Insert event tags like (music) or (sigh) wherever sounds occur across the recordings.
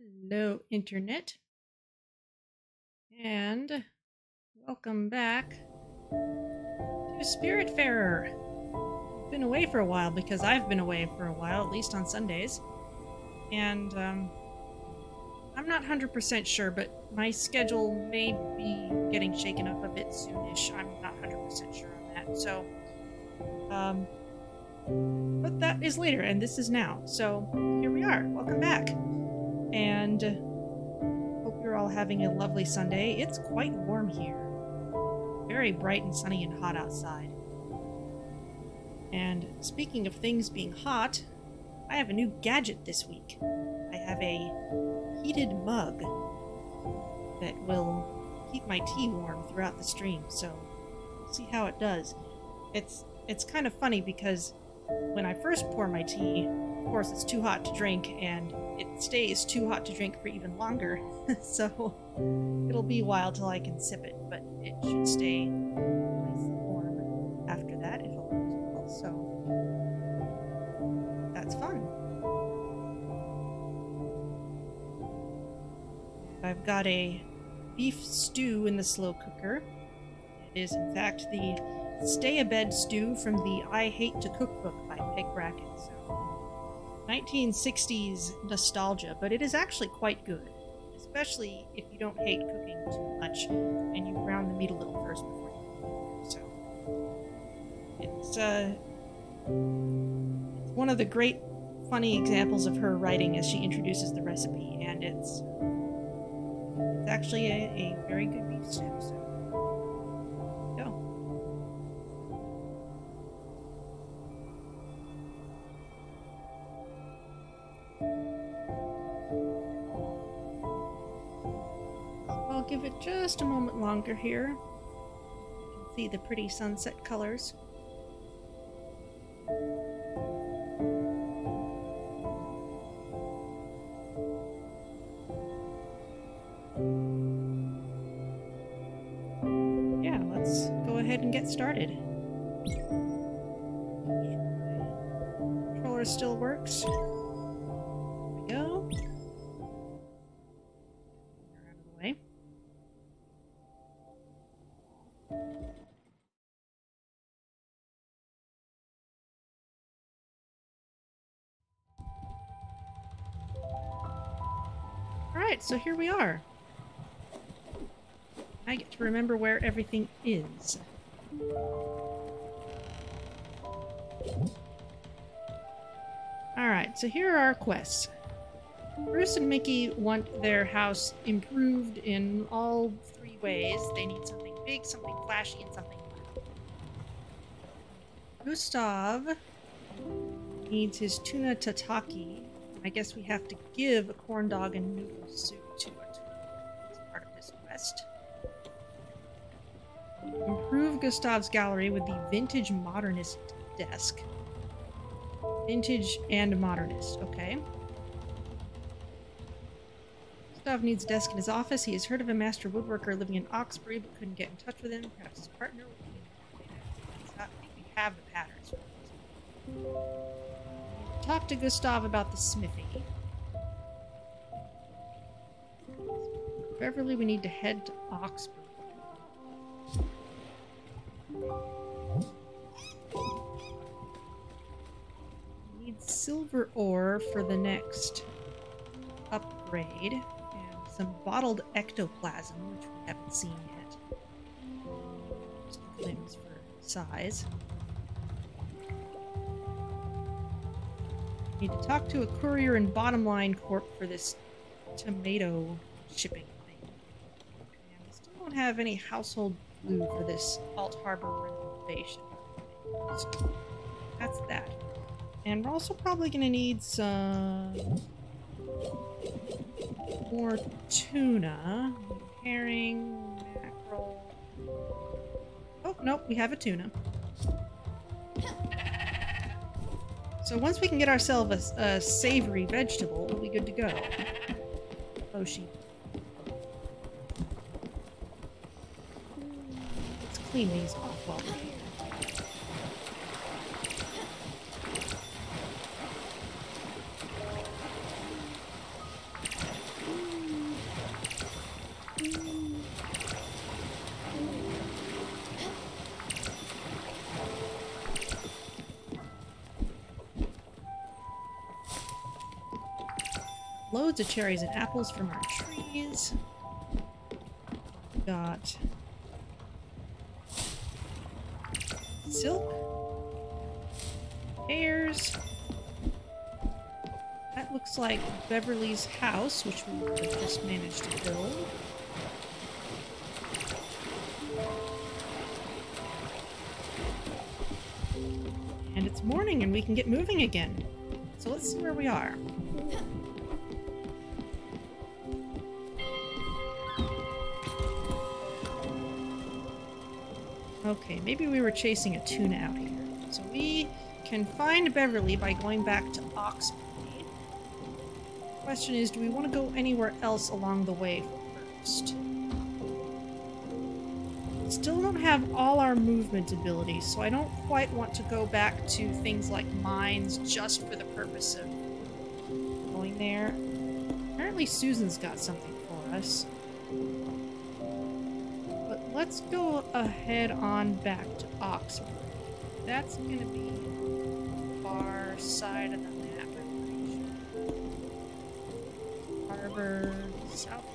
Hello, Internet. And welcome back to Spiritfarer. I've been away for a while because I've been away for a while, at least on Sundays. And um, I'm not 100% sure, but my schedule may be getting shaken up a bit soonish. I'm not 100% sure on that. So, um, but that is later, and this is now. So here we are. Welcome back. And hope you're all having a lovely Sunday. It's quite warm here. Very bright and sunny and hot outside. And speaking of things being hot, I have a new gadget this week. I have a heated mug that will keep my tea warm throughout the stream, so see how it does. It's it's kind of funny because when I first pour my tea, of course it's too hot to drink and it stays too hot to drink for even longer. (laughs) so it'll be a while till I can sip it, but it should stay nice and warm after that if all goes well. So that's fun. I've got a beef stew in the slow cooker. It is, in fact, the Stay Abed stew from the I Hate to Cook book by Peg Bracken. So, 1960s nostalgia, but it is actually quite good, especially if you don't hate cooking too much and you brown the meat a little first before you cook. So, it's uh, one of the great funny examples of her writing as she introduces the recipe, and it's it's actually a, a very good beef stew. So here. You can see the pretty sunset colors. So here we are. I get to remember where everything is. Alright, so here are our quests. Bruce and Mickey want their house improved in all three ways. They need something big, something flashy, and something loud. Gustav needs his tuna tataki. I guess we have to give a corn dog and noodle soup to it as part of this quest. Improve Gustav's gallery with the vintage modernist desk. Vintage and modernist, okay. Gustav needs a desk in his office. He has heard of a master woodworker living in Oxbury but couldn't get in touch with him. Perhaps his partner would be think we have the patterns. Talk to Gustav about the smithy. Beverly, we need to head to Oxbury. Need silver ore for the next upgrade and some bottled ectoplasm, which we haven't seen yet. Just the claims for size. Need to talk to a courier in Bottom Line Corp for this tomato shipping thing. And we still don't have any household glue for this Alt Harbor renovation. So that's that. And we're also probably going to need some more tuna, herring, mackerel. Oh, nope, we have a tuna. So once we can get ourselves a, a savory vegetable, we'll be good to go. Oh, she. Let's clean these off while we're of cherries and apples from our trees. Got silk, pears. That looks like Beverly's house, which we just managed to build. And it's morning and we can get moving again. So let's see where we are. Okay, maybe we were chasing a tuna out here. So we can find Beverly by going back to Oxbury. Question is, do we want to go anywhere else along the way first? Still don't have all our movement abilities, so I don't quite want to go back to things like mines just for the purpose of going there. Apparently Susan's got something for us. Let's go ahead on back to Oxford. That's gonna be far side of the map. Harbor, south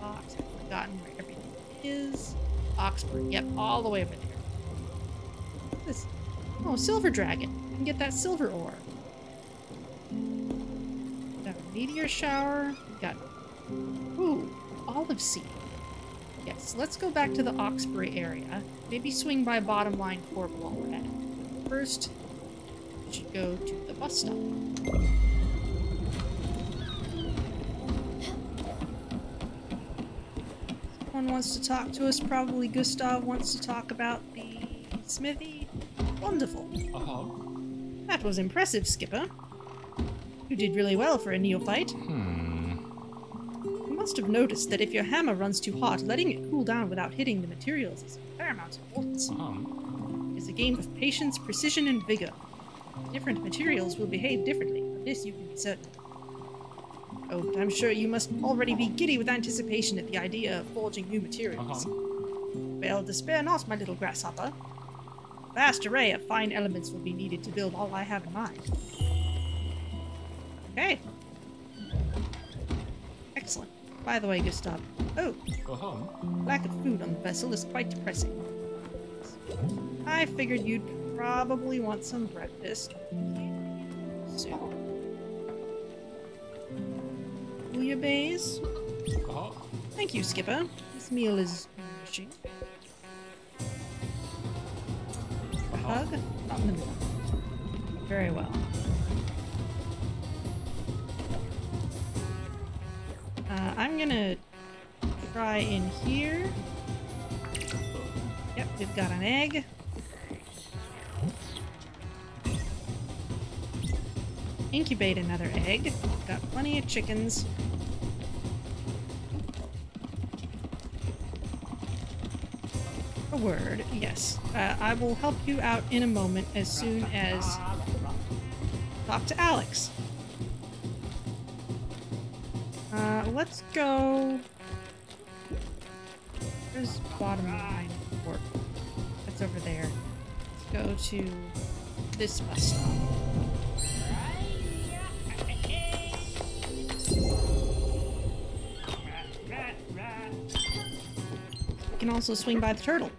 box. I've forgotten where everything is. Oxford. Yep, all the way over there. This? Oh, silver dragon. We can get that silver ore. Got a meteor shower. We got ooh, olive seed. Yes, let's go back to the Oxbury area. Maybe swing by Bottom Line Corp while we're at it. First, we should go to the bus stop. Someone wants to talk to us. Probably Gustav wants to talk about the smithy. Wonderful. Uh-huh. That was impressive, Skipper. You did really well for a neophyte. Hmm. You must have noticed that if your hammer runs too hot, letting it cool down without hitting the materials is of paramount importance. Uh-huh. It's a game of patience, precision, and vigor. Different materials will behave differently, of this you can be certain. Oh, but I'm sure you must already be giddy with anticipation at the idea of forging new materials. Uh-huh. Well, despair not, my little grasshopper. A vast array of fine elements will be needed to build all I have in mind. Okay. Excellent. By the way, Gustav. Oh, Uh-huh. lack of food on the vessel is quite depressing. I figured you'd probably want some breakfast. Soup. Bouillabaisse? Uh-huh. Thank you, Skipper. This meal is nourishing. A hug? Not in the middle. Very well. Uh, I'm gonna try in here. Yep, we've got an egg. Incubate another egg. Got plenty of chickens. A word, yes. Uh, I will help you out in a moment as soon as talk to Alex. Uh, let's go. Where's bottom line work? That's over there. Let's go to this bus stop. We can also swing by the turtle.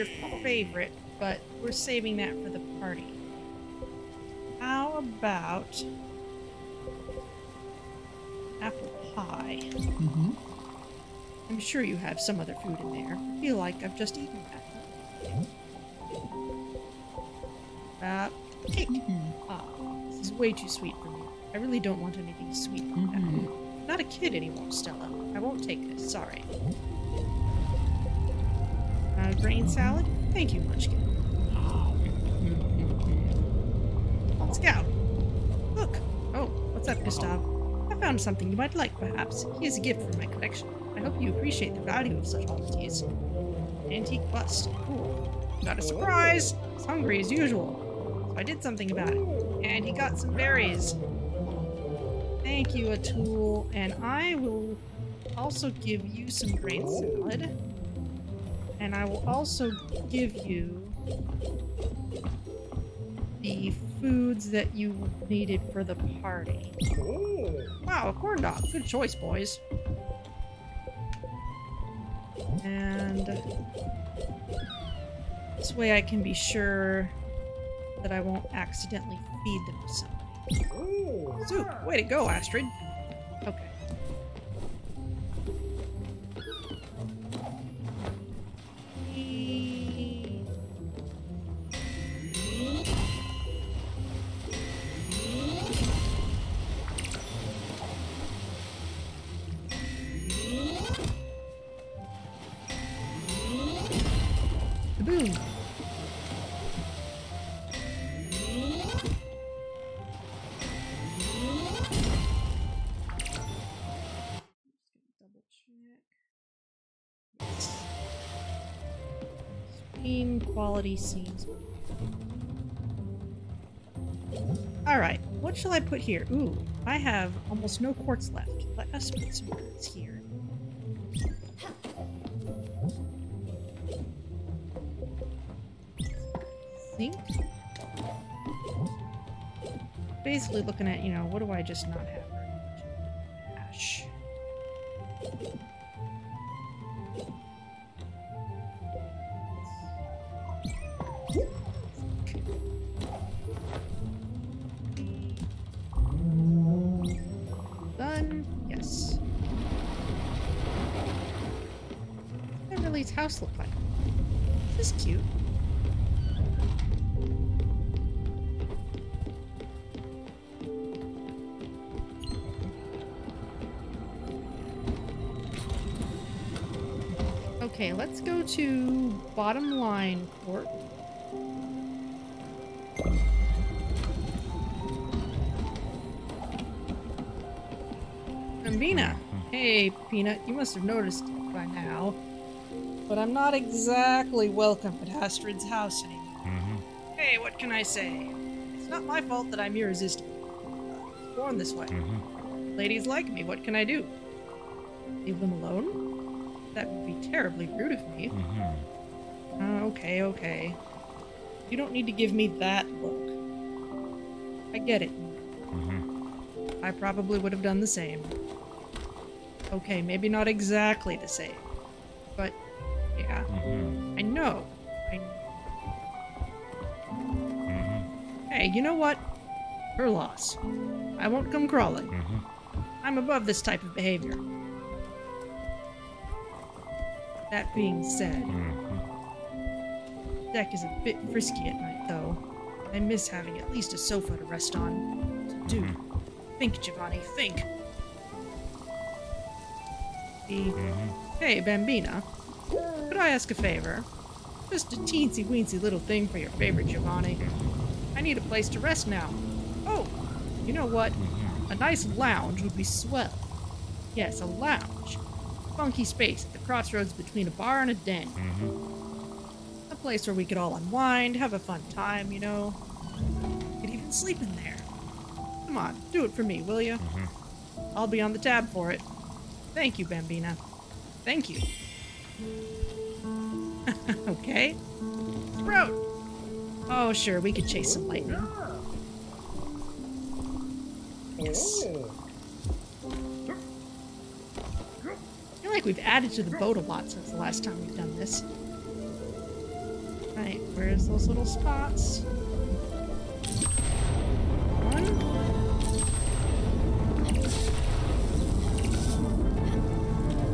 Your favorite, but we're saving that for the party. How about apple pie? Mm-hmm. I'm sure you have some other food in there. I feel like I've just eaten that. Uh, cake. Ah, this is way too sweet for me. I really don't want anything sweet like that. Mhm. I'm not a kid anymore, Stella. I won't take this. Sorry. Grain salad? Thank you, Munchkin. Scout! Look! Oh, what's up, Gustav? I found something you might like, perhaps. Here's a gift from my collection. I hope you appreciate the value of such oddities. Antique bust. Cool. Got a surprise! He's hungry as usual. So I did something about it. And he got some berries. Thank you, Atul. And I will also give you some grain salad. And I will also give you the foods that you needed for the party. Wow, a corn dog. Good choice, boys. And this way I can be sure that I won't accidentally feed them to somebody. Soup! Way to go, Astrid! Quality seems. Alright, what shall I put here? Ooh, I have almost no quartz left. Let us put some quartz here. think. Basically looking at, you know, what do I just not have let's go to Bottom Line Corp. Bambina. Hey, Peanut, you must have noticed it by now. But I'm not exactly welcome at Astrid's house anymore. Mm-hmm. Hey, what can I say? It's not my fault that I'm irresistible. Born this way. Mm-hmm. Ladies like me, what can I do? Leave them alone? That would be terribly rude of me. Mm-hmm. Uh, okay, okay. You don't need to give me that look. I get it. Mm-hmm. I probably would have done the same. Okay, maybe not exactly the same. But, yeah. Mm-hmm. I know. I Mm-hmm. Hey, you know what? Her loss. I won't come crawling. Mm-hmm. I'm above this type of behavior. That being said, Mm-hmm. deck is a bit frisky at night, though. I miss having at least a sofa to rest on. To do. Think, Giovanni, think. The... Mm-hmm. Hey, Bambina. Could I ask a favor? Just a teensy weensy little thing for your favorite Giovanni. I need a place to rest now. Oh, you know what? Mm-hmm. A nice lounge would be swell. Yes, a lounge. Funky space at the crossroads between a bar and a den. Mm-hmm. A place where we could all unwind, have a fun time, you know. Could even sleep in there. Come on, do it for me, will you? Mm-hmm. I'll be on the tab for it. Thank you, Bambina. Thank you. (laughs) okay. Sprout! Oh, sure, we could chase some lightning. Yes. I feel like we've added to the boat a lot since the last time we've done this. Right, where's those little spots? One.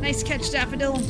Nice catch, Daffodil.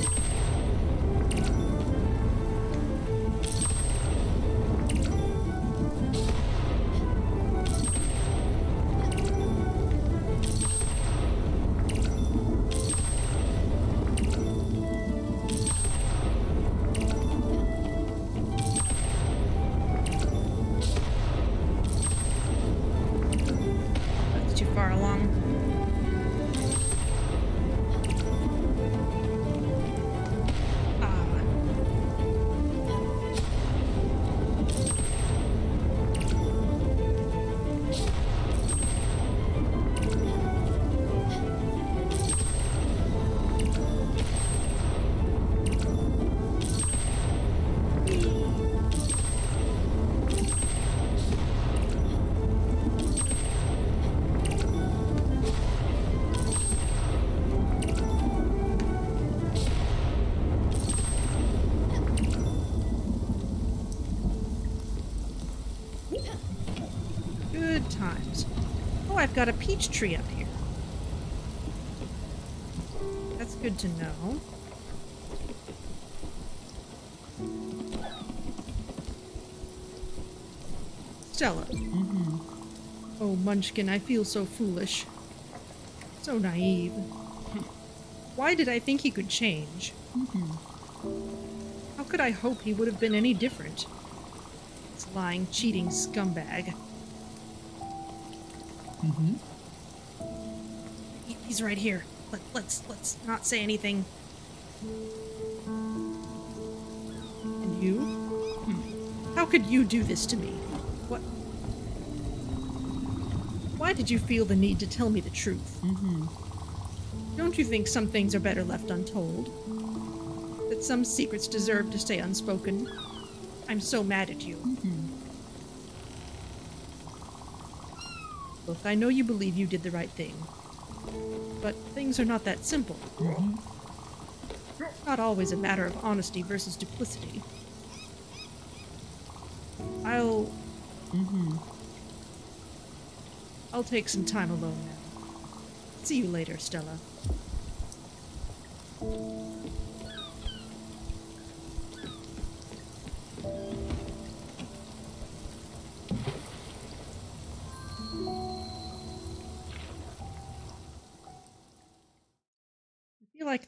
Peach tree up here. That's good to know. Stella. Oh, Munchkin, I feel so foolish. So naive. Why did I think he could change? How could I hope he would have been any different? This lying, cheating scumbag. Mm-hmm. He- He's right here. Let, let's let's not say anything. And you? Hmm. How could you do this to me? What? Why did you feel the need to tell me the truth? Mm-hmm. Don't you think some things are better left untold? That some secrets deserve to stay unspoken? I'm so mad at you. Look, I know you believe you did the right thing. But things are not that simple. Not always a matter of honesty versus duplicity. I'll. Mm-hmm. I'll take some time alone now. See you later, Stella.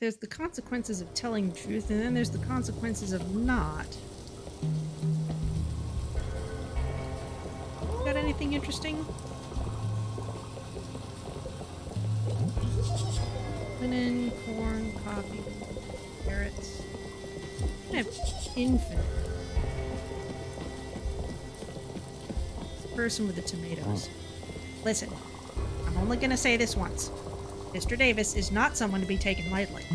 There's the consequences of telling the truth, and then there's the consequences of not. Got anything interesting? Linen, corn, coffee, carrots. I have infinite. This person with the tomatoes. Mm. Listen, I'm only gonna say this once. Mr. Davis is not someone to be taken lightly.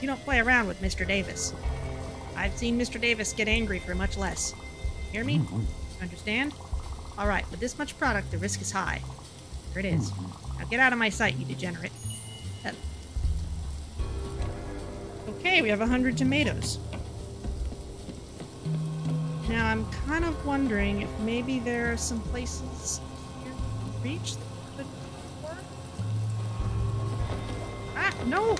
You don't play around with Mr. Davis. I've seen Mr. Davis get angry for much less. Hear me? Understand? All right, with this much product, the risk is high. Here it is. Now get out of my sight, you degenerate. Uh, Okay, we have a hundred tomatoes. Now I'm kind of wondering if maybe there are some places here to reach no!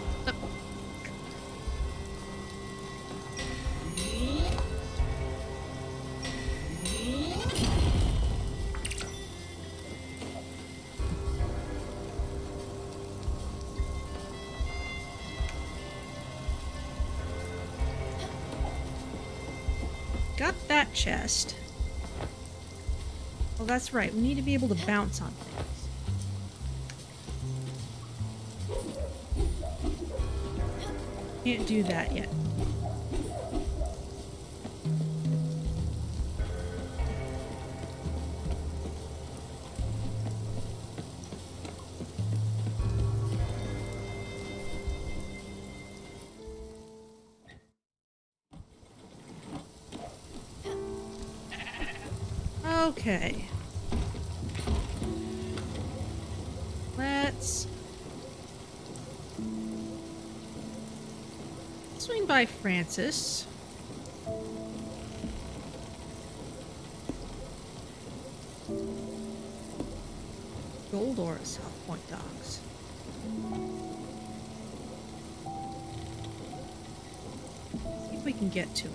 Got that chest. Well, that's right. We need to be able to bounce on things. Can't do that yet. Francis. Gold or South Point Docks. See if we can get to it.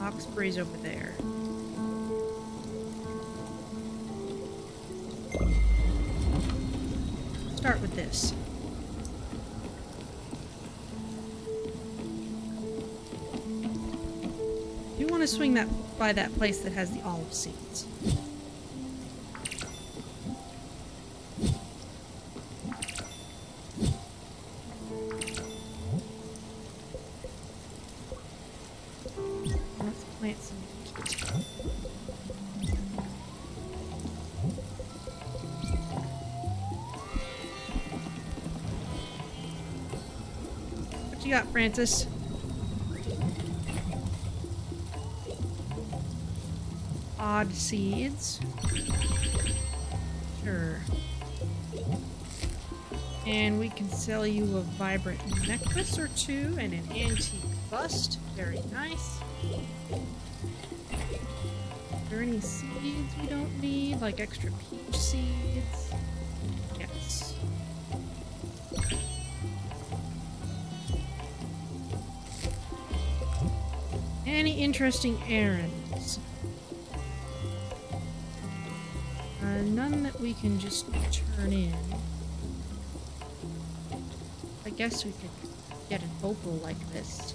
Oxbury's over there. Swing that by that place that has the olive seeds. Francis? Odd seeds. Sure. And we can sell you a vibrant necklace or two and an antique bust. Very nice. Are there any seeds we don't need? Like extra peach seeds? Yes. Any interesting errands? Can just turn in. I guess we could get an opal like this.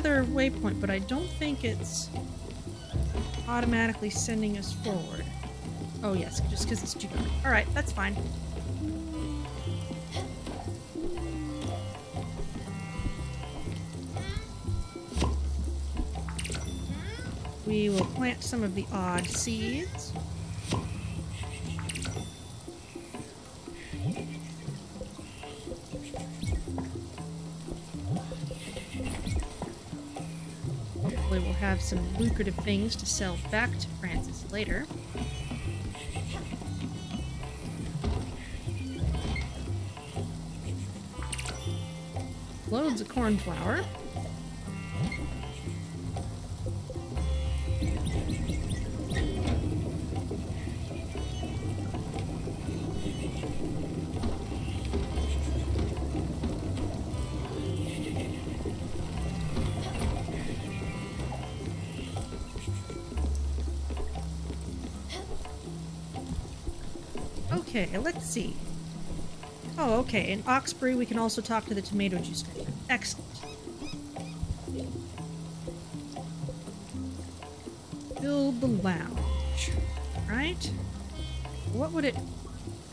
Another waypoint, but I don't think it's automatically sending us forward. Oh yes, just because it's too dark. Alright, that's fine. We will plant some of the odd seeds. Lucrative things to sell back to Francis later. Loads of cornflower. Okay. In Oxbury, we can also talk to the tomato juice vendor. Excellent. Build the lounge. Right? What would it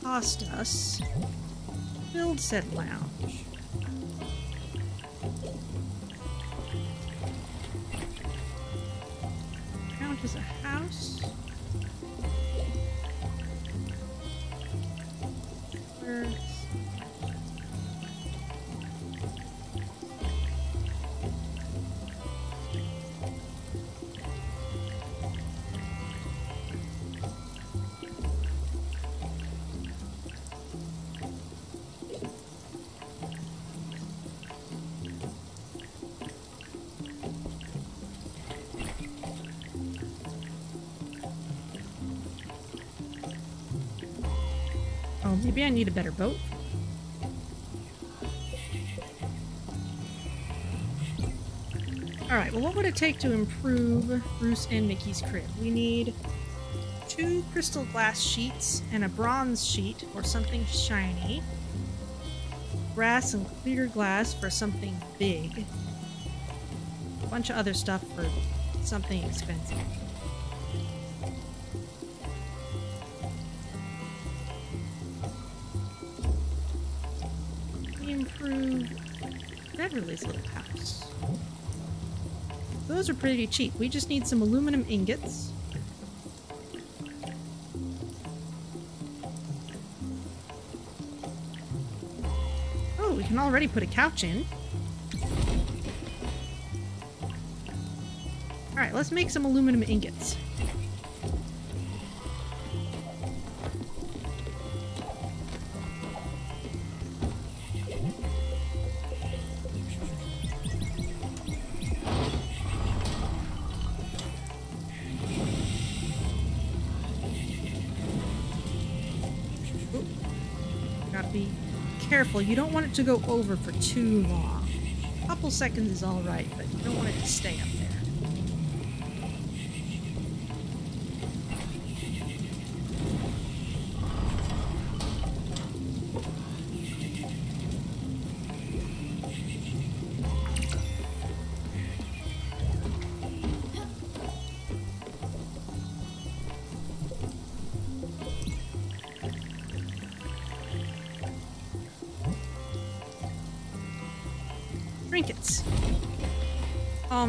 cost us build said lounge? Need a better boat. Alright, well what would it take to improve Bruce and Mickey's crib? We need two crystal glass sheets and a bronze sheet for something shiny. Brass and clear glass for something big. A bunch of other stuff for something expensive. Those are pretty cheap. We just need some aluminum ingots. Oh, we can already put a couch in. Alright, let's make some aluminum ingots. Careful. You don't want it to go over for too long. A couple seconds is alright, but you don't want it to stay up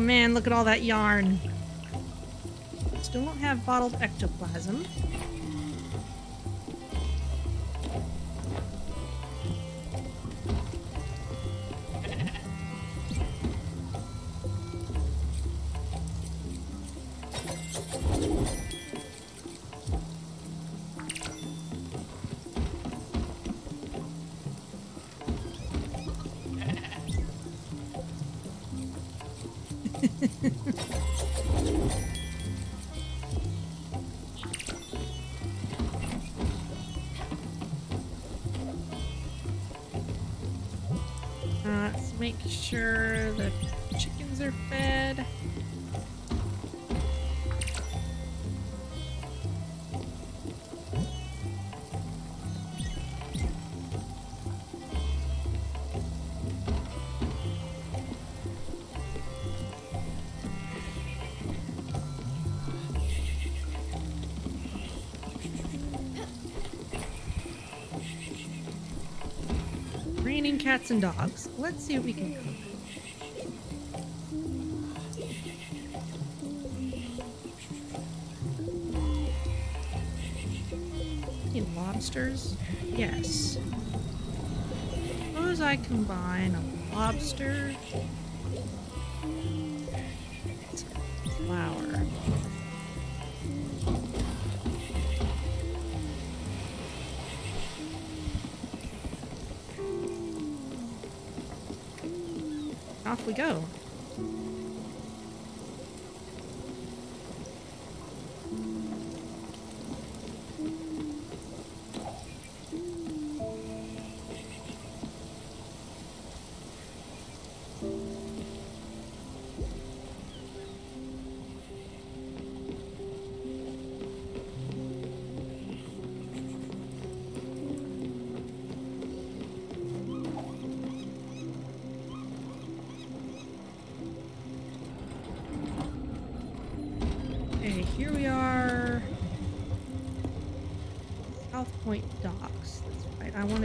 man, look at all that yarn. Still don't have bottled ectoplasm. Cats and dogs. Let's see what we can cook. Lobsters? Yes. Suppose I combine a lobster, we go.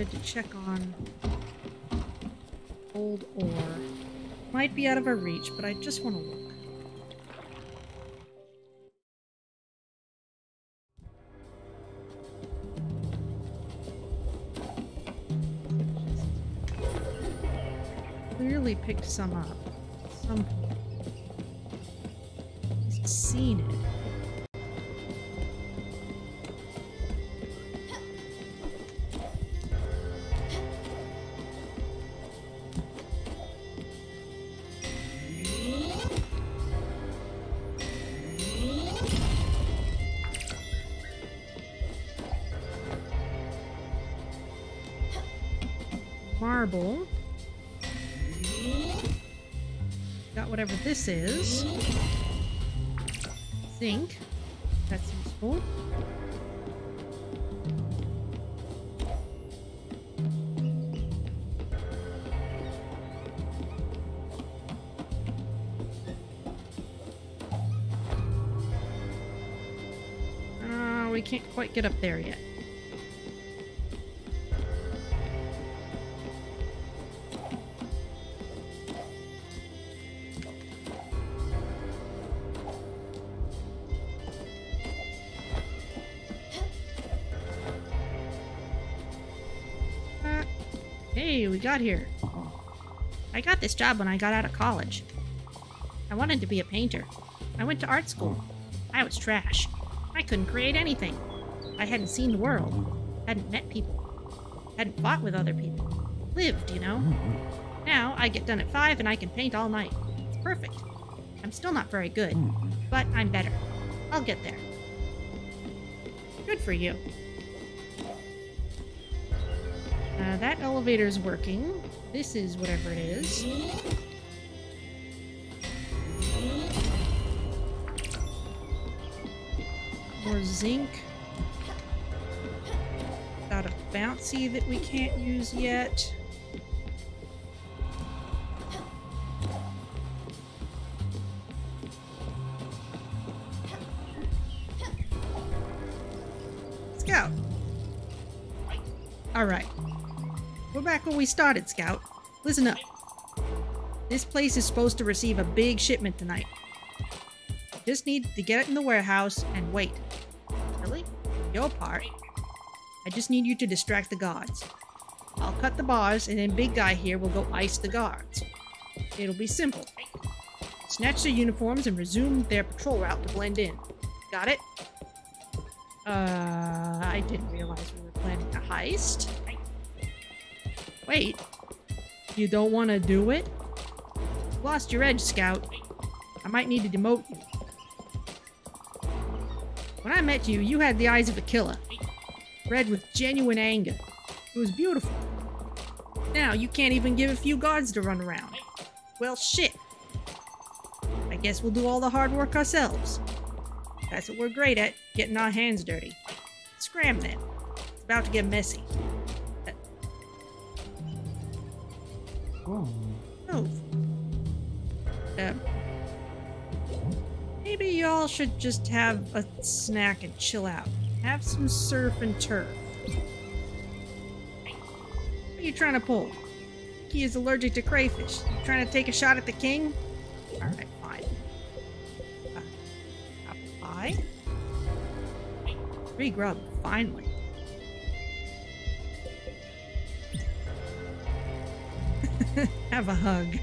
Wanted to check on old ore. Might be out of our reach, but I just want to look. Clearly picked some up. This is. Zinc. That's useful. Uh, we can't quite get up there yet. Got here. I got this job when I got out of college. I wanted to be a painter. I went to art school. I was trash. I couldn't create anything. I hadn't seen the world, hadn't met people, hadn't fought with other people. Lived, you know? Now I get done at 5 and I can paint all night. It's perfect. I'm still not very good, but I'm better. I'll get there. Good for you. Elevator's working. This is whatever it is. More zinc. Got a bouncy that we can't use yet. We started, Scout. Listen up. This place is supposed to receive a big shipment tonight. Just need to get it in the warehouse and wait. Really? Your part. I just need you to distract the guards. I'll cut the bars and then big guy here will go ice the guards. It'll be simple. Snatch their uniforms and resume their patrol route to blend in. Got it? Uh, I didn't realize we were planning a heist. Wait. You don't want to do it? Lost your edge, Scout. I might need to demote you. When I met you, you had the eyes of a killer, red with genuine anger. It was beautiful. Now you can't even give a few guards to run around. Well, shit. I guess we'll do all the hard work ourselves. That's what we're great at, getting our hands dirty. Scram then. It's about to get messy. Should just have a snack and chill out. Have some surf and turf. What are you trying to pull? He is allergic to crayfish. You trying to take a shot at the king? Alright, fine. Uh, apple? Free grub, finally. (laughs) Have a hug.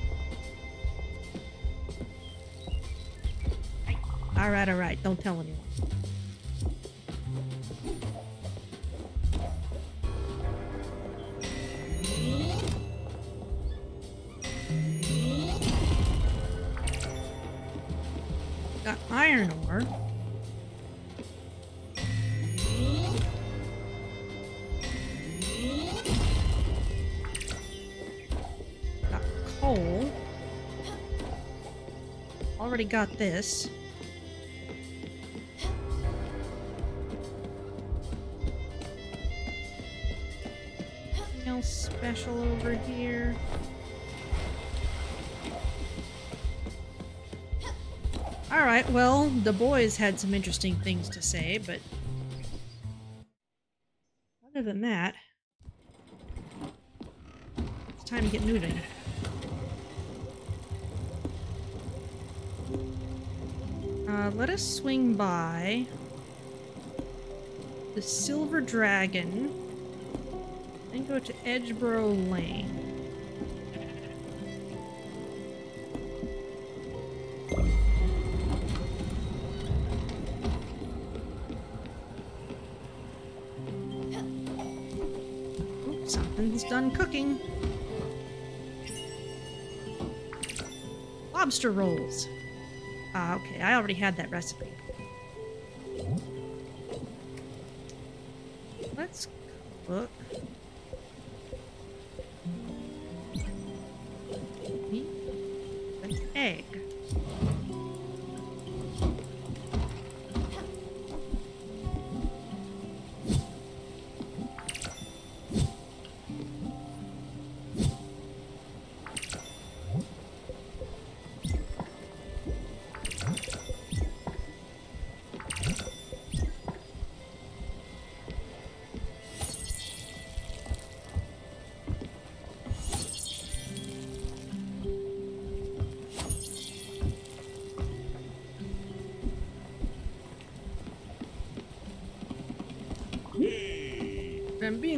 Alright, alright, don't tell anyone. Got iron ore. Got coal. Already got this. Special over here? Alright, well, the boys had some interesting things to say, but other than that, it's time to get moving. Uh, let us swing by the Silver Dragon and go to Edgeboro Lane. Something's done cooking. Lobster rolls. Ah, okay. I already had that recipe.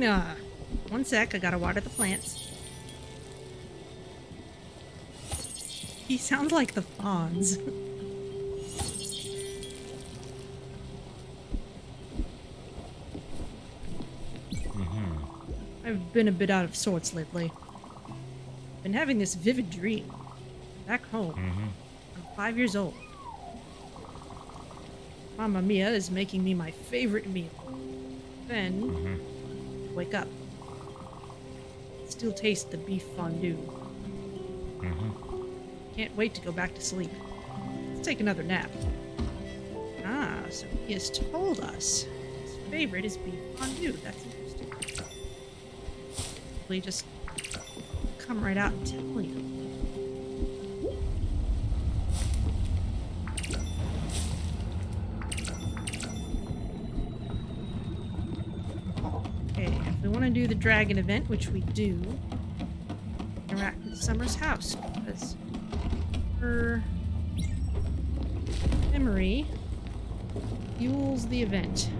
Bambina! One sec, I gotta water the plants. He sounds like the Fonz. Mm-hmm. I've been a bit out of sorts lately. Been having this vivid dream. Back home. Mm-hmm. I'm five years old. Mamma Mia is making me my favorite meal. Then, mm-hmm. Wake up. Still taste the beef fondue. Can't wait to go back to sleep. Let's take another nap. Ah, so he has told us his favorite is beef fondue. That's interesting. Probably just come right out and tell you. Dragon event, which we do, interact with Summer's house because her memory fuels the event.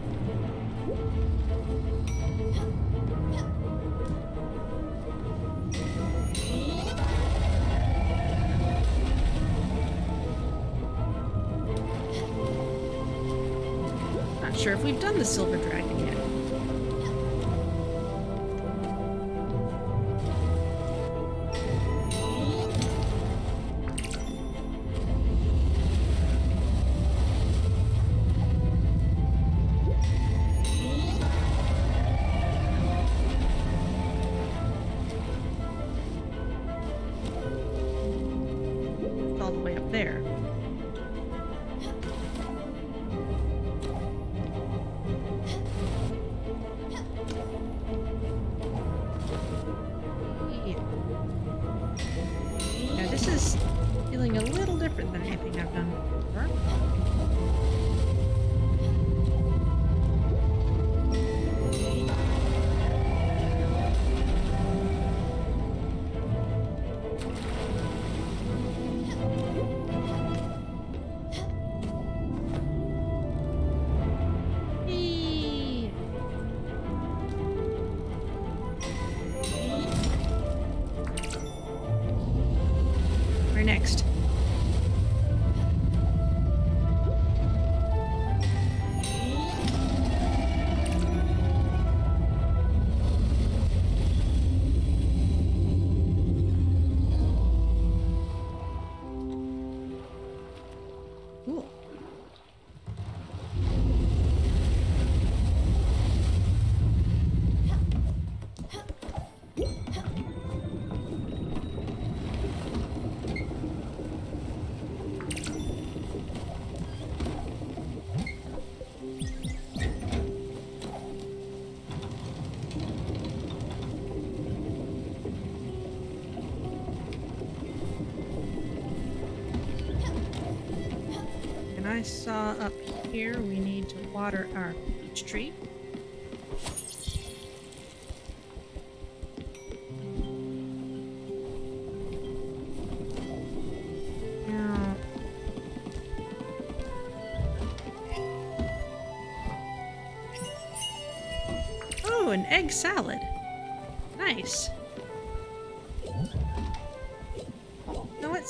Not sure if we've done the silver dragon yet.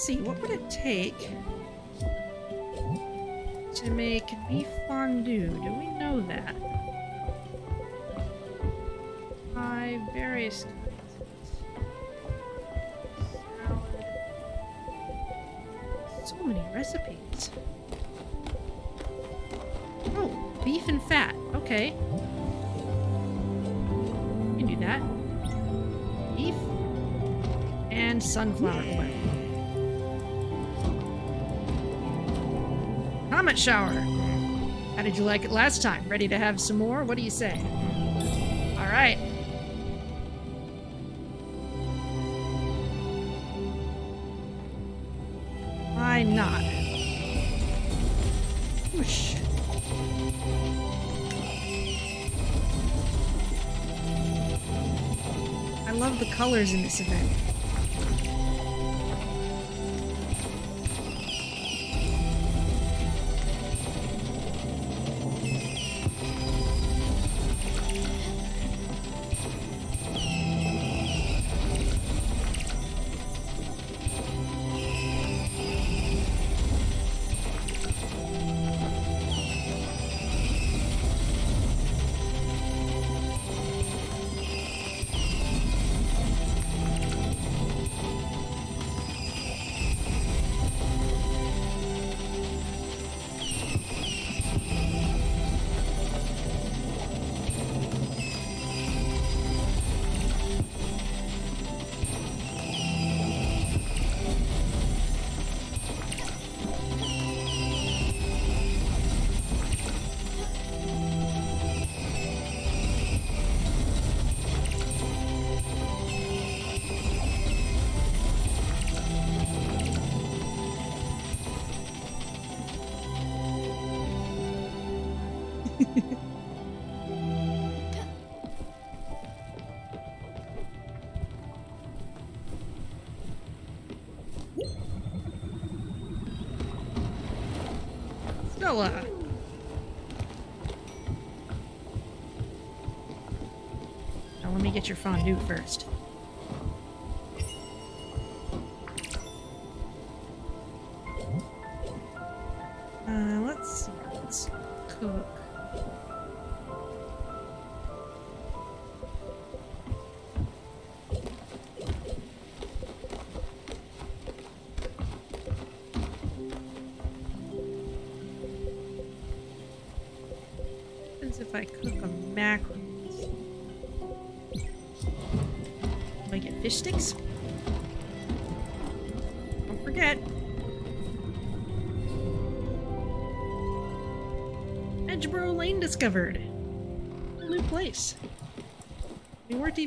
Let's see, what would it take to make beef fondue? Do we know that? By various. So many recipes. Oh, beef and fat. Okay. You can do that. Beef and sunflower oil. Shower. How did you like it last time? Ready to have some more? What do you say? All right. Why not? Whoosh. I love the colors in this event. Stella. Now let me get your fondue first.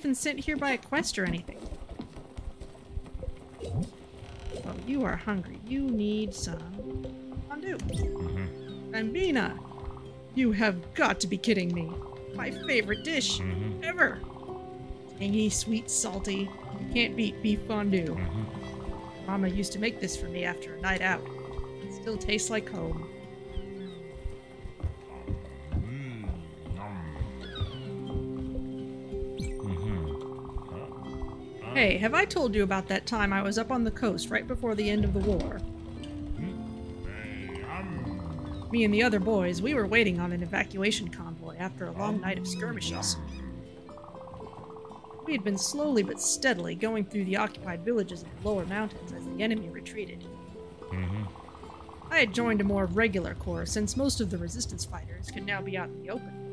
Even sent here by a quest or anything. Oh, you are hungry. You need some fondue. Mm-hmm. Bambina, you have got to be kidding me. My favorite dish mm-hmm. ever. Tangy, sweet, salty. You can't beat beef fondue. Mm-hmm. Mama used to make this for me after a night out. It still tastes like home. Hey, have I told you about that time I was up on the coast right before the end of the war? Me and the other boys, we were waiting on an evacuation convoy after a long night of skirmishes. We had been slowly but steadily going through the occupied villages of the lower mountains as the enemy retreated. Mm-hmm. I had joined a more regular corps since most of the resistance fighters could now be out in the open.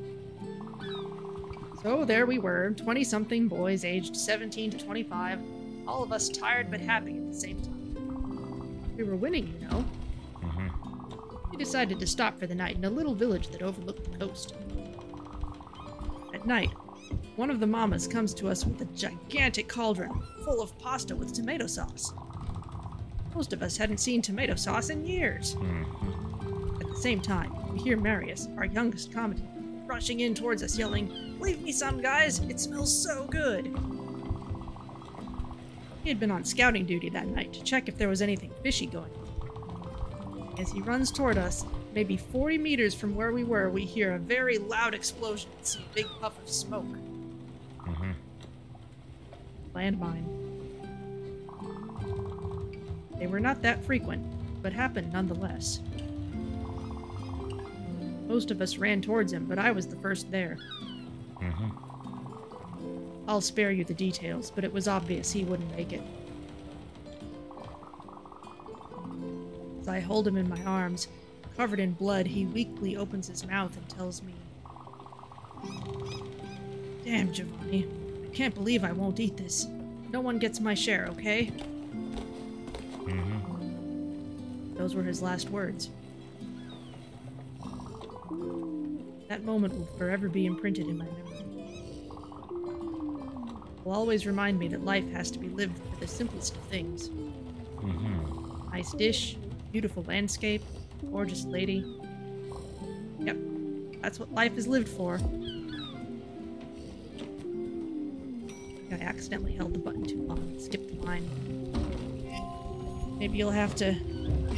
So there we were, 20 something boys aged 17 to 25, all of us tired but happy at the same time. We were winning, you know. Mm-hmm. We decided to stop for the night in a little village that overlooked the coast. At night, one of the mamas comes to us with a gigantic cauldron full of pasta with tomato sauce. Most of us hadn't seen tomato sauce in years. Mm-hmm. At the same time, we hear Marius, our youngest commentator, rushing in towards us yelling, Leave me some, guys! It smells so good! He had been on scouting duty that night to check if there was anything fishy going on. As he runs toward us, maybe 40 meters from where we were, we hear a very loud explosion and see a big puff of smoke. Mm-hmm. Landmine. They were not that frequent, but happened nonetheless. Most of us ran towards him, but I was the first there. Mm-hmm. I'll spare you the details, but it was obvious he wouldn't make it. As I hold him in my arms, covered in blood, he weakly opens his mouth and tells me, Damn, Giovanni. I can't believe I won't eat this. No one gets my share, okay? Mm-hmm. Those were his last words. That moment will forever be imprinted in my memory. Will always remind me that life has to be lived for the simplest of things. Mm-hmm. Nice dish, beautiful landscape, gorgeous lady. Yep, that's what life is lived for. I accidentally held the button too long and skipped the line. Maybe you'll have to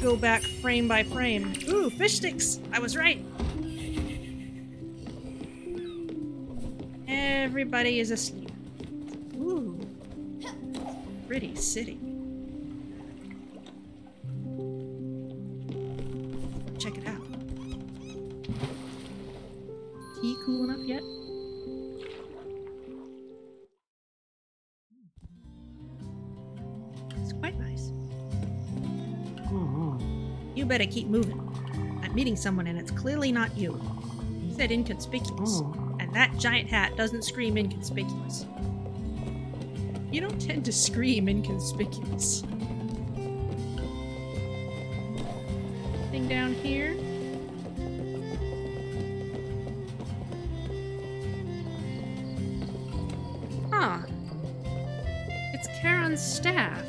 go back frame by frame. Ooh, fish sticks! I was right! Everybody is asleep. Ooh. Pretty city. Check it out. Tea cool enough yet? It's quite nice. Mm-hmm. You better keep moving. I'm meeting someone and it's clearly not you. You said inconspicuous. Mm. That giant hat doesn't scream inconspicuous. You don't tend to scream inconspicuous. Thing down here? Huh. It's Charon's staff.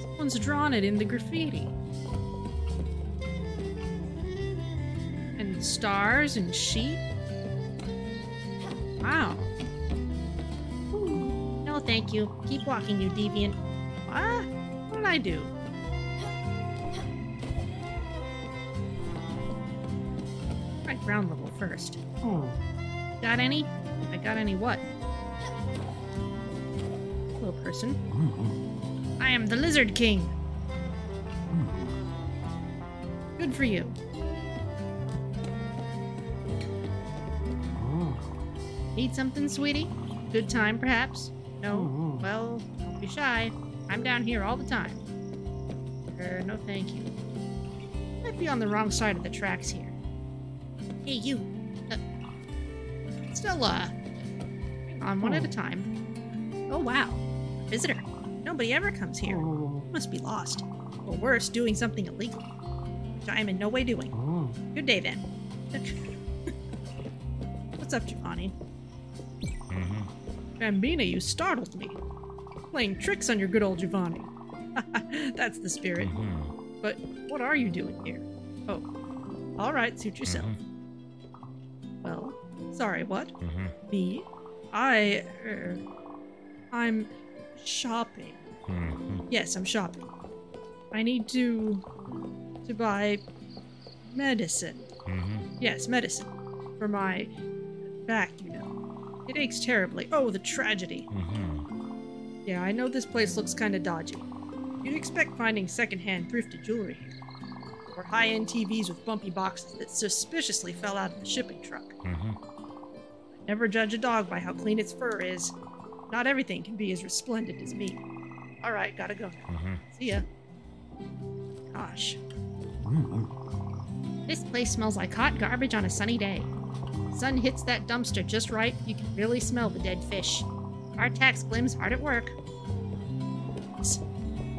Someone's drawn it in the graffiti. Stars and sheep. Wow. No, thank you. Keep walking, you deviant. What? What did I do? Try ground level first. Oh. Got any? I got any what? Hello, person. Mm. I am the Lizard King. Mm. Good for you. Need something, sweetie? Good time, perhaps? No? Mhm. Well, don't be shy. I'm down here all the time. Er, no thank you. Might be on the wrong side of the tracks here. Hey, you. Uh, Stella. On, one at a Oh. time. Oh, wow. Visitor. Nobody ever comes here. Oh. Must be lost. Or worse, doing something illegal. Which I am in no way doing. Oh. Good day then. (laughs) What's up, Giovanni? Bambina, you startled me. Playing tricks on your good old Giovanni. (laughs) That's the spirit. Mm-hmm. But what are you doing here? Oh. Alright, suit yourself. Well, sorry, what? Mm-hmm. Me? I. Er, I'm shopping. Mm-hmm. Yes, I'm shopping. I need to. to buy medicine. Mm-hmm. Yes, medicine. For my back, you know. It aches terribly. Oh, the tragedy. Mm-hmm. Yeah, I know this place looks kinda dodgy. You'd expect finding secondhand thrifted jewelry here. Or high end TVs with bumpy boxes that suspiciously fell out of the shipping truck. Mm-hmm. Never judge a dog by how clean its fur is. Not everything can be as resplendent as me. Alright, gotta go. Mm-hmm. See ya. Gosh. Mm-hmm. This place smells like hot garbage on a sunny day. Sun hits that dumpster just right, you can really smell the dead fish. Our tax Glim's hard at work.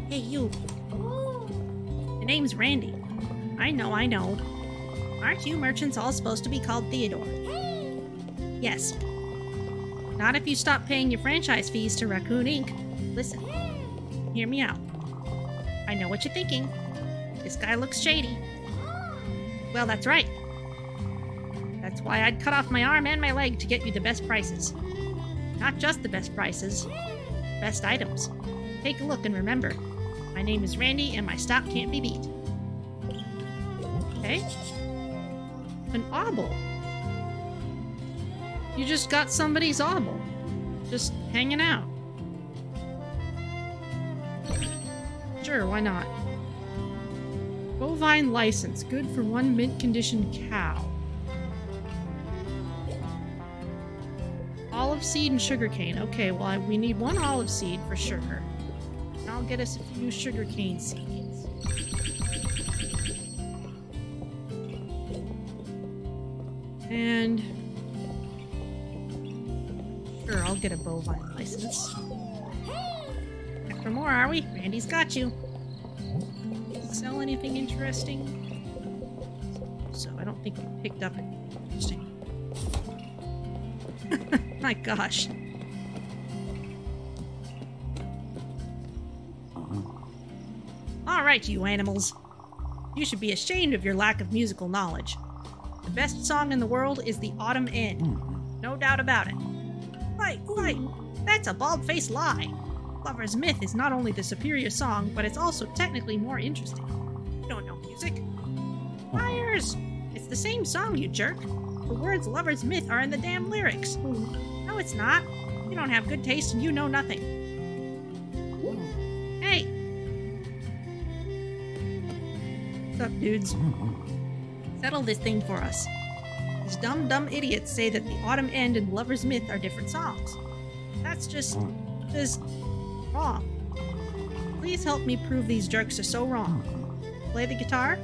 Hey, you. The name's Randy. I know, I know. Aren't you merchants all supposed to be called Theodore? Yes. Not if you stop paying your franchise fees to Raccoon Inc. Listen, hear me out. I know what you're thinking. This guy looks shady. Well, that's right. That's why I'd cut off my arm and my leg to get you the best prices. Not just the best prices, best items. Take a look and remember, my name is Randy and my stock can't be beat. Okay? An obel. You just got somebody's obel. Just hanging out. Sure, why not? Bovine license, good for one mint condition cow. Olive seed and sugarcane. Okay, well, I, we need one olive seed for. And I'll get us a few sugarcane seeds. And. Sure, I'll get a bovine license. Back for more, are we? Randy's got you. Sell anything interesting? So I don't think we picked up anything My gosh. All right, you animals. You should be ashamed of your lack of musical knowledge. The best song in the world is The Autumn End. No doubt about it. Right, right. That's a bald-faced lie. Lover's Myth is not only the superior song, but it's also technically more interesting. You don't know music. Liars! It's the same song, you jerk. The words Lover's Myth are in the damn lyrics. It's not. You don't have good taste and you know nothing. Hey! What's up, dudes? Settle this thing for us. These dumb, dumb idiots say that the Autumn End and Lover's Myth are different songs. That's just. just. wrong. Please help me prove these jerks are so wrong. Play the guitar?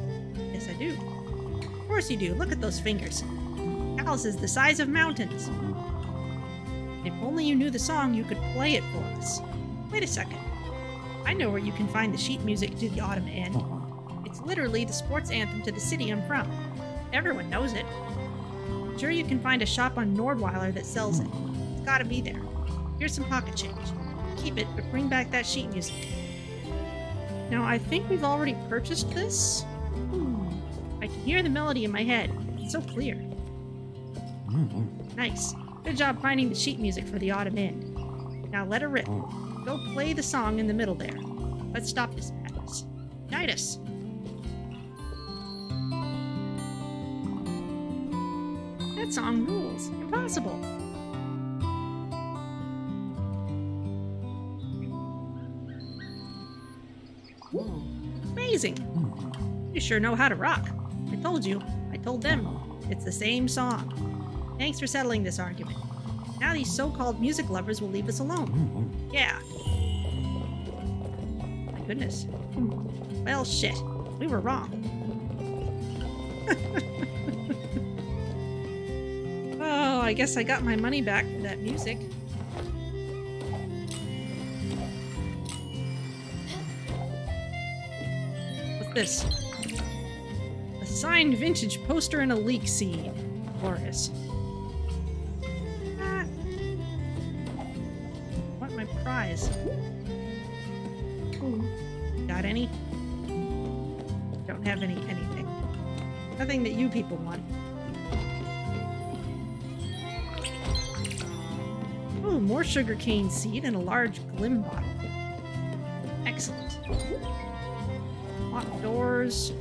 Yes, I do. Of course you do. Look at those fingers. Calluses the size of mountains. If only you knew the song, you could play it for us. Wait a second. I know where you can find the sheet music to the Autumn End. Uh-huh. It's literally the sports anthem to the city I'm from. Everyone knows it. Sure, you can find a shop on Nordweiler that sells it. Hmm. It's gotta be there. Here's some pocket change. Keep it, but bring back that sheet music. Now, I think we've already purchased this. Hmm. I can hear the melody in my head. It's so clear. Hmm. Nice. Good job finding the sheet music for the autumn end. Now let her rip. Oh. Go play the song in the middle there. Let's stop this madness. Guide us. That song rules. Impossible. Amazing. Hmm. You sure know how to rock. I told you. I told them. It's the same song. Thanks for settling this argument. Now these so-called music lovers will leave us alone. Mm, mm. Yeah. My goodness. Well, shit. We were wrong. (laughs) oh, I guess I got my money back for that music. What's this? A Signed vintage poster and a leek seed. Glorious. My hmm. prize? Got any? Don't have any anything. Nothing that you people want. Ooh, more sugarcane seed and a large glim bottle. Excellent. Locked doors.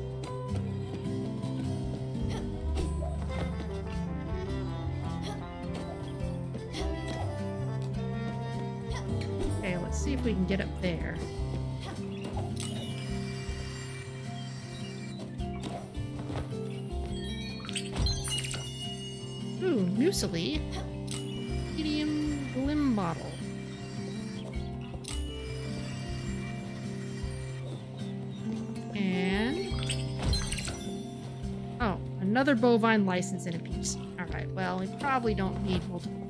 We can get up there. Ooh, muesli. Medium glim bottle. And oh, another bovine license in a piece. All right. Well, we probably don't need multiple.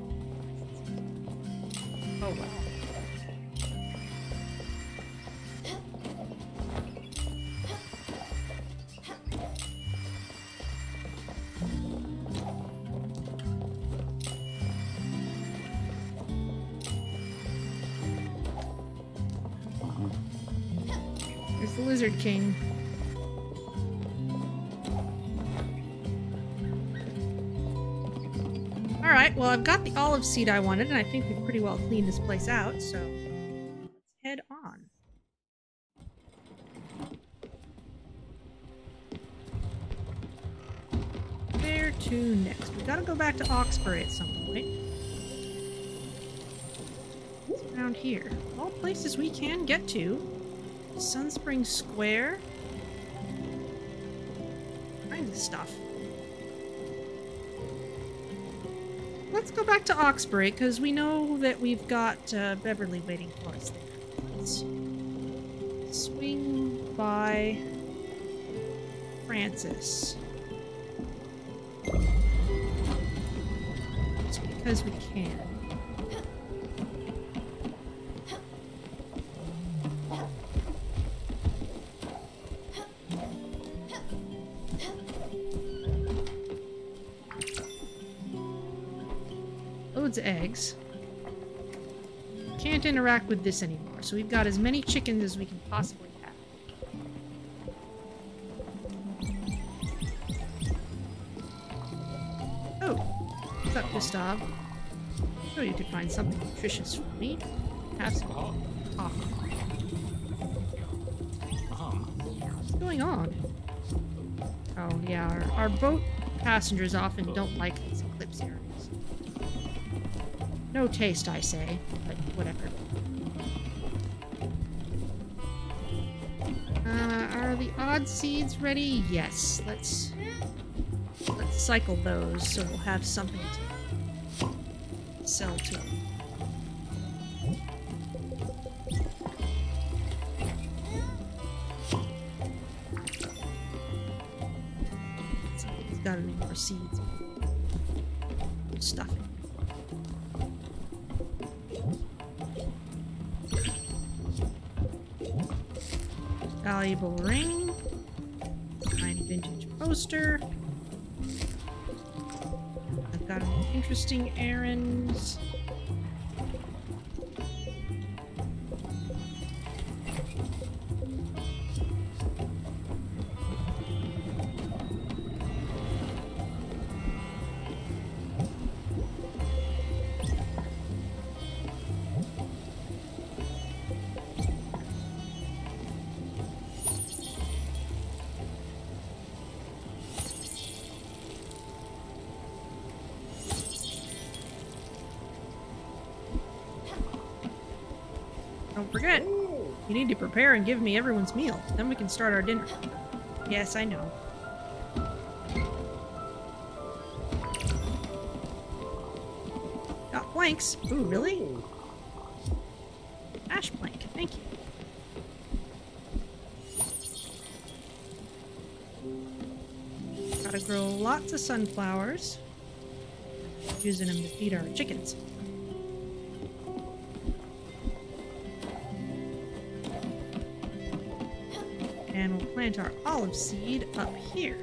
Olive seed I wanted, and I think we've pretty well cleaned this place out, so let's head on. Where to next? We gotta go back to Oxbury at some point. It's around here. All places we can get to. Sunspring Square. Kinds of stuff. Let's go back to Oxbury, because we know that we've got uh, Beverly waiting for us there. Let's swing by Francis. Just because we can. Interact with this anymore, so we've got as many chickens as we can possibly have. Oh, what's up, Gustav? Sure you could find something nutritious for me. Have some coffee. What's going on? Oh yeah, our, our boat passengers often don't like these eclipse areas. No taste, I say, but whatever. Are the odd seeds ready? Yes. Let's let's cycle those so we'll have something to sell to them. Got any more seeds. Stuff it. Valuable ring. Interesting errands. Forget, you need to prepare and give me everyone's meal. Then we can start our dinner. Yes, I know. Got planks. Ooh, really? Ash plank. Thank you. Gotta grow lots of sunflowers. Using them to feed our chickens. And we'll plant our olive seed up here.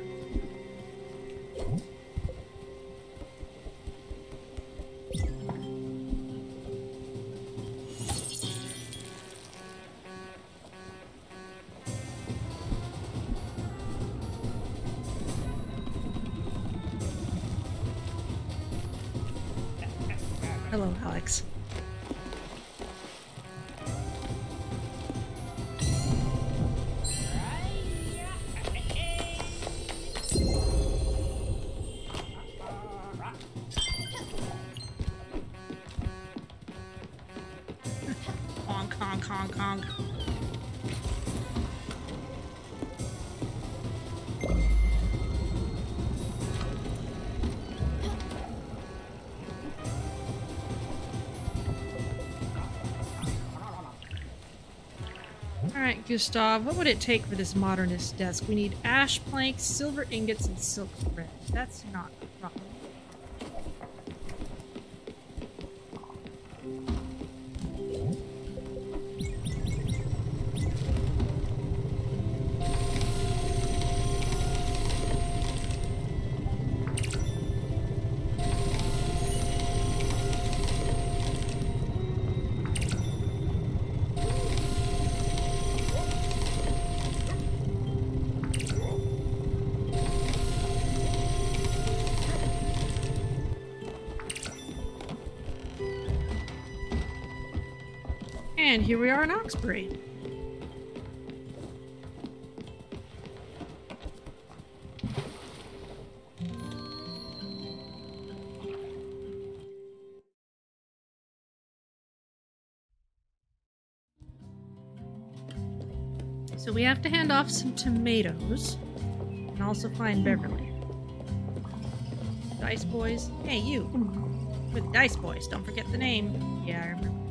Gustav, what would it take for this modernist desk? We need ash planks, silver ingots, and silk thread. That's not we are in Oxbury. So we have to hand off some tomatoes and also find Beverly. Dice Boys. Hey, you. Mm-hmm. With Dice Boys. Don't forget the name. Yeah, I remember.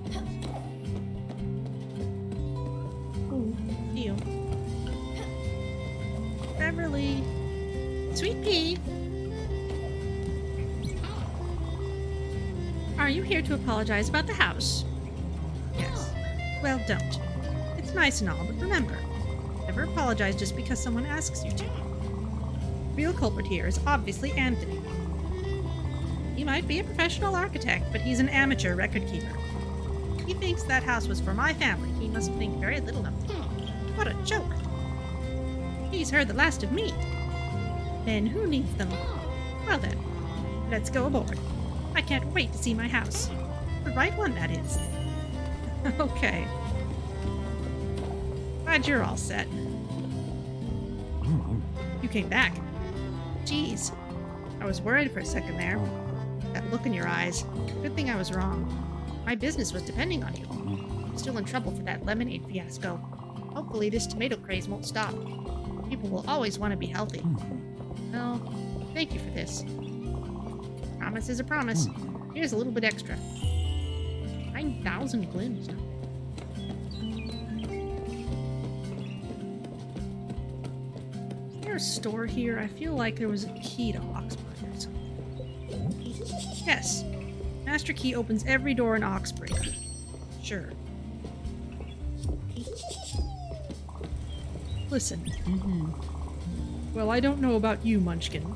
To apologize about the house? Yes. Well, don't. It's nice and all, but remember, never apologize just because someone asks you to. The real culprit here is obviously Anthony. He might be a professional architect, but he's an amateur record keeper. He thinks that house was for my family. He must think very little of it. What a joke! He's heard the last of me. Then who needs them? Well then, let's go aboard. I can't wait to see my house. The right one, that is. (laughs) okay. Glad you're all set. Mm-hmm. You came back. Jeez. I was worried for a second there. Mm-hmm. That look in your eyes. Good thing I was wrong. My business was depending on you. Mm-hmm. I'm still in trouble for that lemonade fiasco. Hopefully this tomato craze won't stop. People will always want to be healthy. Well, thank you for this. Promise is a promise. Here's a little bit extra. 9,000 glims. Is there a store here? I feel like there was a key to something. Yes. Master key opens every door in Oxbury. Sure. Listen. Well, I don't know about you, Munchkin,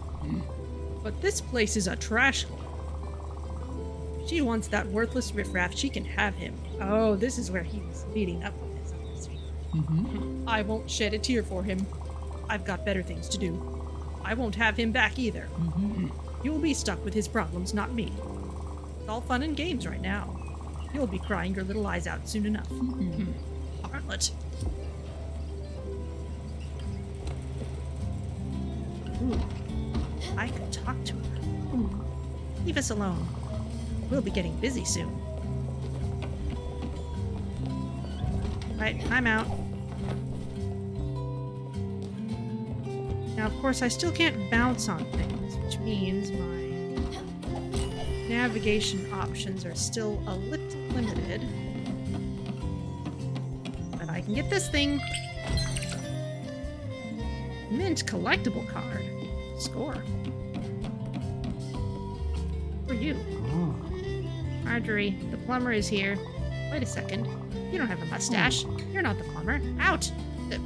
but this place is a trash hole. She wants that worthless riffraff. She can have him. Oh, this is where he was leading up with his atmosphere. I won't shed a tear for him. I've got better things to do. I won't have him back either. Mm-hmm. You'll be stuck with his problems, not me. It's all fun and games right now. You'll be crying your little eyes out soon enough. Mm-hmm. Harlot. Ooh, I could talk to her. Mm-hmm. Leave us alone. We'll be getting busy soon. Right, I'm out. Now, of course, I still can't bounce on things, which means my navigation options are still a little limited. But I can get this thing. Mint collectible card. Score. Marjorie, the plumber is here. Wait a second. You don't have a mustache. You're not the plumber. Out! Uh,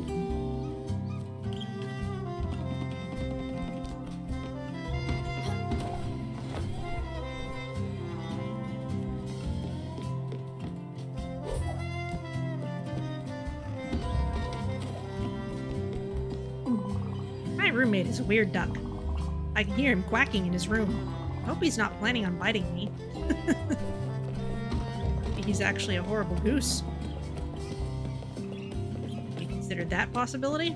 My roommate is a weird duck. I can hear him quacking in his room. I hope he's not planning on biting me. He's actually a horrible goose. We considered that possibility?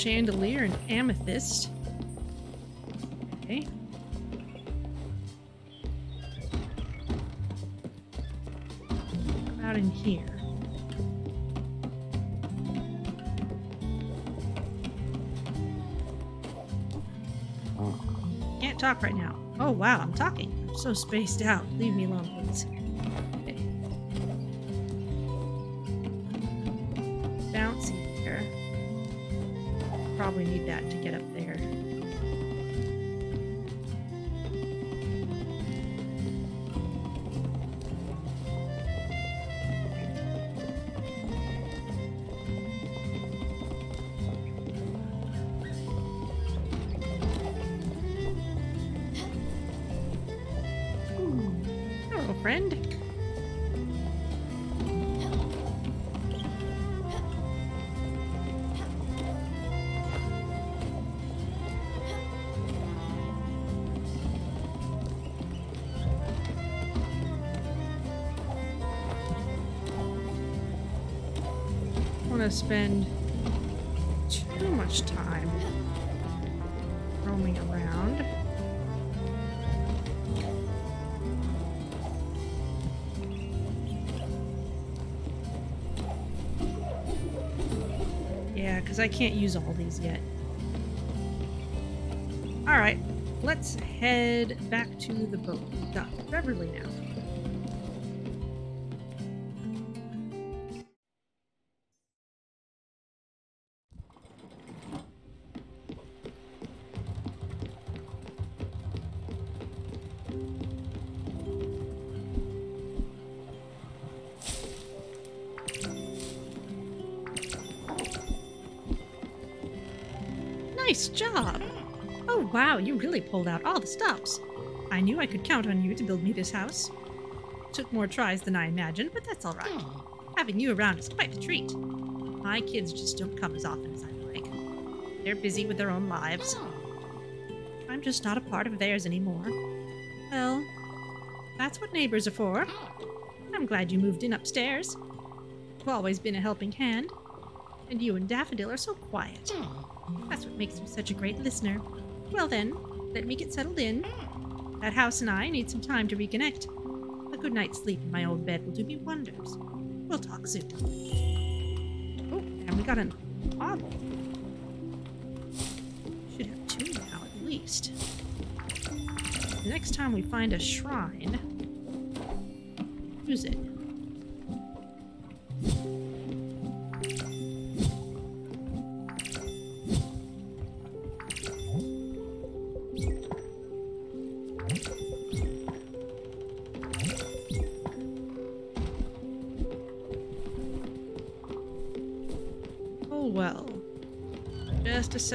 Chandelier and amethyst. Okay. About in here? Can't talk right now. Oh wow, I'm talking. I'm so spaced out. Leave me alone, spend too much time roaming around. Yeah, because I can't use all these yet. Alright, let's head back to the boat. Beverly now. Nice job! Oh wow, you really pulled out all the stops. I knew I could count on you to build me this house. Took more tries than I imagined, but that's alright. Oh. Having you around is quite a treat. My kids just don't come as often as I'd like. They're busy with their own lives. Oh. I'm just not a part of theirs anymore. Well, that's what neighbors are for. Oh. I'm glad you moved in upstairs. You've always been a helping hand. And you and Daffodil are so quiet. That's what makes you such a great listener. Well then, let me get settled in. That house and I need some time to reconnect. A good night's sleep in my old bed will do me wonders. We'll talk soon. Oh, and we got an bottle. Should have two now at least. The next time we find a shrine, use it.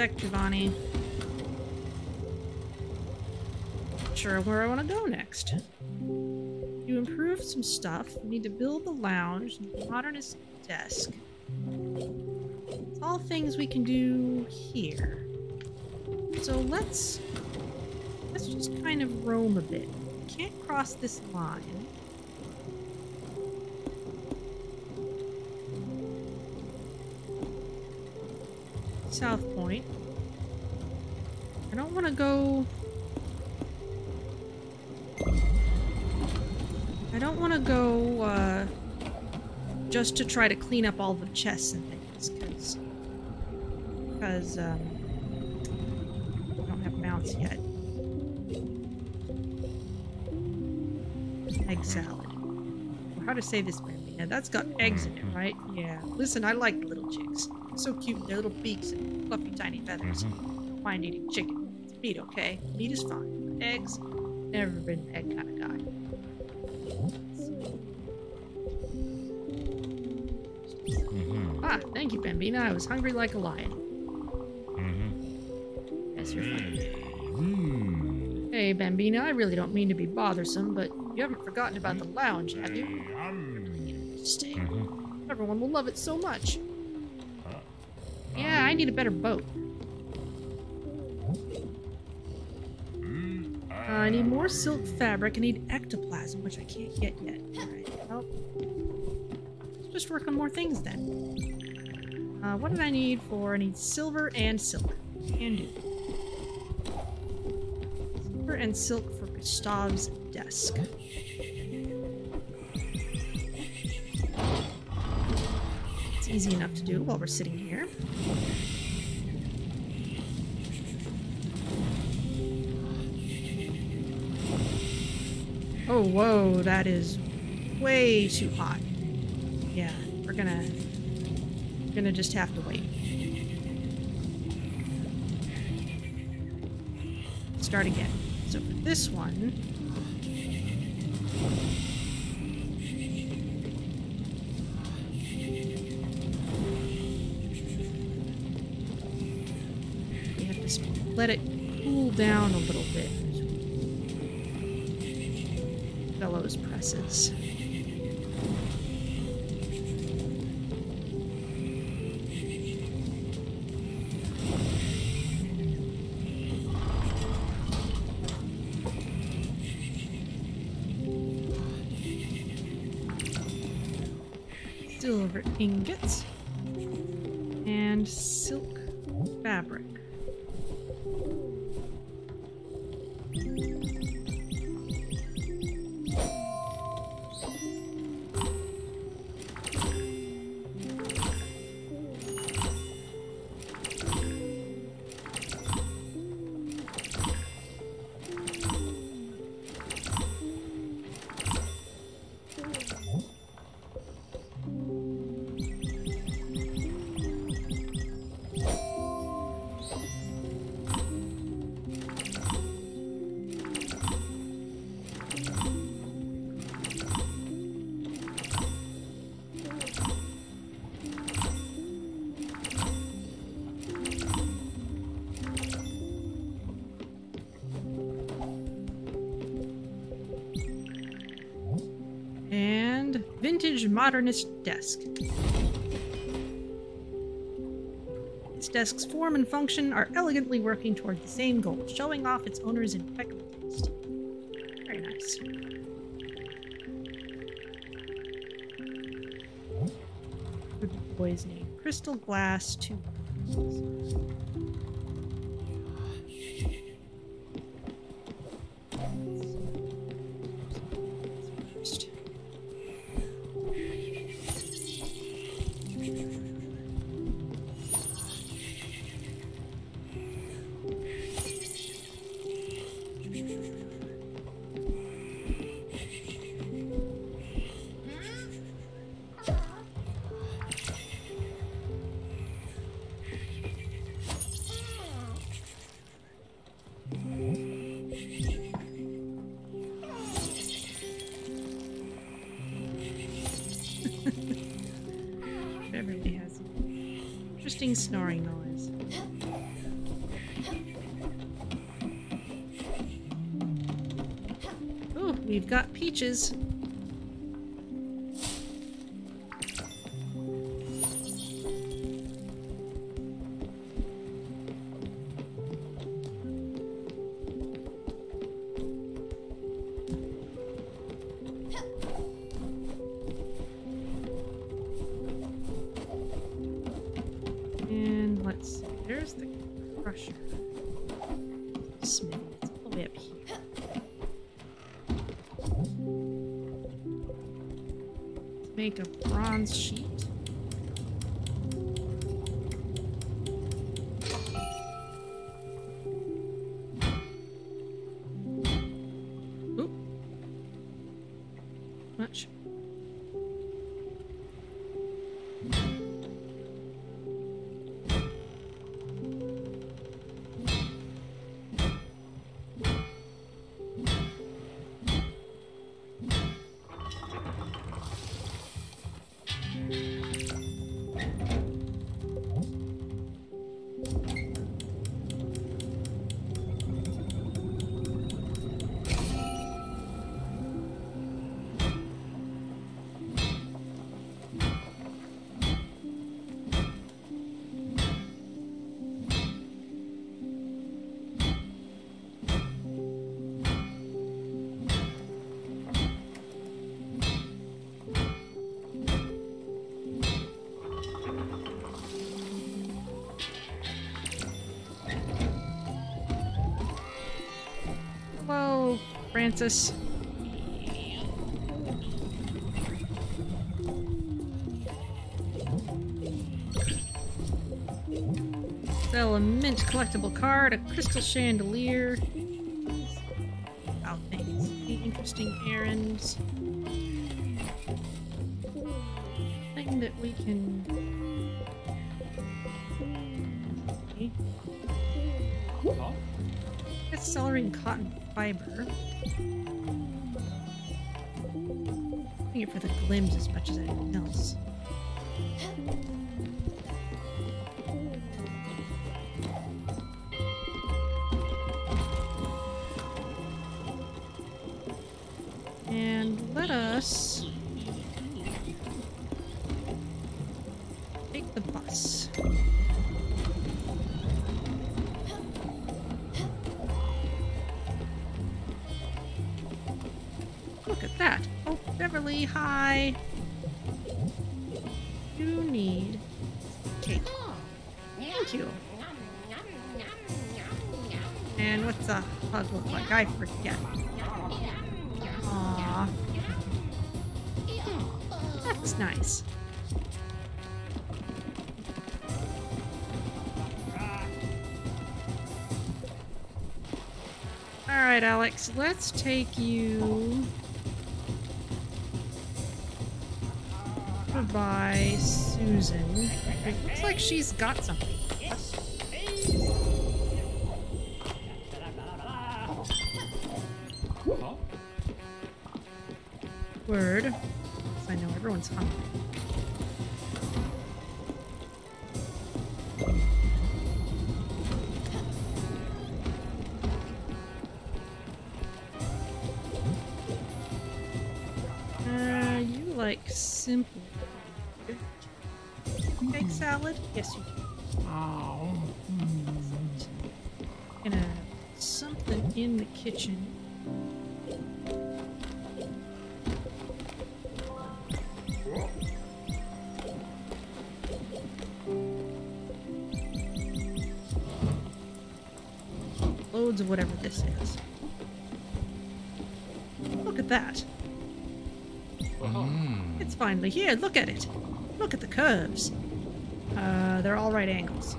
Sec, Giovanni. Not Sure where I want to go next. You improved some stuff. We need to build the lounge, modernist desk. It's all things we can do here. So let's let's just kind of roam a bit. Can't cross this line. South Point. Just to try to clean up all the chests and things, because... Because, um... I don't have mounts yet. Egg salad. How to say this, Bambina? That's got eggs in it, right? Yeah. Listen, I like little chicks. So cute with their little beaks and fluffy tiny feathers. Don't mind eating chicken. It's meat, okay? Meat is fine. Eggs, never been an egg kind of guy. Bambina. I was hungry like a lion. Mm-hmm. Yes, you're fine. Hmm. Hey, Bambina, I really don't mean to be bothersome, but you haven't forgotten about the lounge, have you? Stay. Mhm. Everyone will love it so much. Yeah, I need a better boat. Uh, I need more silk fabric. I need ectoplasm, which I can't get yet. Alright, well. Let's just work on more things then. Uh, what did I need for? I need silver and silk. Can do. Silver and silk for Gustav's desk. It's easy enough to do while we're sitting here. Oh, whoa, that is way too hot. Yeah, we're gonna gonna just have to wait. Start again. So for this one, we have to let it Ingots vintage modernist desk. Its desk's form and function are elegantly working toward the same goal, showing off its owner's impeccable taste. Very nice. Good boy's name. Crystal glass two. Snoring noise. Ooh, we've got peaches. Francis. Sell a mint collectible card, a crystal chandelier. Wow, things. Interesting errands. Thing that we can. Okay. Get celery and cotton fiber. It for the glims as much as anything Let's take you by Susan. It looks like she's got something. Word. I know everyone's hungry. Loads of whatever this is. Look at that. Uh-huh. It's finally here. Look at it. Look at the curves. Uh, they're all right angles.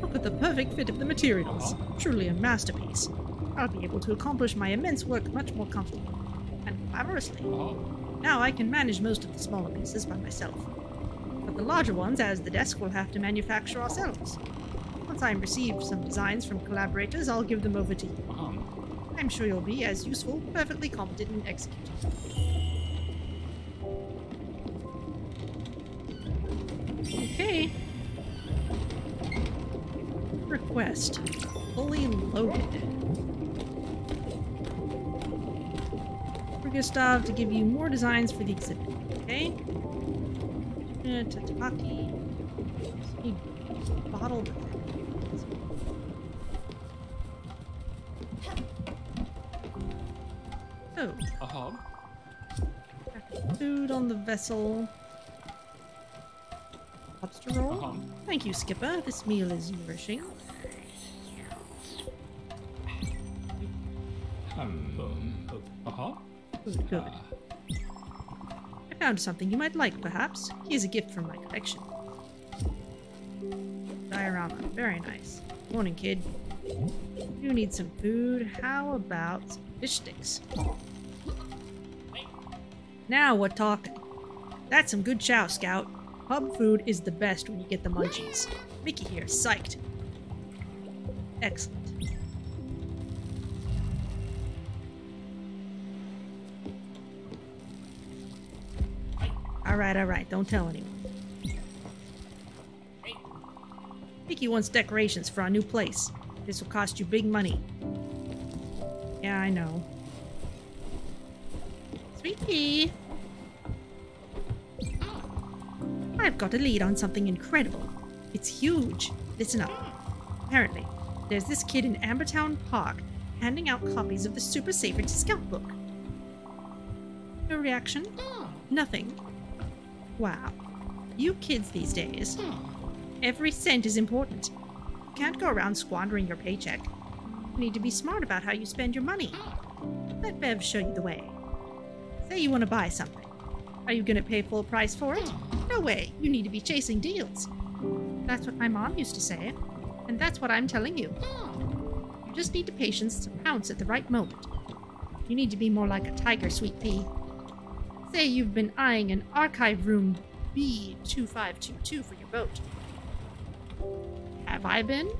Look at the perfect fit of the materials. Truly a masterpiece. I'll be able to accomplish my immense work much more comfortably and glamorously. Now I can manage most of the smaller pieces by myself. But the larger ones, as the desk, we'll have to manufacture ourselves. Once I receive some designs from collaborators, I'll give them over to you. Uh-huh. I'm sure you'll be as useful, perfectly competent in executing. Okay. Request. Fully loaded. For Gustav to give you more designs for the exhibit. Okay? Uh, Tataki. Bottled. Food on the vessel. Lobster roll? Uh-huh. Thank you, Skipper. This meal is nourishing. Uh-huh. Good, good. Uh, I found something you might like, perhaps. Here's a gift from my collection. Diorama. Very nice. Morning, kid. You need some food. How about some fish sticks? Now we're talking. That's some good chow, Scout. Pub food is the best when you get the munchies. Mickey here, psyched. Excellent. Alright, alright, don't tell anyone. Mickey wants decorations for our new place. This will cost you big money. Yeah, I know. Sweetie! I've got a lead on something incredible. It's huge. Listen up. Apparently, there's this kid in Ambertown Park handing out copies of the Super Saver Discount Book. No reaction? Nothing. Wow. You kids these days. Every cent is important. You can't go around squandering your paycheck. You need to be smart about how you spend your money. Let Bev show you the way. Say you want to buy something. Are you going to pay full price for it? No way. You need to be chasing deals. That's what my mom used to say, and that's what I'm telling you. You just need the patience to pounce at the right moment. You need to be more like a tiger, sweet pea. Say you've been eyeing an archive room B2522 for your boat. Have I been?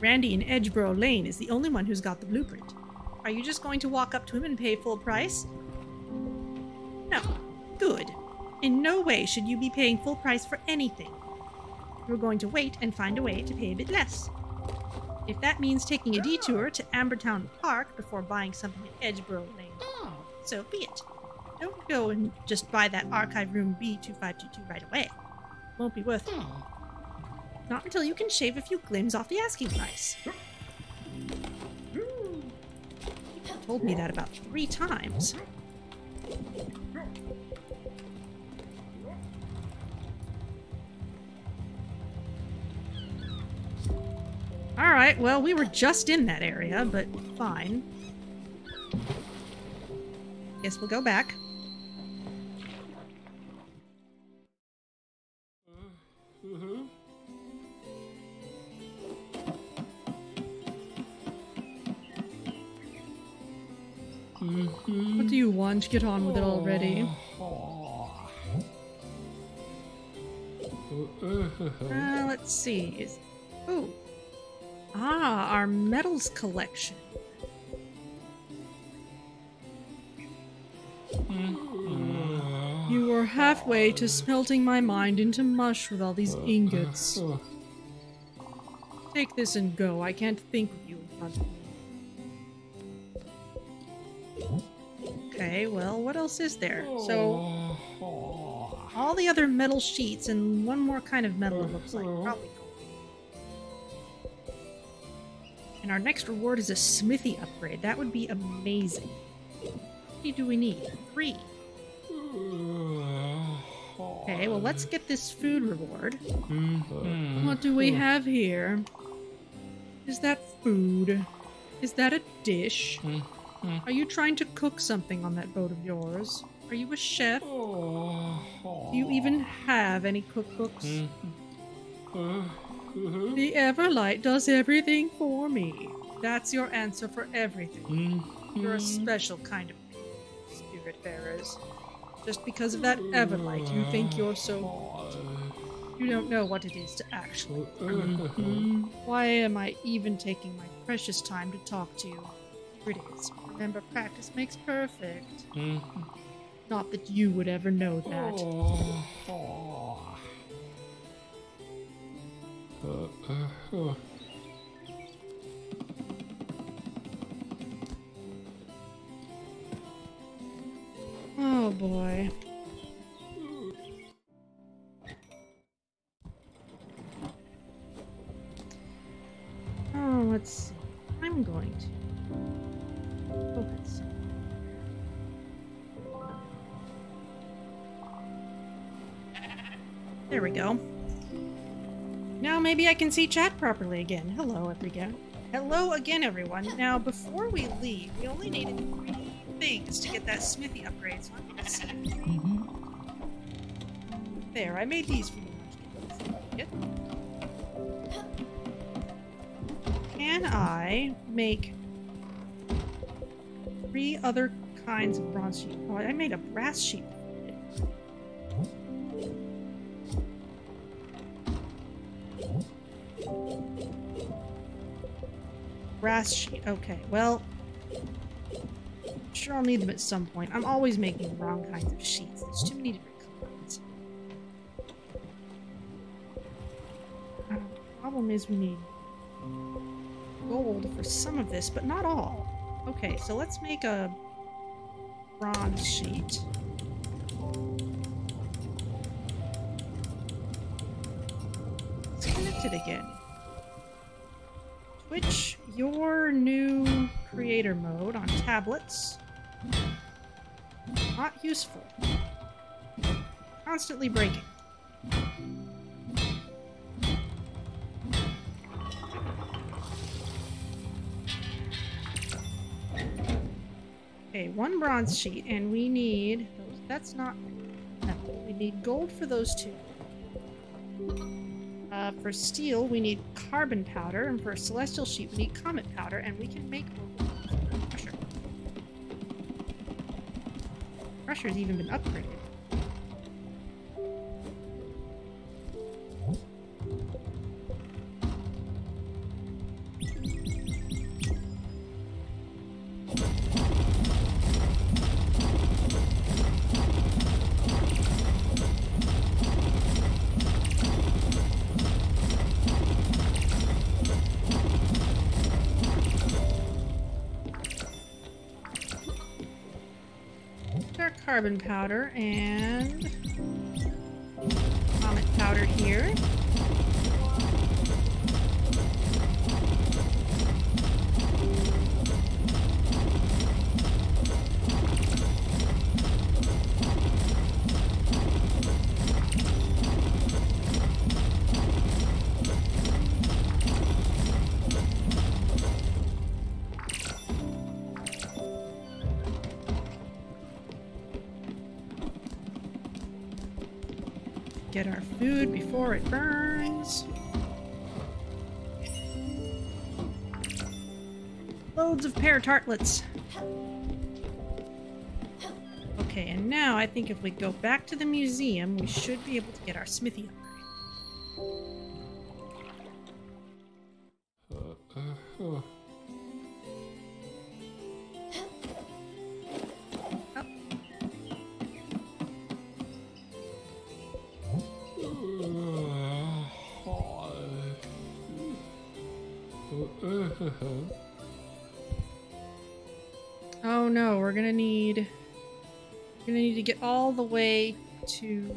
Randy in Edgeboro Lane is the only one who's got the blueprint. Are you just going to walk up to him and pay full price? No. Good. In no way should you be paying full price for anything. You're going to wait and find a way to pay a bit less. If that means taking a detour to Ambertown Park before buying something at Edgeboro Lane, so be it. Don't go and just buy that archive room B2522 right away. Won't be worth it. Not until you can shave a few glims off the asking price. You told me that about three times. Alright, well, we were just in that area, but fine. Guess we'll go back. What do you want? Get on with it already. (laughs) Uh, let's see. Is ooh. Ah, our metals collection. You are halfway to smelting my mind into mush with all these ingots. Take this and go. I can't think of you. Okay, well, what else is there? So, all the other metal sheets and one more kind of metal it looks like. Probably And our next reward is a smithy upgrade. That would be amazing. How many do we need? Three. Okay, well, let's get this food reward. Mm-hmm. What do we have here? Is that food? Is that a dish? Mm-hmm. Are you trying to cook something on that boat of yours? Are you a chef? Do you even have any cookbooks? Mm-hmm. The Everlight does everything for me. That's your answer for everything. You're a special kind of spirit bearers. Just because of that Everlight, you think you're so. You don't know what it is to actually. Mm-hmm. Why am I even taking my precious time to talk to you? Here it is. Remember, practice makes perfect. Not that you would ever know that. Oh boy. Oh, let's see. I'm going to. Oh, let's. There we go. Now maybe I can see chat properly again. Hello, everyone. Hello again, everyone. Now, before we leave, we only needed three things to get that smithy upgrade, so I'm gonna set There, I made these for you. Can I make three other kinds of bronze sheet? Oh, I made a brass sheet. Brass sheet. Okay, well, sure I'll need them at some point. I'm always making the wrong kinds of sheets. There's too many different kinds. Uh, the problem is we need gold for some of this, but not all. Okay, so let's make a bronze sheet. Let's connect it again. Twitch, your new creator mode on tablets. Not useful. Constantly breaking. Okay, one bronze sheet, and we need... Those, that's not... No, we need gold for those two. Uh, for steel, we need carbon powder, and for celestial sheet, we need comet powder, and we can make pressure. Pressure's even been upgraded. Carbon powder and comet powder here. Tartlets. Okay, and now I think if we go back to the museum, we should be able to get our smithy upgrade. To get all the way to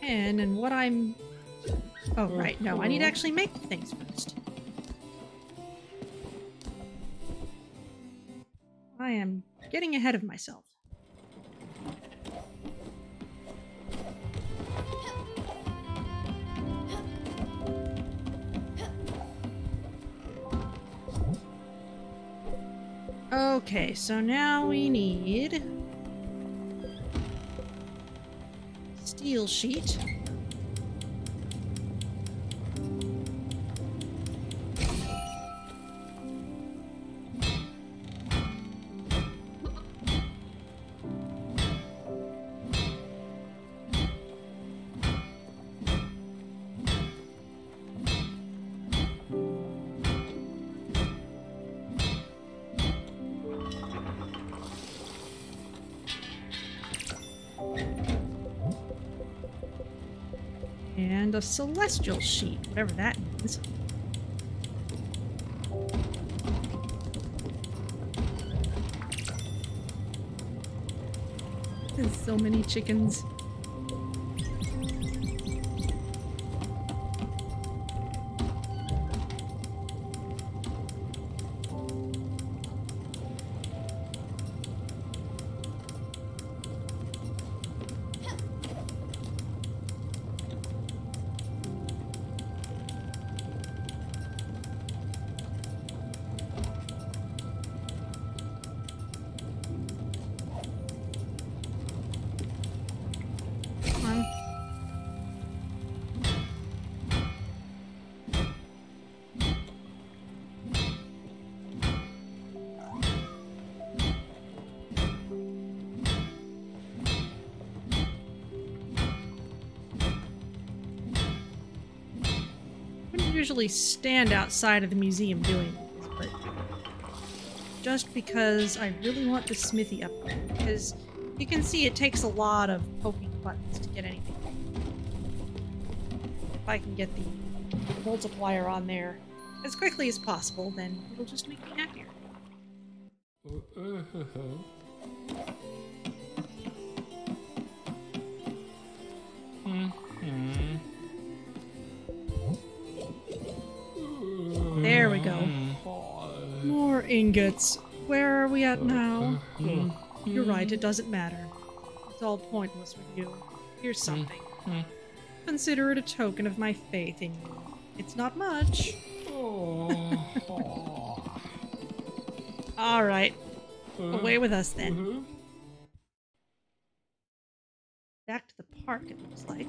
ten and what I'm Oh right, no, I need to actually make things first. I am getting ahead of myself. Okay, so now we need steel sheet. A celestial sheet, whatever that means. There's so many chickens. Wouldn't stand outside of the museum doing this, but just because I really want the smithy upgrade, because you can see it takes a lot of poking buttons to get anything. If I can get the multiplier on there as quickly as possible, then it'll just make me happier. Uh, uh, there we You're it doesn't matter. It's all pointless with you. Here's something. Consider it a token of my faith in you. It's not much. All right, Uh, away with us then. mhm. Back to the park, it looks like.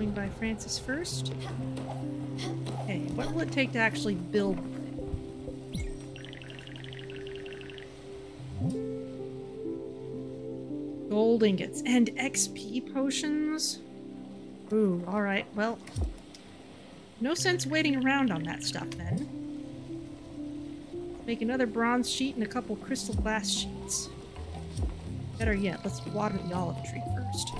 Swing by Francis first. Okay, what will it take to actually build? Gold ingots and XP potions? Ooh, alright, well. No sense waiting around on that stuff then. Make another bronze sheet and a couple crystal glass sheets. Better yet, let's water the olive tree first.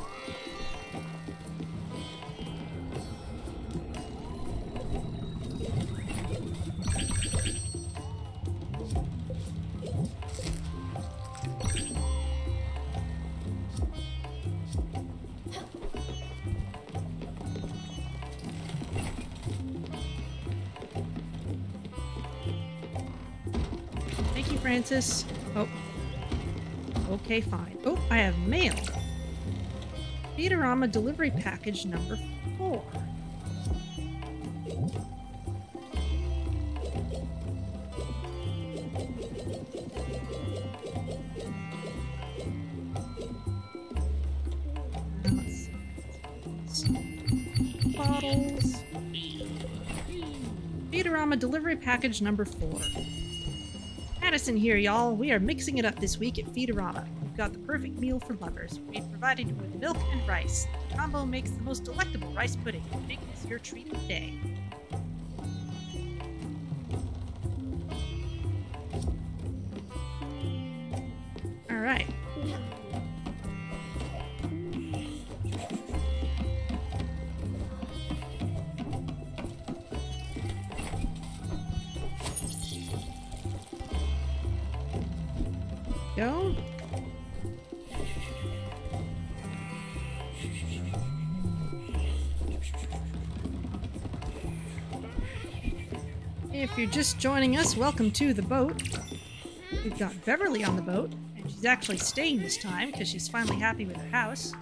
Francis. Oh. Okay, fine. Oh, I have mail. Feedorama delivery package number four. Bottles. Feedorama delivery package number four. Madison here, y'all. We are mixing it up this week at Feedorama. We've got the perfect meal for lovers. We've provided you with milk and rice. The combo makes the most delectable rice pudding. Make this your treat of the day. Just joining us, welcome to the boat. We've got Beverly on the boat, and she's actually staying this time because she's finally happy with her house.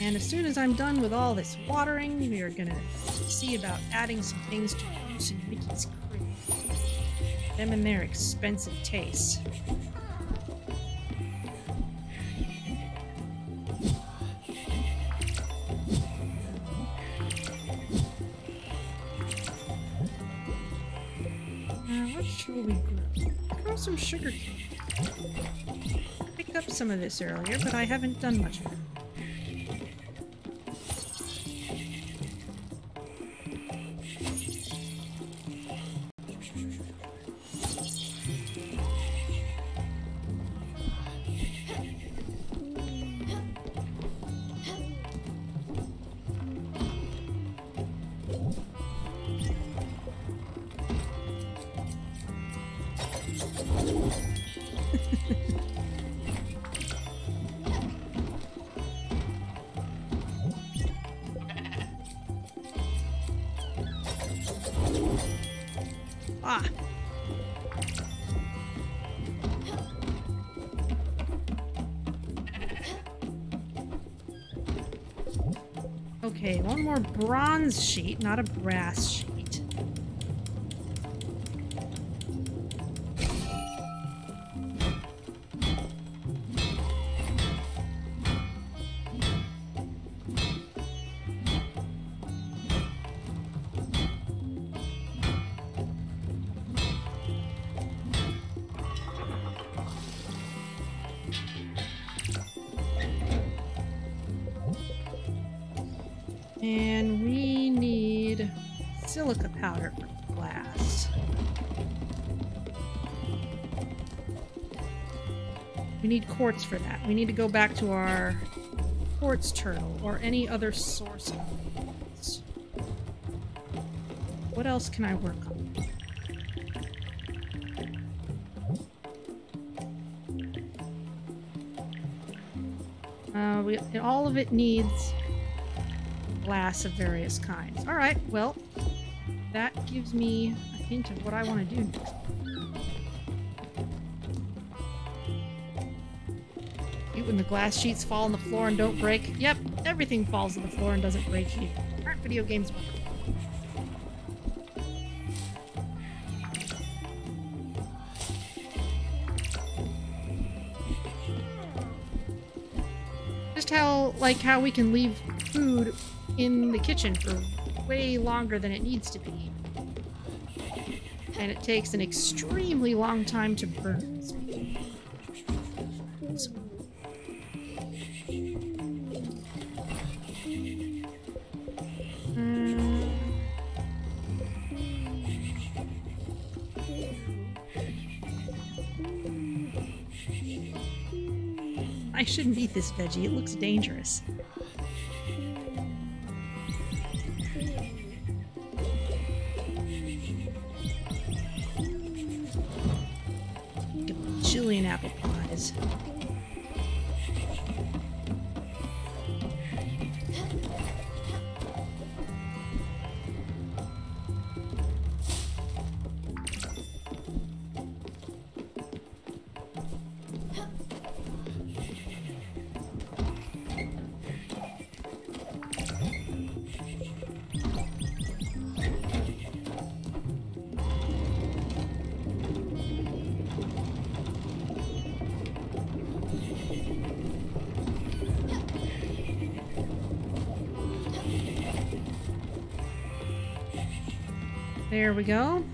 And as soon as I'm done with all this watering, we are gonna see about adding some things to Bruce and Mickey's crew. Them and their expensive tastes. Some sugar cane. Picked up some of this earlier, but I haven't done much with it. Sheet, not a brass quartz for that. We need to go back to our quartz turtle or any other source of quartz. What else can I work on? Uh, we, all of it needs glass of various kinds. All right, well, that gives me a hint of what I want to do next. Glass sheets fall on the floor and don't break. Yep, everything falls on the floor and doesn't break either. Aren't video games wonderful? Just how, like, how we can leave food in the kitchen for way longer than it needs to be. And it takes an extremely long time to burn. Veggie. It looks dangerous. Jillian apple pies. There we go.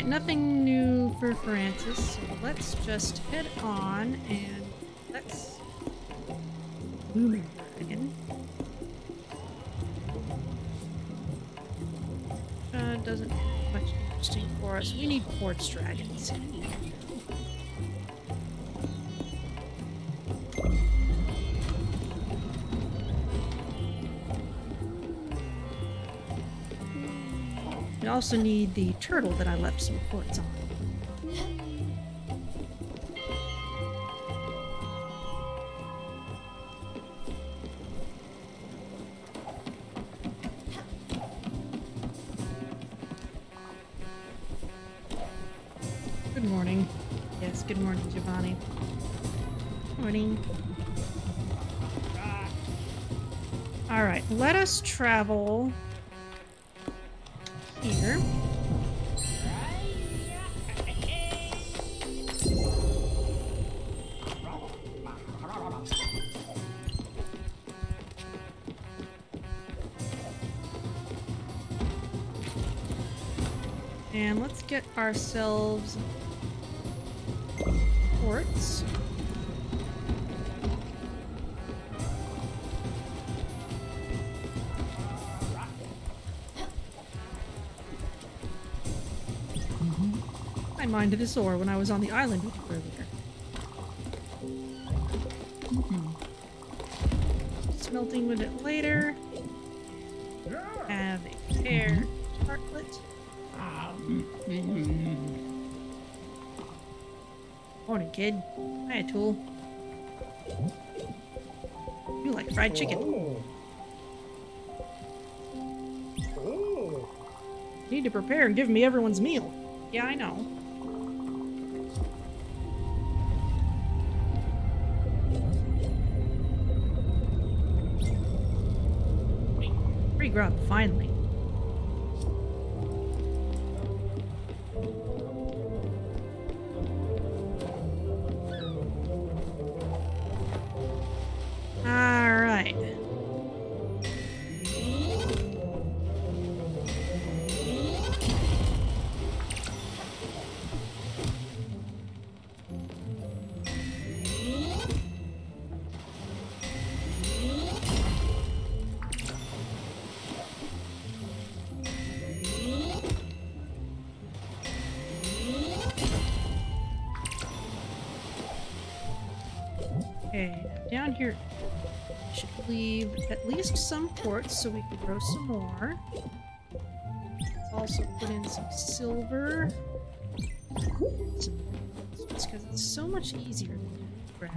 Alright, nothing new for Francis, so let's just head on and let's Lunar Dragon. Uh, doesn't have much interesting for us. We need quartz dragons. Also need the turtle that I left some quartz on. Good morning. Yes, good morning, Giovanni. Morning. Ah. All right, let us travel ourselves quartz. I mined this ore when I was on the island kid. Hi, Tool. You like fried chicken. Oh. Need to prepare and give me everyone's meal. Yeah, I know. Quartz so we can grow some more. Let's also put in some silver. Some just because it's so much easier than bread.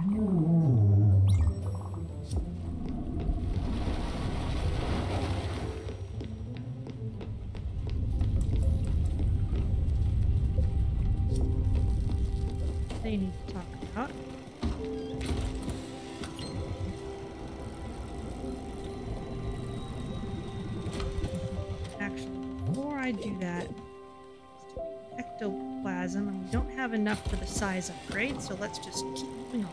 Enough for the size upgrade, so let's just keep moving on.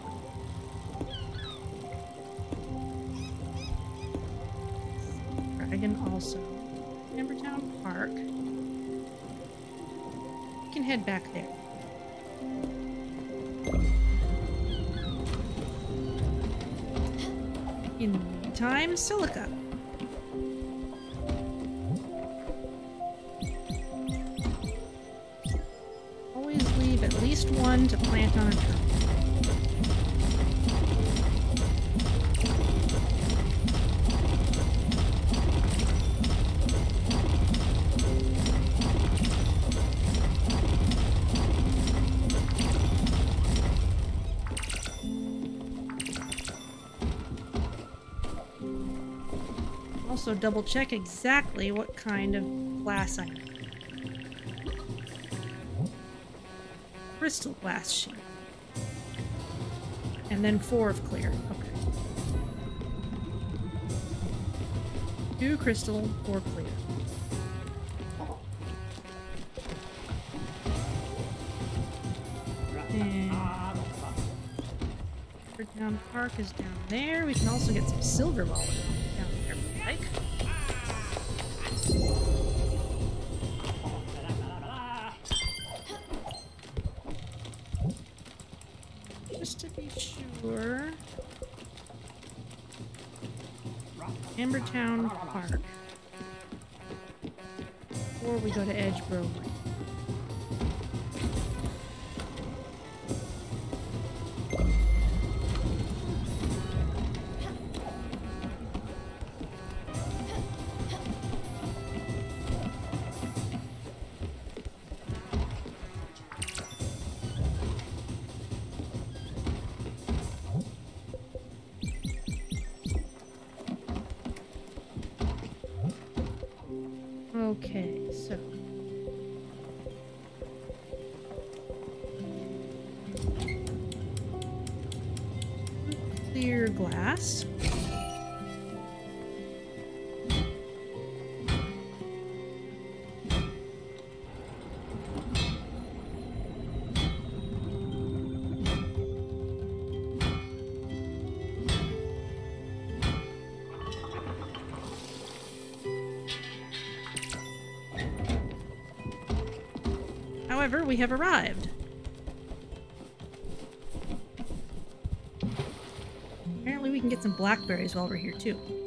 Dragon also. Ambertown Park. We can head back there. In the meantime, silica. Also double check exactly what kind of glass I need. Crystal glass sheet. And then four of clear. Okay. Two crystal, four clear. Down Park is down there. We can also get some silver while Park. However, we have arrived. Apparently we can get some blackberries while we're here too.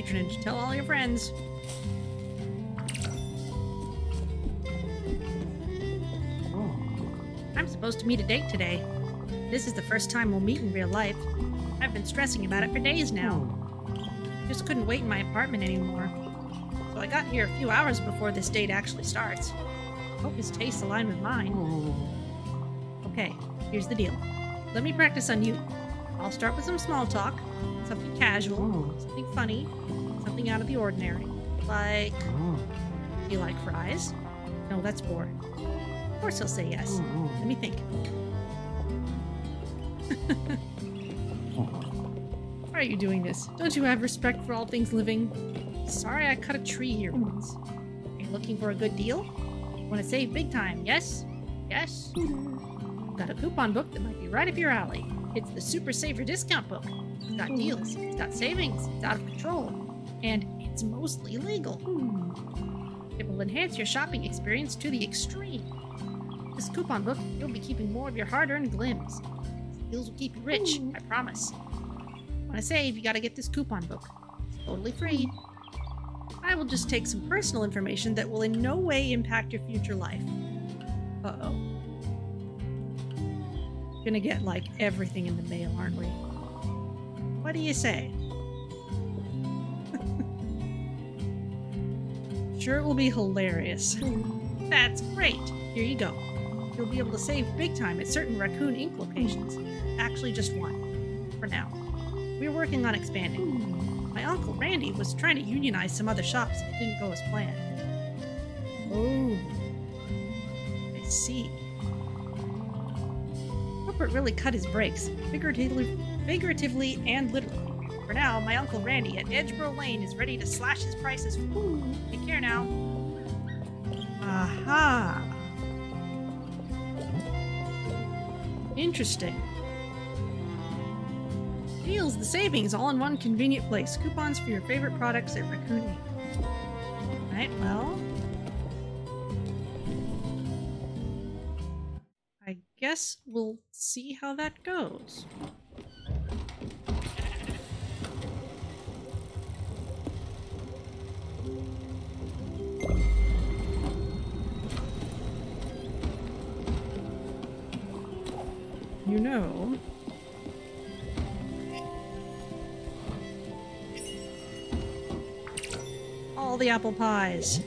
Patronage. Tell all your friends. I'm supposed to meet a date today. This is the first time we'll meet in real life. I've been stressing about it for days now. Just couldn't wait in my apartment anymore. So I got here a few hours before this date actually starts. Hope his tastes align with mine. Okay, here's the deal. Let me practice on you. I'll start with some small talk, something casual, something funny, something out of the ordinary. Like, do you like fries? No, that's boring. Of course he'll say yes. Let me think. (laughs) Why are you doing this? Don't you have respect for all things living? Sorry I cut a tree here once. Are you looking for a good deal? Want to save big time, yes? Yes? Got a coupon book that might be right up your alley. It's the Super Saver Discount Book. It's got deals, it's got savings, it's out of control, and it's mostly legal. It will enhance your shopping experience to the extreme. This coupon book, you'll be keeping more of your hard-earned glims. Deals will keep you rich, I promise. Want to save, you gotta get this coupon book. It's totally free. I will just take some personal information that will in no way impact your future life. Uh-oh. Gonna get, like, everything in the mail, aren't we? What do you say? Sure it will be hilarious. That's great! Here you go. You'll be able to save big time at certain Raccoon Inc. locations. Actually, just one. For now. We're working on expanding. My uncle Randy was trying to unionize some other shops and it didn't go as planned. Oh. I see. Rupert really cut his brakes, figuratively, figuratively and literally. For now, my Uncle Randy at Edgeboro Lane is ready to slash his prices. Ooh, now. Aha. Interesting. Deals, the savings, all in one convenient place. Coupons for your favorite products at Raccoon Inc. Right, well. I guess we'll see how that goes. You know, all the apple pies.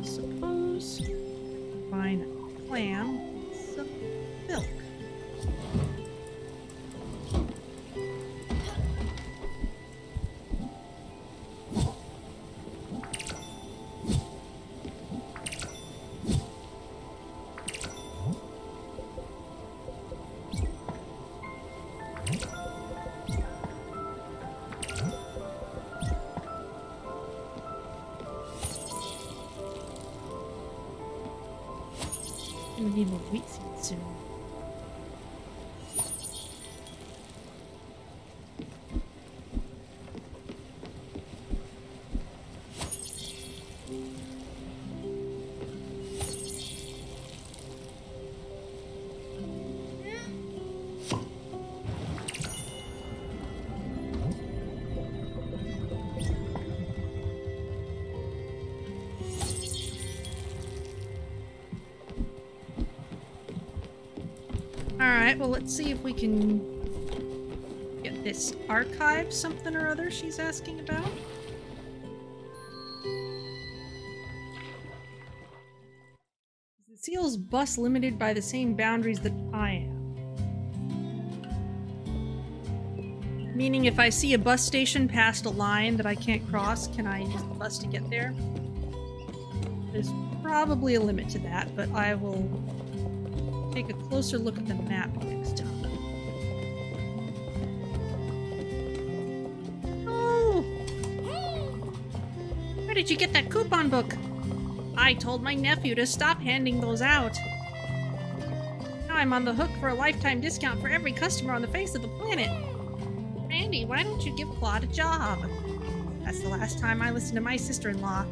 I suppose find a clam, well let's see if we can get this archive something or other she's asking about. Is the Seal's bus limited by the same boundaries that I am? Meaning if I see a bus station past a line that I can't cross, can I use the bus to get there? There's probably a limit to that, but I will take a closer look at the map did you get that coupon book? I told my nephew to stop handing those out. Now I'm on the hook for a lifetime discount for every customer on the face of the planet. Randy, why don't you give Claude a job? That's the last time I listened to my sister-in-law.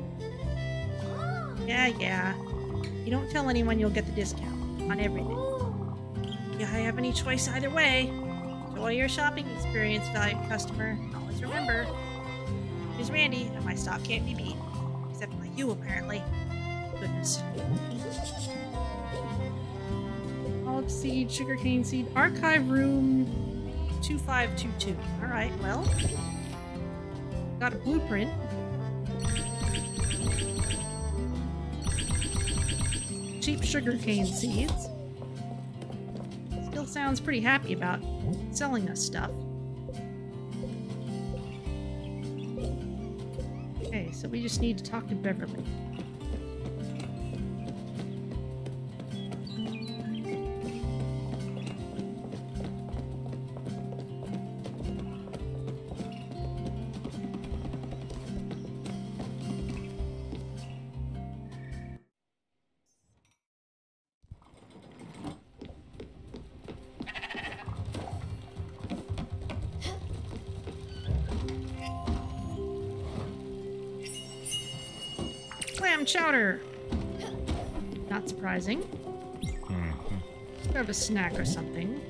Yeah, yeah. You don't tell anyone you'll get the discount on everything. Yeah, I have any choice either way. Enjoy your shopping experience, valued customer. Always remember, here's Randy, and my stock can't be beat. You, apparently. Goodness. Olive seed, sugarcane seed, archive room 2522. Alright, well. Got a blueprint. Cheap sugarcane seeds. Still sounds pretty happy about selling us stuff. Just need to talk to Beverly. A snack or something.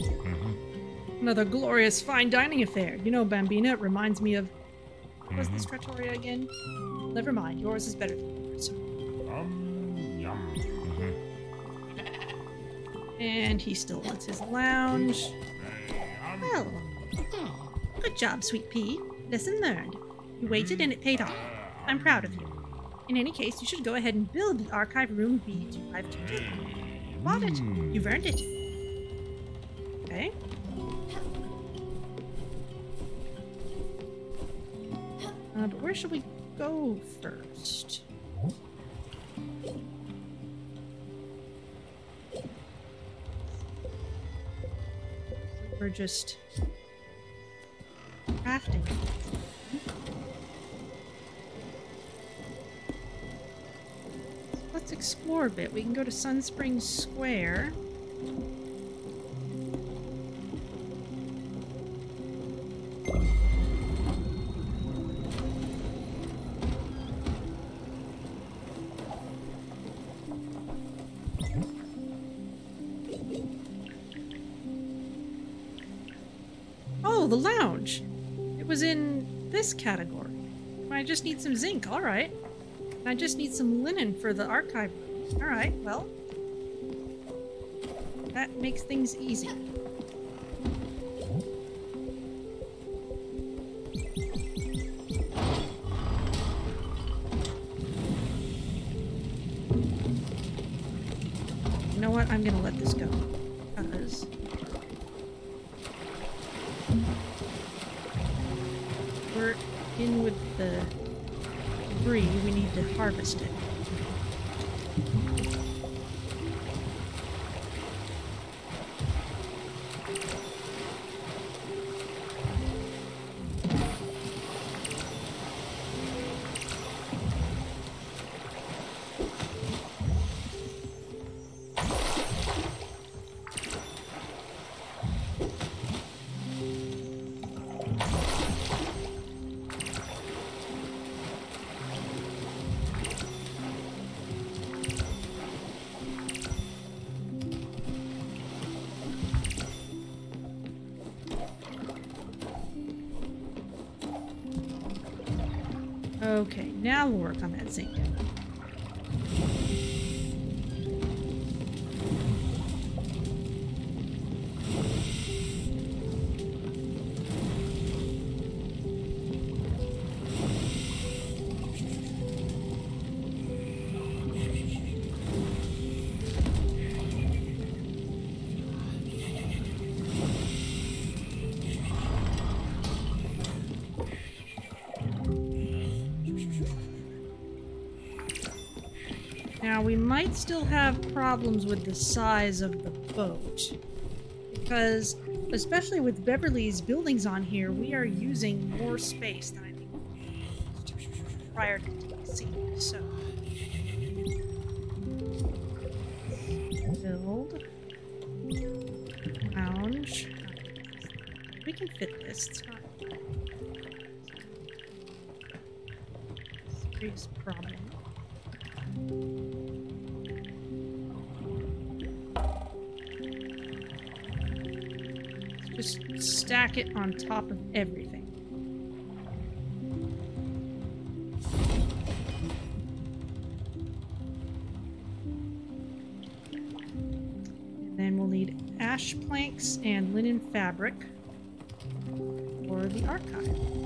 Mhm. Another glorious fine dining affair. You know, Bambina, it reminds me of. What was this trattoria again? Never mind, yours is better than yours. Um, yum. Mhm. And he still wants his lounge. Well, good job, Sweet Pea. Lesson learned. You waited and it paid off. I'm proud of any case, you should go ahead and build the archive room B2522. You bought it. You've earned it. Okay. Uh, but where should we go first? We're just crafting. Let's explore a bit. We can go to Sunspring Square. Oh, the lounge. It was in this category. I just need some zinc. All right. I just need some linen for the archive room. All right. Well, that makes things easy. Okay, now we'll work on that zinc. Still have problems with the size of the boat. Because, especially with Beverly's buildings on here, we are using more space than I think prior to DLC. So, build. Lounge. We can fit this. It's on top of everything. Then we'll need ash planks and linen fabric for the archive.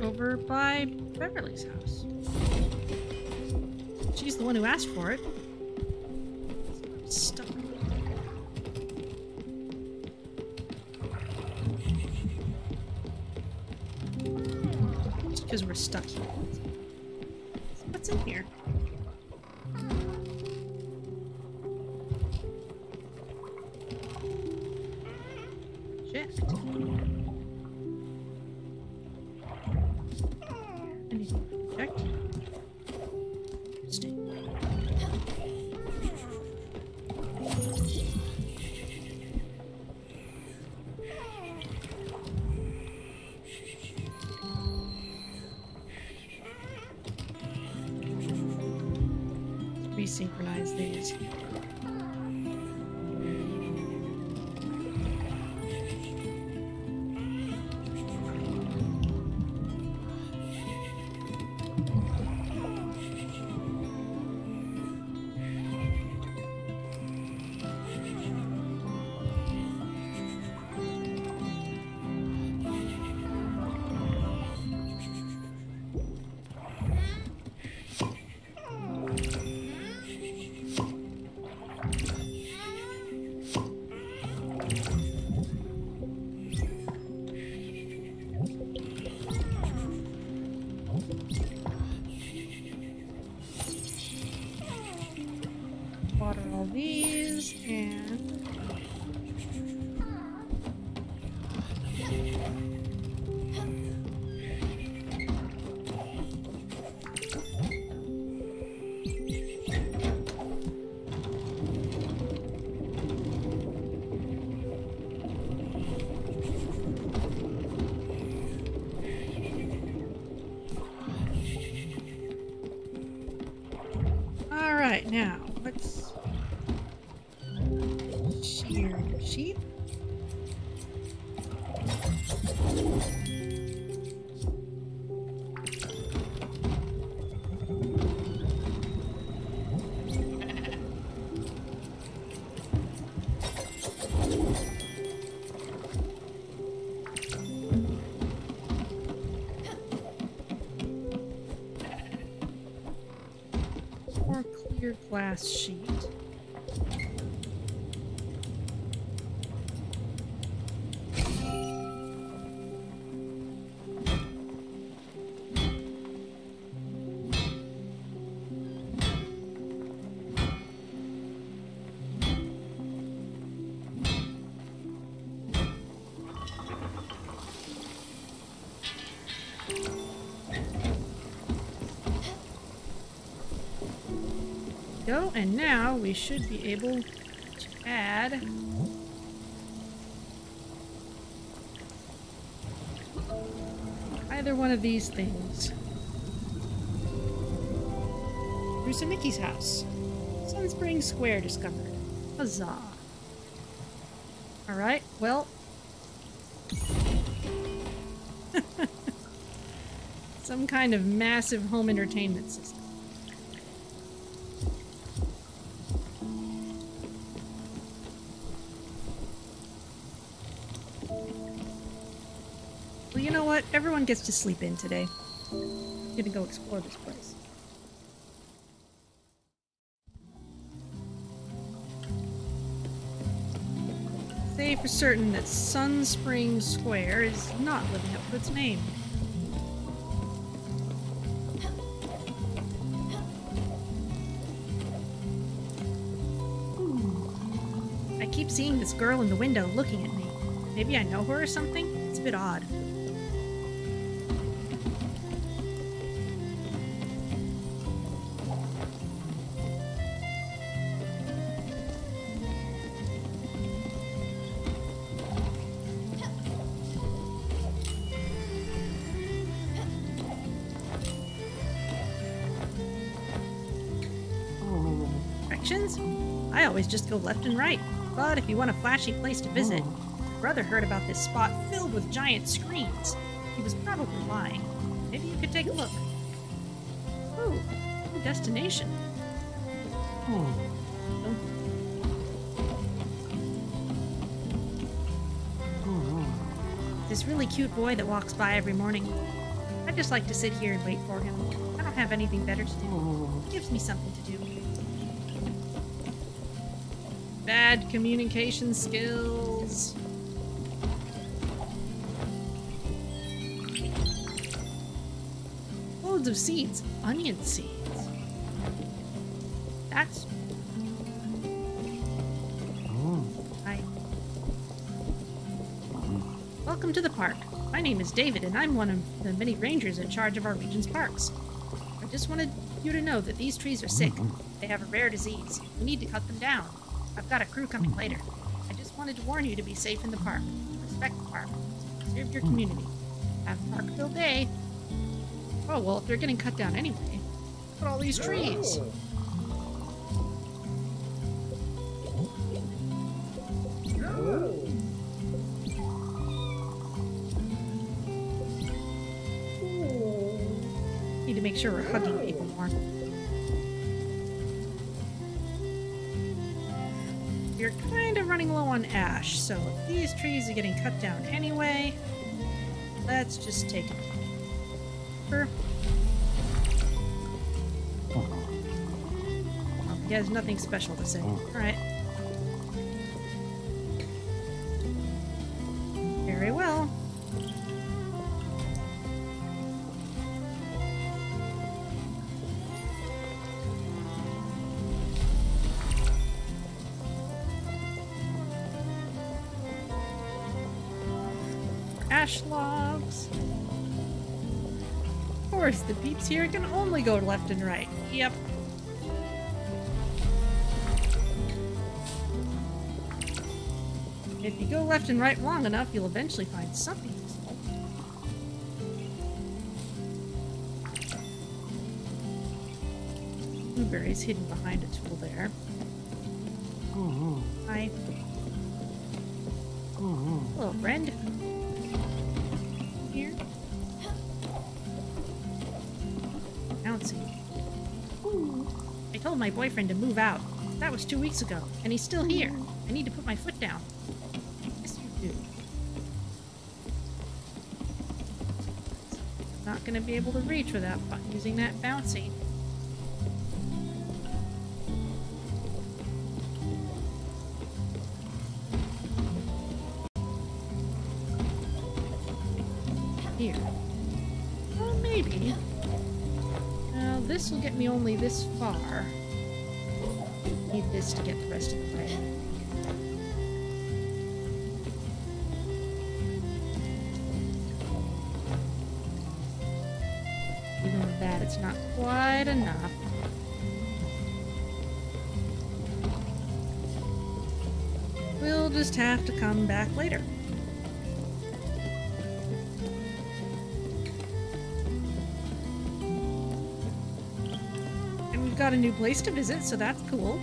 Over by Beverly's house. She's the one who asked for it. Glass sheet. and now we should be able to add either one of these things. Rusamiki's house. Sunspring Square discovered. Huzzah. Alright, well. (laughs) Some kind of massive home entertainment system. Everyone gets to sleep in today. I'm gonna go explore this place. Say for certain that Sunspring Square is not living up to its name. I keep seeing this girl in the window looking at me. Maybe I know her or something? It's a bit odd. Just go left and right. But if you want a flashy place to visit, my brother heard about this spot filled with giant screens. He was probably lying. Maybe you could take a look. Ooh, destination. Oh. This really cute boy that walks by every morning. I just like to sit here and wait for him. I don't have anything better to do. He gives me something to do. Bad communication skills. Loads of seeds. Onion seeds. That's. Oh. Hi. Welcome to the park. My name is David, and I'm one of the many rangers in charge of our region's parks. I just wanted you to know that these trees are sick. Mm-hmm. They have a rare disease. We need to cut them down. I've got a crew coming later. I just wanted to warn you to be safe in the park. Respect the park. Serve your community. Have a park-filled day. Oh, well, if they're getting cut down anyway, look at all these trees. Need to make sure we're hugging ash, so if these trees are getting cut down anyway, let's just take it. For... Oh, he has nothing special to say. Oh. Alright. Peeps here can only go left and right. Yep. If you go left and right long enough, you'll eventually find something useful. Blueberry's hidden behind a tool there. Boyfriend to move out. That was two weeks ago, and he's still here. I need to put my foot down. Yes, you do. Not gonna be able to reach without using that bouncy. here. Well, maybe. Now, this will get me only this far need this to get the rest of the way. Even with that, it's not quite enough. We'll just have to come back later. And we've got a new place to visit, so that's cool.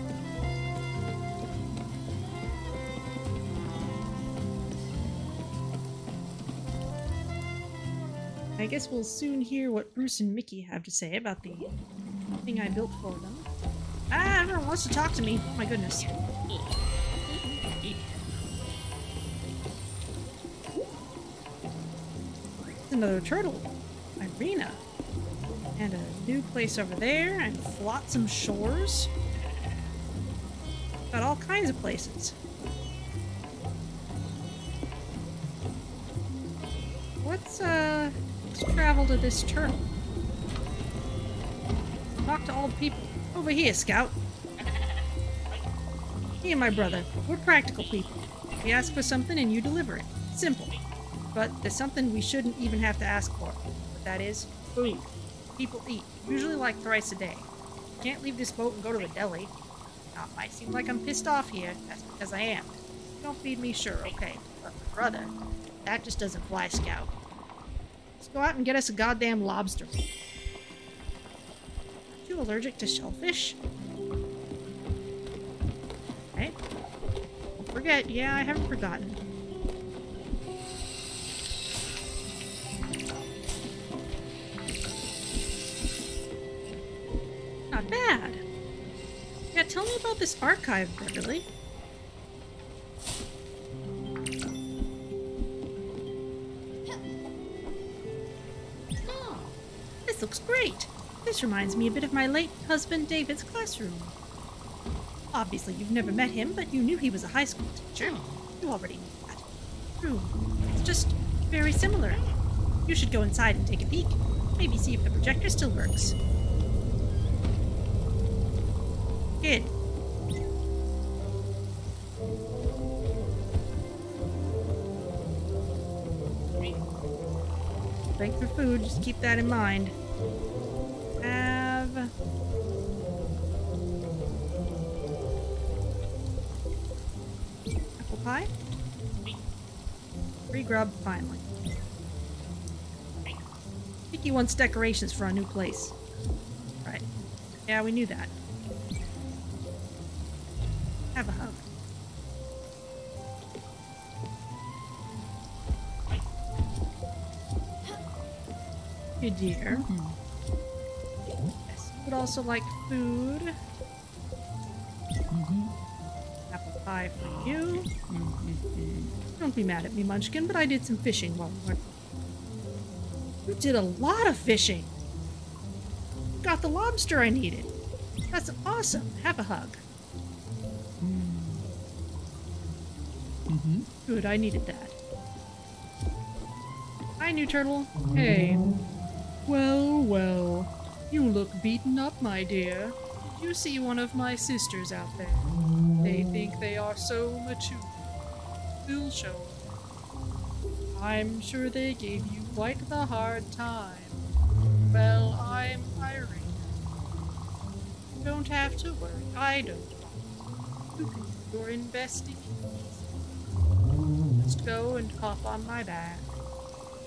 Guess we'll soon hear what Bruce and Mickey have to say about the thing I built for them. Ah, everyone wants to talk to me. Oh my goodness. Another turtle. Irina. And a new place over there, and Flotsam Shores. Got all kinds of places. Let's this turtle. Talk to all the people. Over here, Scout. Me and my brother, we're practical people. We ask for something and you deliver it. Simple. But there's something we shouldn't even have to ask for. That is food. People eat, usually like thrice a day. Can't leave this boat and go to the deli. Now, might seem like I'm pissed off here. That's because I am. Don't feed me, sure, okay. But my brother, that just doesn't fly, Scout. Go out and get us a goddamn lobster. You allergic to shellfish? Okay. Don't forget, yeah, I haven't forgotten. Not bad. Yeah, tell me about this archive, Beverly. This reminds me a bit of my late husband David's classroom. Obviously, you've never met him, but you knew he was a high school teacher. You already knew that. True. It's just very similar. You should go inside and take a peek. Maybe see if the projector still works. Kid. Thank for food, just keep that in mind. Grub finally. Mickey wants decorations for our new place. Right. Yeah, we knew that. Have a hug. Good dear. Mm-hmm. Yes, would also like food. Mm-hmm. Apple pie for you. Don't be mad at me, Munchkin, but I did some fishing while we. You did a lot of fishing. Got the lobster I needed. That's awesome. Have a hug. Mm -hmm. Good, I needed that. Hi, new turtle. Hey. Well, well. You look beaten up, my dear. You see one of my sisters out there? They think they are so mature. We'll show. I'm sure they gave you quite the hard time. Well, I'm Irene. You don't have to worry. I don't. You can do your investigation. Just go and hop on my back.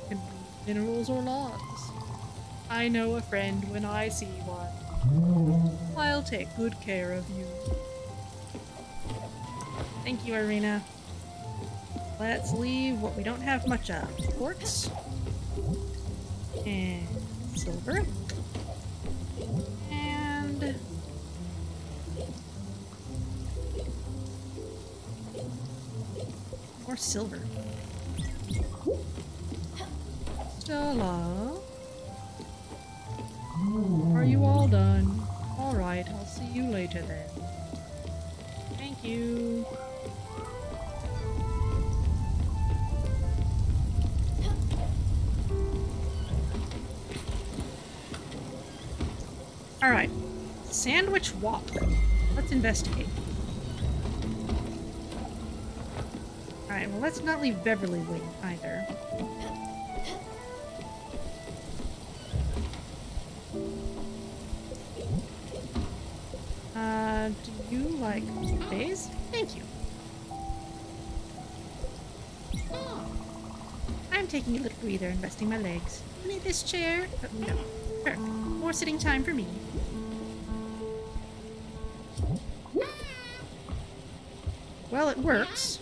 Can be minerals or logs. I know a friend when I see one. I'll take good care of you. Thank you, Irina. Let's leave what we don't have much of. Quartz. And silver. And... More silver. Stella. Alright. Sandwich Walk. Let's investigate. Alright, well let's not leave Beverly waiting either. Uh, do you like days? Thank you. I'm taking a little breather and resting my legs. Need this chair? No. More sitting time for me. Well, it works.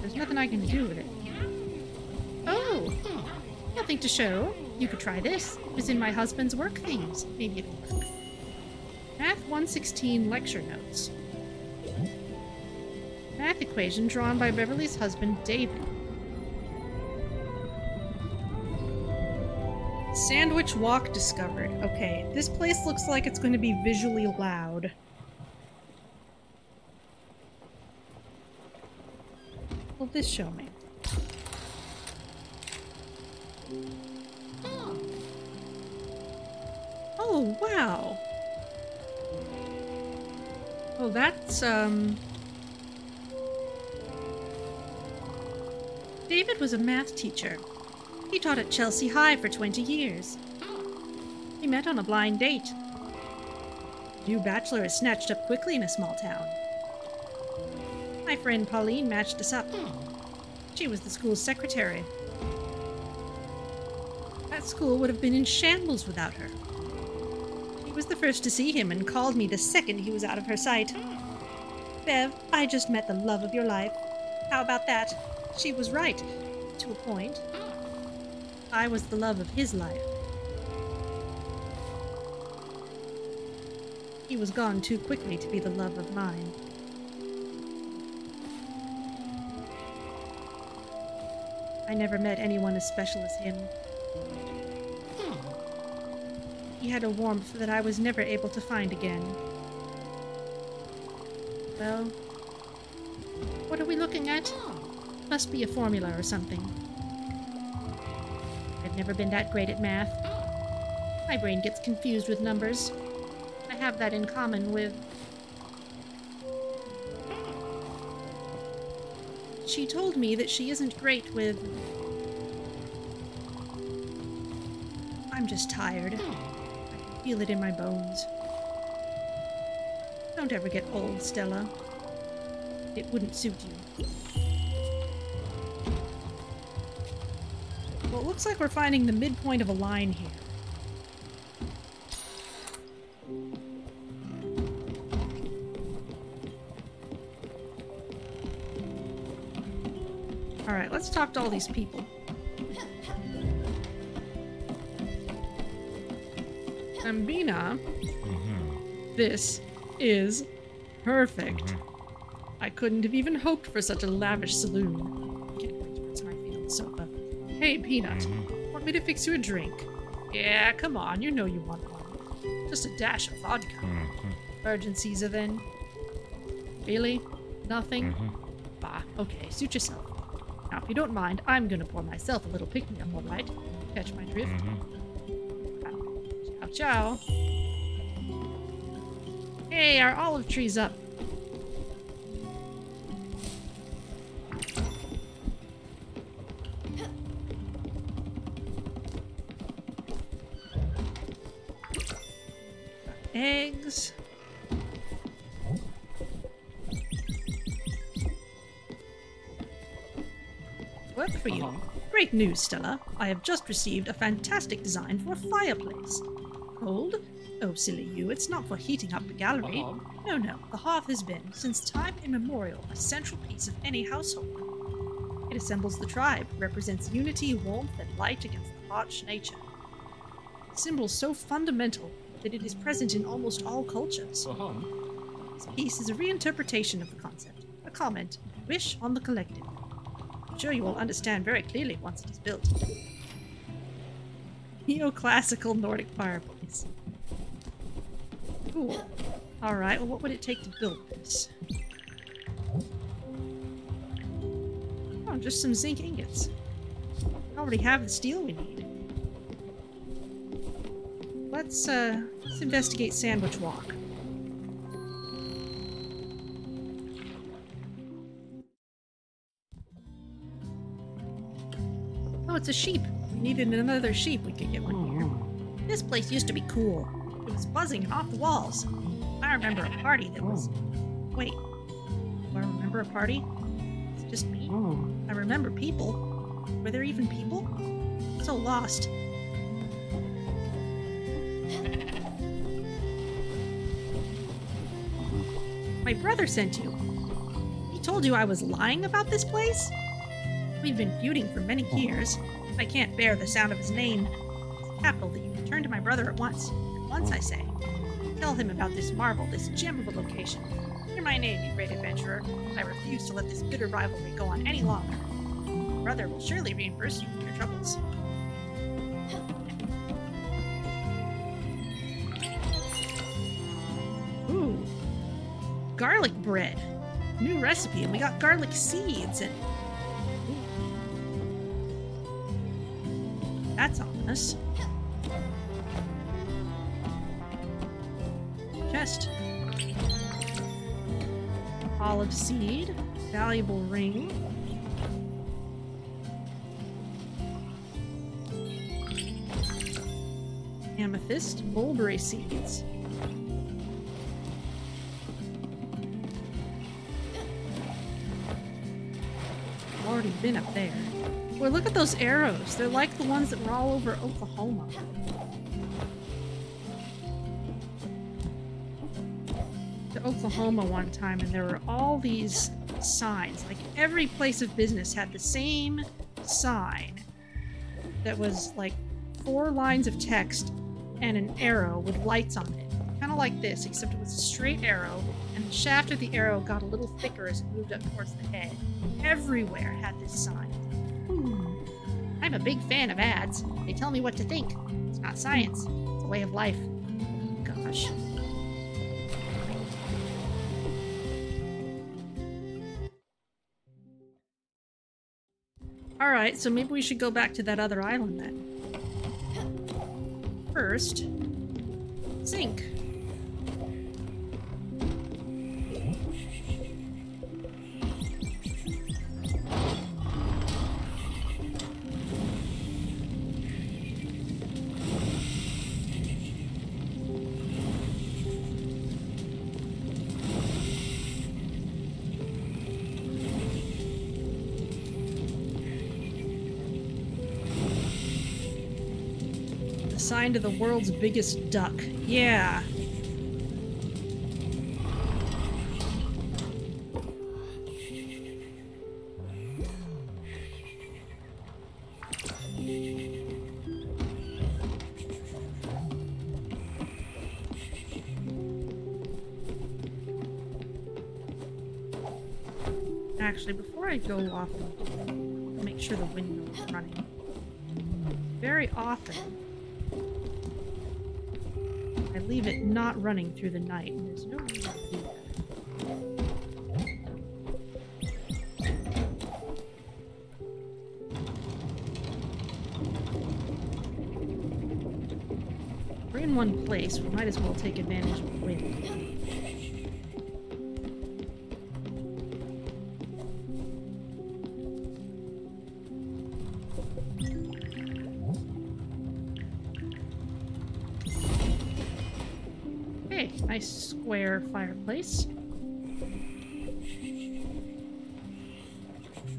There's nothing I can do with it. Oh! Nothing to show. You could try this. It's in my husband's work things. Maybe it'll work. Math 116 lecture notes. Math equation drawn by Beverly's husband, David. Sandwich Walk discovered. Okay, this place looks like it's going to be visually loud. Will this show me? Oh, wow. Oh, that's, um... David was a math teacher. He taught at Chelsea High for 20 years. He met on a blind date. New bachelor is snatched up quickly in a small town. My friend Pauline matched us up. She was the school's secretary. That school would have been in shambles without her. She was the first to see him and called me the second he was out of her sight. Bev, I just met the love of your life. How about that? She was right, to a point. I was the love of his life. He was gone too quickly to be the love of mine. I never met anyone as special as him. He had a warmth that I was never able to find again. Well, what are we looking at? Must be a formula or something. Never been that great at math. My brain gets confused with numbers. I have that in common with. She told me that she isn't great with. I'm just tired. I can feel it in my bones. Don't ever get old, Stella. It wouldn't suit you. Looks like we're finding the midpoint of a line here. Alright, let's talk to all these people. Bambina, mm-hmm. this is perfect. Mm-hmm. I couldn't have even hoped for such a lavish saloon. Peanut, want me to fix you a drink? Yeah, come on, you know you want one. Just a dash of vodka. Virgin Caesar, then? Really? Nothing? Mm-hmm. Bah, okay, suit yourself. Now, if you don't mind, I'm gonna pour myself a little pick-me-up, alright? Catch my drift? Mm-hmm. Ciao, ciao. Hey, our olive tree's up. News, Stella. I have just received a fantastic design for a fireplace. Cold? Oh, silly you, it's not for heating up the gallery. Uh-huh. No, no, the hearth has been, since time immemorial, a central piece of any household. It assembles the tribe, represents unity, warmth, and light against the harsh nature. A symbol so fundamental that it is present in almost all cultures. Uh-huh. This piece is a reinterpretation of the concept, a comment, a wish on the collective. Sure you will understand very clearly once it is built. Neoclassical Nordic fireplace. Cool. Alright, well, what would it take to build this? Oh, just some zinc ingots. I already have the steel we need. Let's, uh, let's investigate Sandwich Walk. A sheep. We needed another sheep. We could get one here. This place used to be cool. It was buzzing off the walls. I remember a party that was. Wait. Do I remember a party? It's just me? I remember people. Were there even people? So lost. My brother sent you. He told you I was lying about this place? We've been feuding for many years. I can't bear the sound of his name. It's capital that you return to my brother at once. At once, I say. Tell him about this marvel, this gem of a location. Hear my name, you great adventurer. I refuse to let this bitter rivalry go on any longer. Your brother will surely reimburse you for your troubles. Ooh. Garlic bread. New recipe, and we got garlic seeds and Ominous. Chest. Olive seed. Valuable ring. Amethyst. Mulberry seeds. I've already been up there. Boy, look at those arrows. They're like the ones that were all over Oklahoma. To Oklahoma one time, and there were all these signs. Like every place of business had the same sign that was like four lines of text and an arrow with lights on it. Kind of like this, except it was a straight arrow, and the shaft of the arrow got a little thicker as it moved up towards the head. Everywhere had this sign. I'm a big fan of ads. They tell me what to think. It's not science, it's a way of life. Gosh. Alright, so maybe we should go back to that other island then. First, zinc. Assigned to the world's biggest duck. Yeah. Not running through the night, there's no to do that. We're in one place, we might as well take advantage of wind. Fireplace.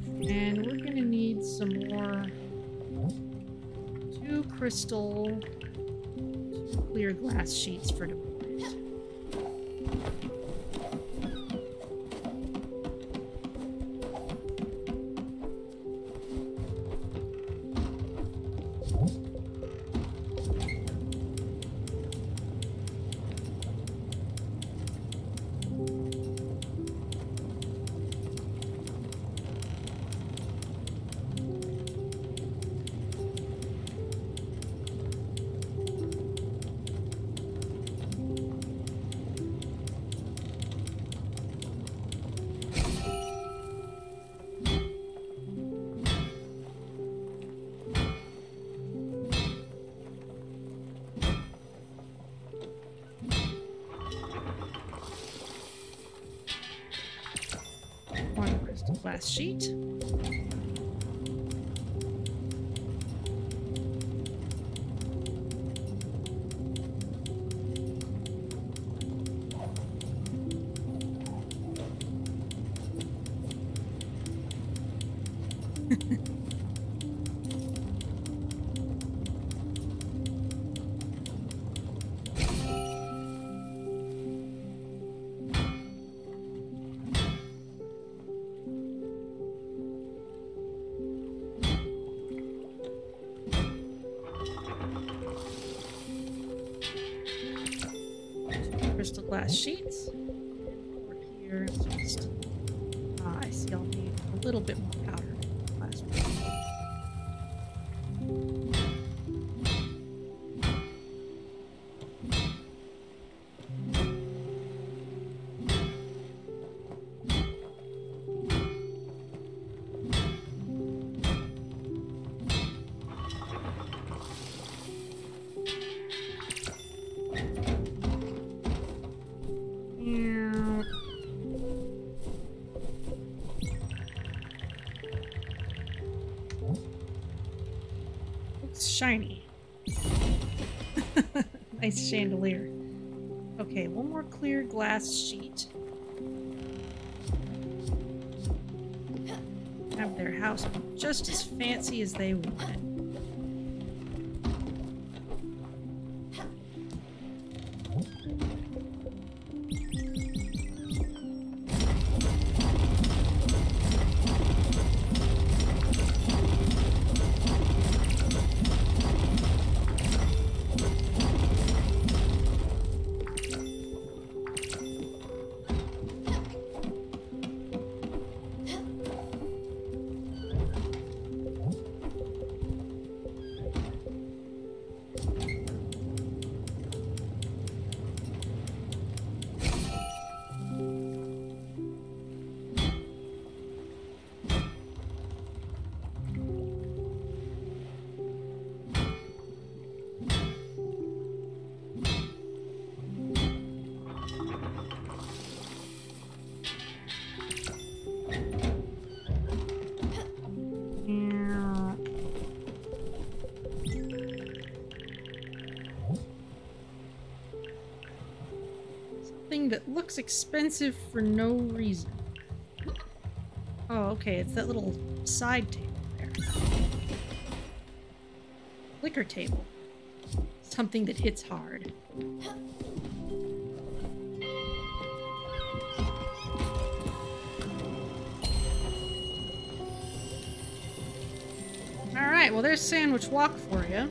And we're gonna need some more two crystal two clear glass sheets for deployment. Shiny. (laughs) nice chandelier. Okay, one more clear glass sheet. Have their house just as fancy as they want expensive for no reason. Oh, okay, it's that little side table there. Liquor table. Something that hits hard. Alright, well there's Sandwich Walk for you.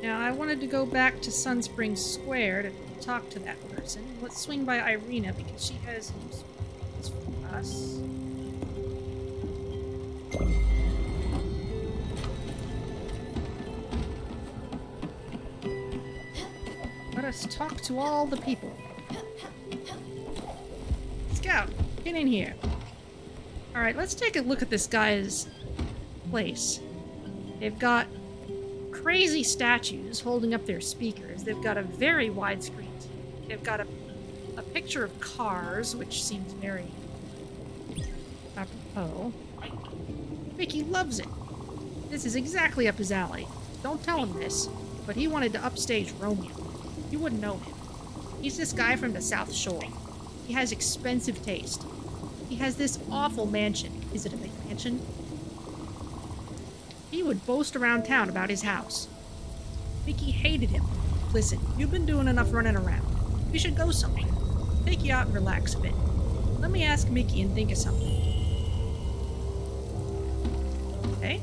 Now, I wanted to go back to Sunspring Square to talk to that person. Let's swing by Irina because she has things for us. Let us talk to all the people. Scout, get in here. Alright, let's take a look at this guy's place. They've got crazy statues holding up their speakers. They've got a very wide screen. TV. They've got a, a picture of cars, which seems very apropos. Mickey loves it. This is exactly up his alley. Don't tell him this, but he wanted to upstage Romeo. You wouldn't know him. He's this guy from the South Shore. He has expensive taste. He has this awful mansion. Is it a big mansion? He would boast around town about his house. Mickey hated him. Listen, you've been doing enough running around. We should go somewhere. Take you out and relax a bit. Let me ask Mickey and think of something. Okay?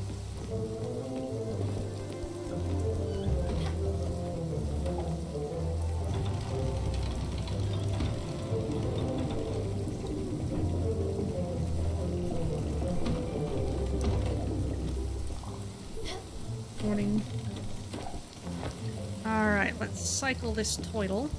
Morning. Alright, let's cycle this toidle.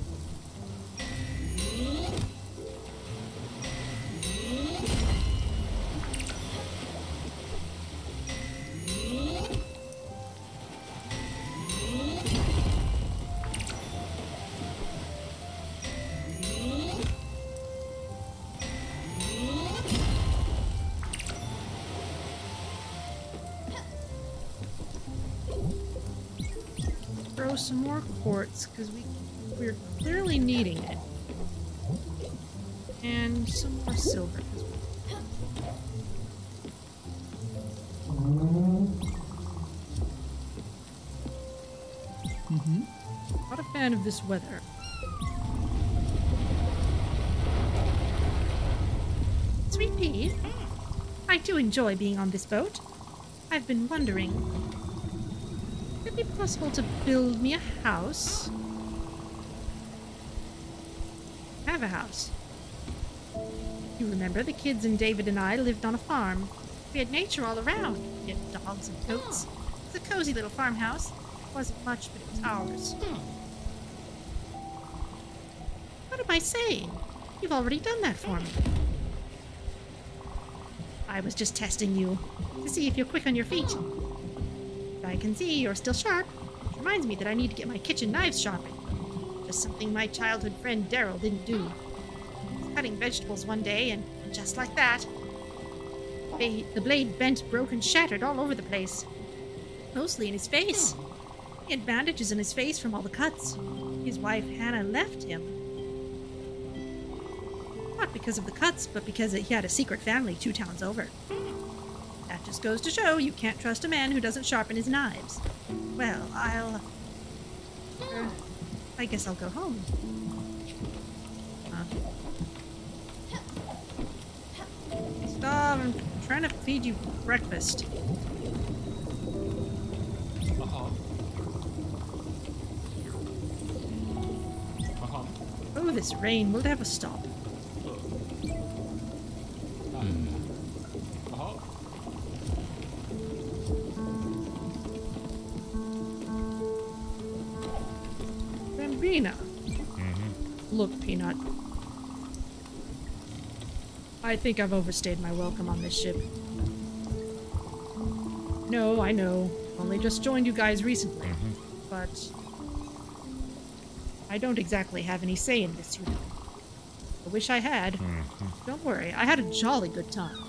Quartz because we we're clearly needing it, and some more silver. we- mm-hmm. Not a fan of this weather. Sweet pea, I do enjoy being on this boat. I've been wondering, would it be possible to build me a house? have a house. You remember the kids and David and I lived on a farm. We had nature all around. We had dogs and goats. It was a cozy little farmhouse. It wasn't much, but it was ours. What am I saying? You've already done that for me. I was just testing you to see if you're quick on your feet. I can see you're still sharp. Which reminds me that I need to get my kitchen knives sharpened. Just something my childhood friend Daryl didn't do. He was cutting vegetables one day, and just like that, the blade bent, broke, and shattered all over the place. Mostly in his face. He had bandages in his face from all the cuts. His wife Hannah left him. Not because of the cuts, but because he had a secret family two towns over. Just goes to show you can't trust a man who doesn't sharpen his knives. Well, I'll. Uh, I guess I'll go home. Uh, stop! I'm trying to feed you breakfast. Uh-huh. Oh, this rain. Will it ever stop? I think I've overstayed my welcome on this ship. No, I know. Only just joined you guys recently. Mm-hmm. But I don't exactly have any say in this, you know. I wish I had. Mm-hmm. Don't worry, I had a jolly good time.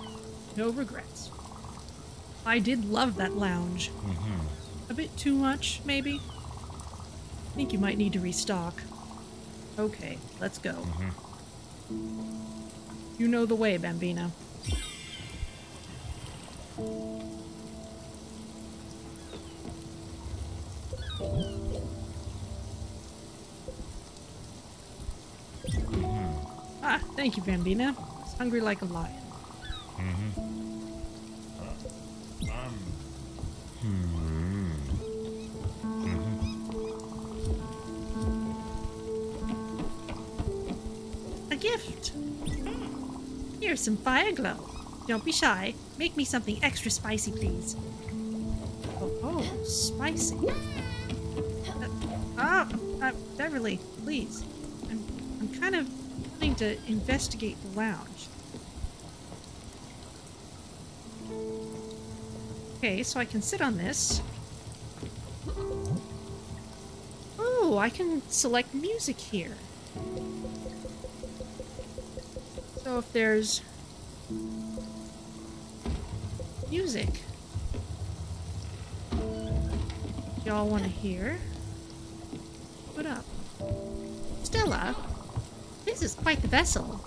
No regrets. I did love that lounge. Mm-hmm. A bit too much, maybe? I think you might need to restock. Okay, let's go. You know the way, Bambino. Ah, thank you, Bambina. I was hungry like a lion. A Here's some fire glow. Don't be shy. Make me something extra spicy, please. Oh, oh spicy. Uh, ah, uh, Beverly, please. I'm, I'm kind of wanting to investigate the lounge. Okay, so I can sit on this. Oh, I can select music here. So if there's music y'all want to hear, put up. Stella, this is quite the vessel.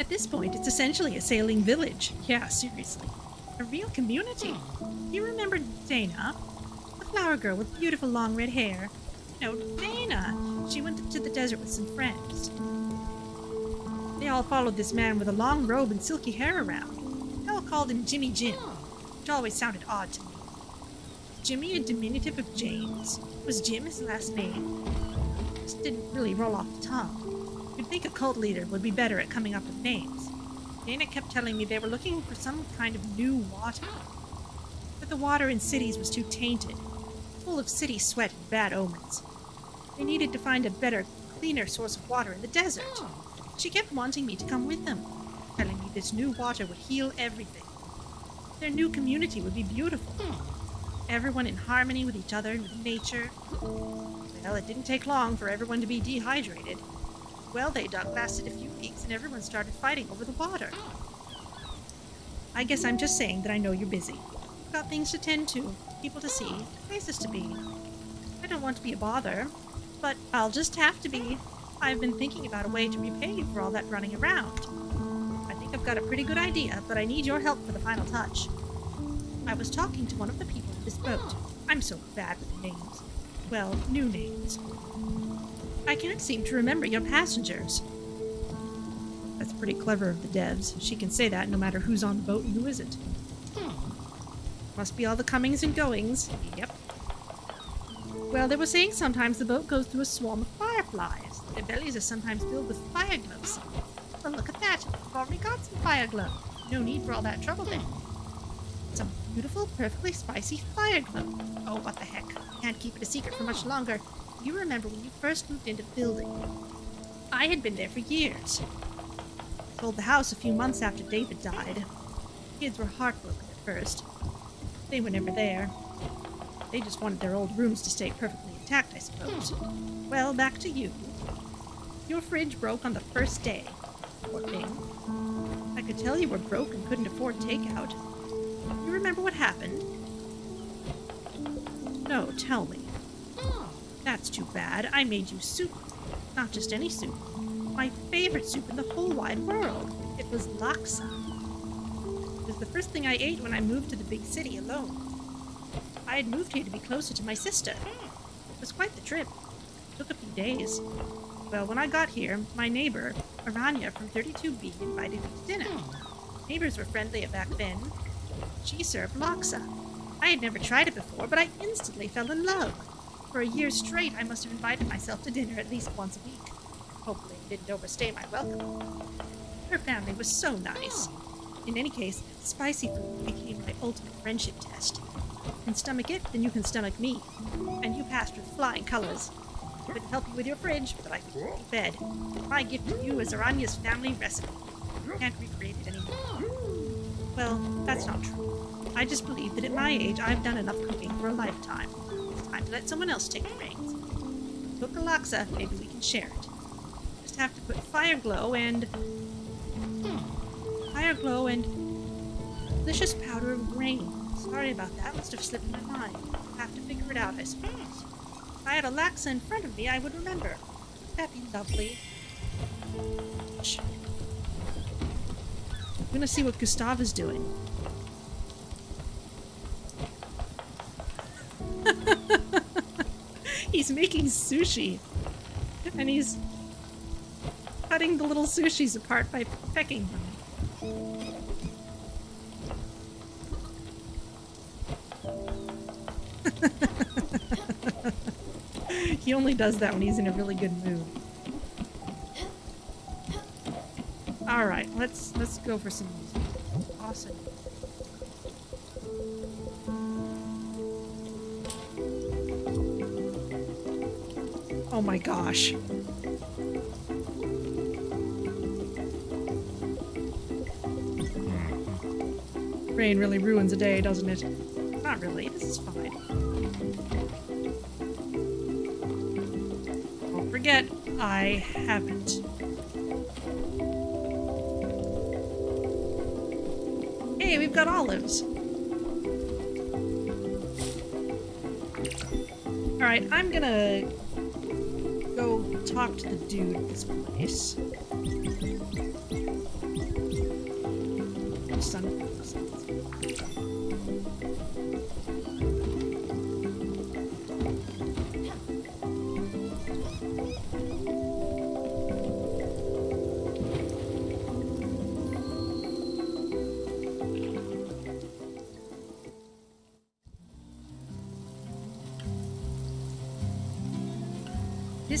At this point, it's essentially a sailing village. Yeah, seriously. A real community. You remember Dana? The flower girl with beautiful long red hair. No, Dana. She went to the desert with some friends. All followed this man with a long robe and silky hair around. They all called him Jimmy Jim, which always sounded odd to me. Jimmy a diminutive of James? Was Jim his last name? Just didn't really roll off the tongue. You'd think a cult leader would be better at coming up with names. Dana kept telling me they were looking for some kind of new water. But the water in cities was too tainted, full of city sweat and bad omens. They needed to find a better, cleaner source of water in the desert. She kept wanting me to come with them, telling me this new water would heal everything. Their new community would be beautiful. Everyone in harmony with each other and with nature. Well, it didn't take long for everyone to be dehydrated. Well, they dug lasted a few weeks and everyone started fighting over the water. I guess I'm just saying that I know you're busy. You've got things to tend to, people to see, places to be. I don't want to be a bother, but I'll just have to be. I've been thinking about a way to repay you for all that running around. I think I've got a pretty good idea, but I need your help for the final touch. I was talking to one of the people in this boat. I'm so bad with names. Well, new names. I can't seem to remember your passengers. That's pretty clever of the devs. She can say that no matter who's on the boat and who isn't. Must be all the comings and goings. Yep. Well, they were saying sometimes the boat goes through a swarm of fireflies. Their bellies are sometimes filled with fire glow seeds. Well, look at that. I've already got some fire glow. No need for all that trouble then. Some beautiful, perfectly spicy fire glow. Oh, what the heck. Can't keep it a secret for much longer. You remember when you first moved into the building? I had been there for years. Sold the house a few months after David died. Kids were heartbroken at first. They were never there. They just wanted their old rooms to stay perfectly intact, I suppose. Well, back to you. Your fridge broke on the first day. Poor thing. I could tell you were broke and couldn't afford takeout. You remember what happened? No, tell me. That's too bad. I made you soup. Not just any soup. My favorite soup in the whole wide world. It was laksa. It was the first thing I ate when I moved to the big city alone. I had moved here to be closer to my sister. It was quite the trip. It took a few days. Well, when I got here, my neighbor, Aranya from 32B, invited me to dinner. Neighbors were friendly back then. She served laksa. I had never tried it before, but I instantly fell in love. For a year straight, I must have invited myself to dinner at least once a week. Hopefully, I didn't overstay my welcome. Her family was so nice. In any case, spicy food became my ultimate friendship test. You can stomach it, then you can stomach me. And you passed with flying colors. Couldn't help you with your fridge, but I you fed. My gift to you is Aranya's family recipe. Can't recreate it anymore. Well, that's not true. I just believe that at my age, I've done enough cooking for a lifetime. It's time to let someone else take the reins. Cook a laksa, maybe we can share it. Just have to put fire glow and... Hmm, fire glow and... Delicious powder of grain. Sorry about that, must have slipped my mind. Have to figure it out, I suppose. I had a laksa in front of me, I would remember. Wouldn't that be lovely? I'm gonna see what Gustav is doing. (laughs) he's making sushi. And he's cutting the little sushis apart by pecking them. (laughs) he only does that when he's in a really good mood. All right, let's let's go for some music. Awesome. Oh my gosh. Rain really ruins a day, doesn't it? Not really, this is fine. Forget, I haven't. Hey, we've got olives. Alright, I'm gonna go talk to the dude at this place.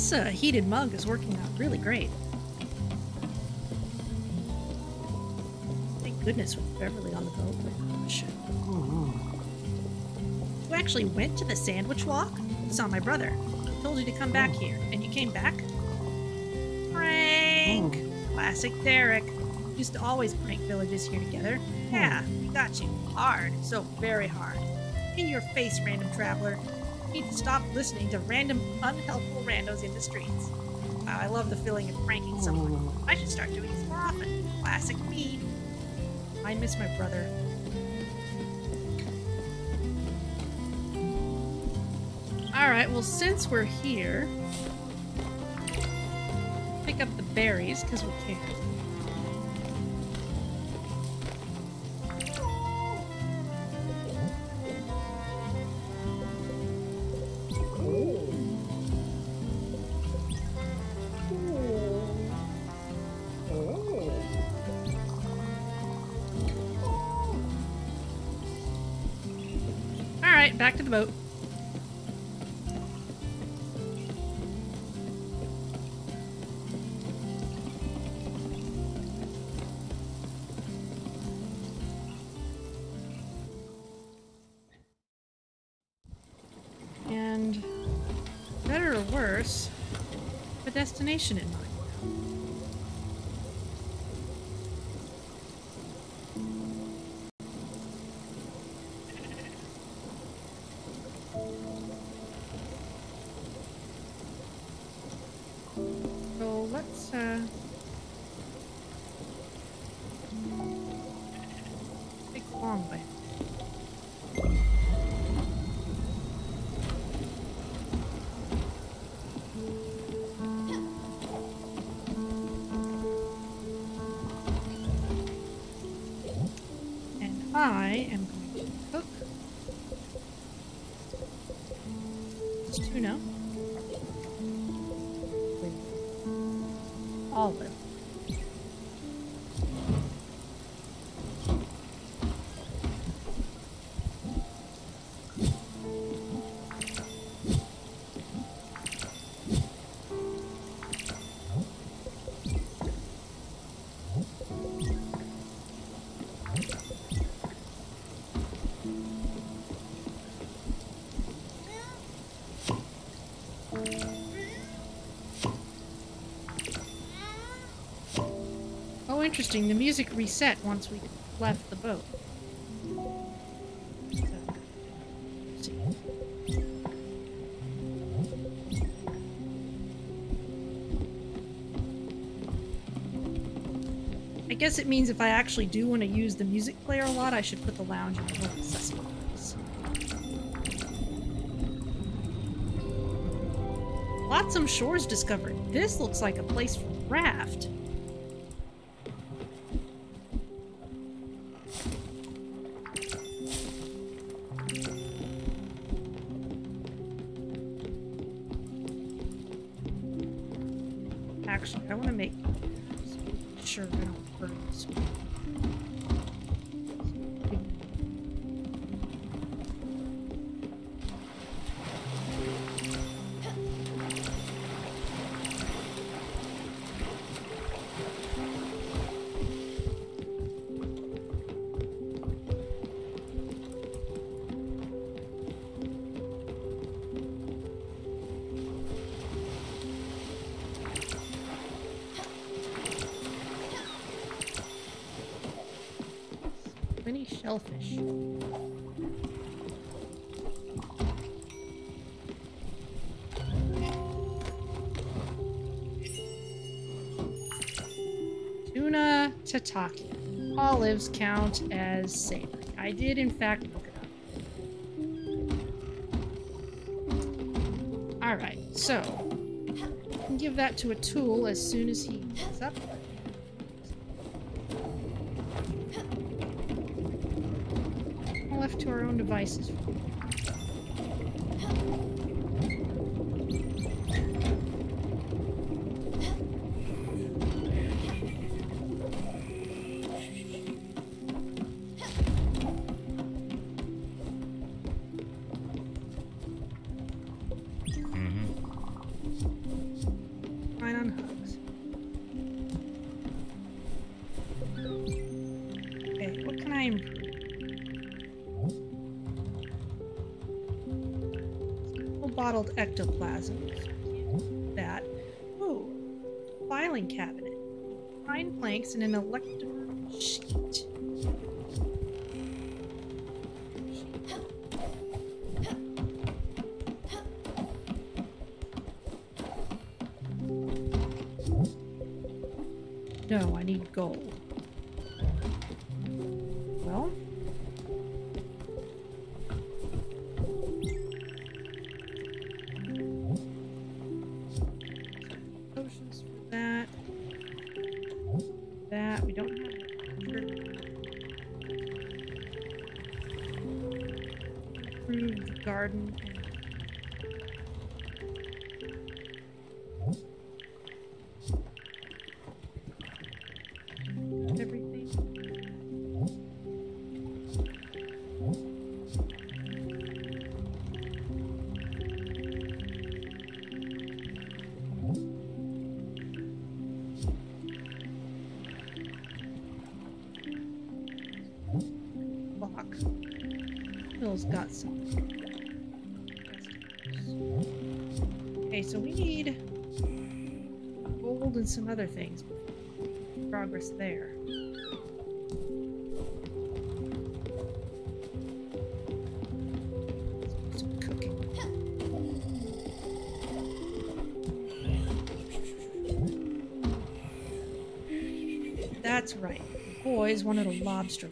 This uh, heated mug is working out really great. Thank goodness with Beverly on the boat. Oh. You actually went to the sandwich walk? Saw my brother. Told you to come back here, and you came back? Prank! Classic Derek. Used to always prank villages here together. Yeah, we got you. Hard. So very hard. In your face, random traveler. Need to stop listening to random, unhelpful randos in the streets. Wow, I love the feeling of pranking someone. I should start doing this more often. Classic me. I miss my brother. Alright, well, since we're here, pick up the berries, because we can. Destination in interesting. The music reset once we left the boat. I guess it means if I actually do want to use the music player a lot, I should put the lounge in the more accessible place. Flotsam Shores discovered. This looks like a place for raft. Olives count as savory. I did, in fact, look it up. Alright, so. Give that to Atul as soon as he bottled ectoplasm. That. Ooh. Filing cabinet. Pine planks and an electric some other things. Progress there. That's right. The boys wanted a lobster.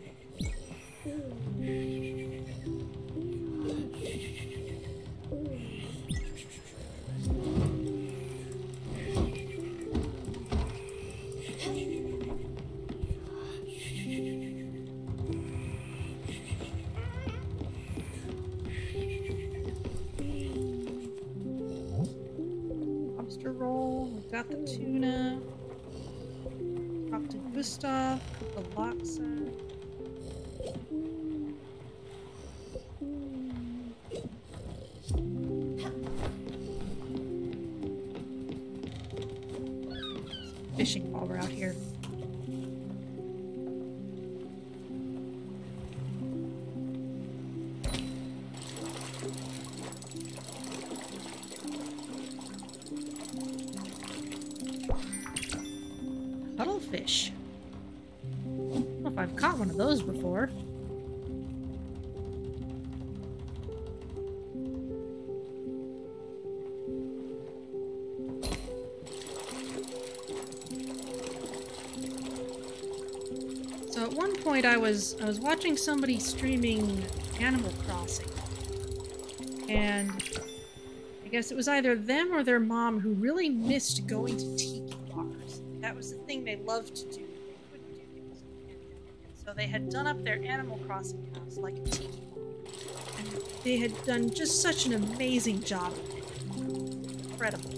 Out here. Point I was I was watching somebody streaming Animal Crossing. And I guess it was either them or their mom who really missed going to tiki bars. That was the thing they loved to do. They couldn't do because. So they had done up their Animal Crossing house like a tiki bar. And they had done just such an amazing job. Incredible.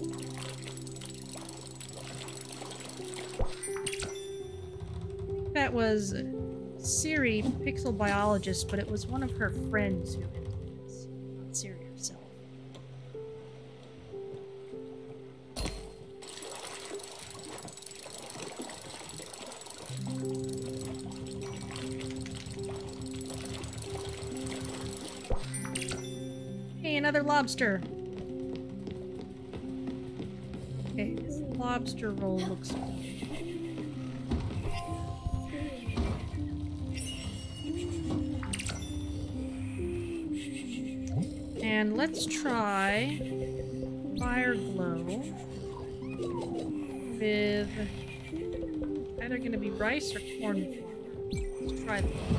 That was Siri, pixel biologist, but it was one of her friends who ended this, not Siri herself. Hey, another lobster. Okay, this lobster roll looks rice or corn. Let's try that.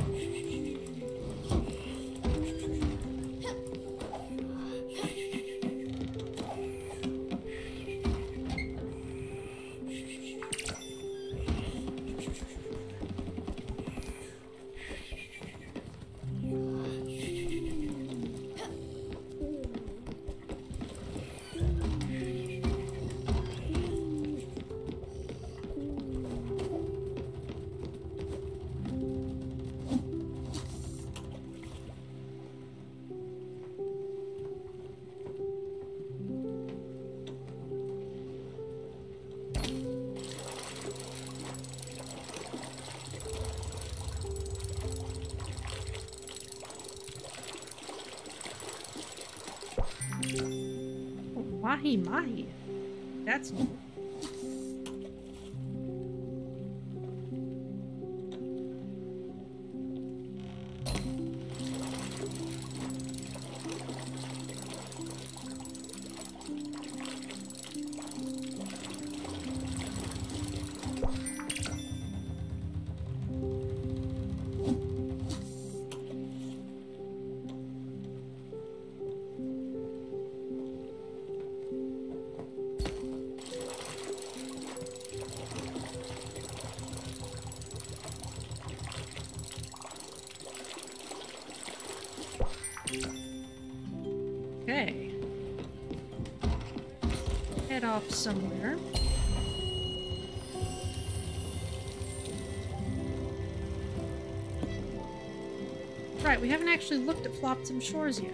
Actually looked at Flotsam Shores yet.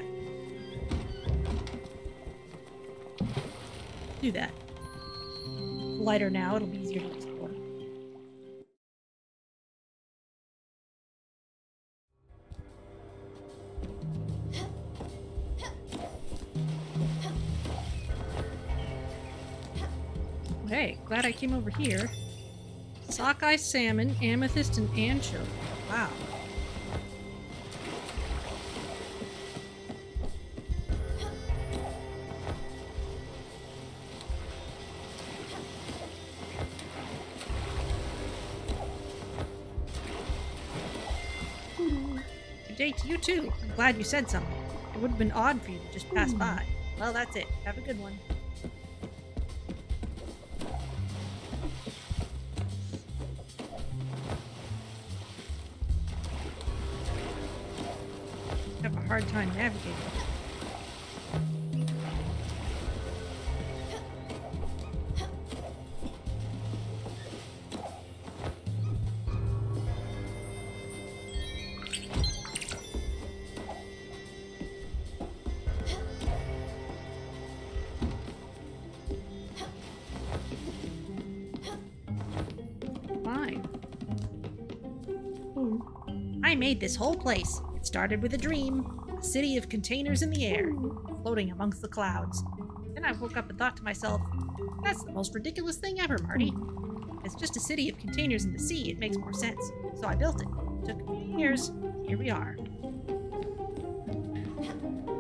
Do that. Lighter now, it'll be easier to explore. hey, glad I came over here. Sockeye salmon, amethyst, and anchovy. Wow. You too. I'm glad you said something. It would have been odd for you to just pass by. Well, that's it. Have a good one. This whole place. It started with a dream. A city of containers in the air, floating amongst the clouds. Then I woke up and thought to myself, that's the most ridiculous thing ever, Marty. It's just a city of containers in the sea. It makes more sense. So I built it. Took a few years. Here we are.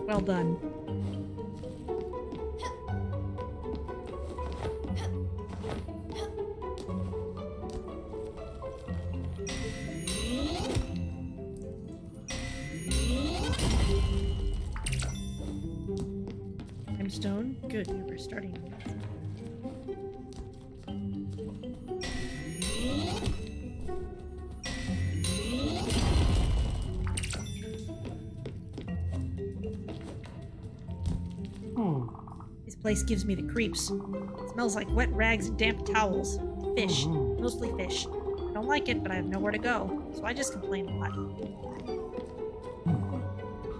Well done. Gives me the creeps. It smells like wet rags and damp towels. Fish. Mm-hmm. Mostly fish. I don't like it, but I have nowhere to go, so I just complain a lot. Hmm.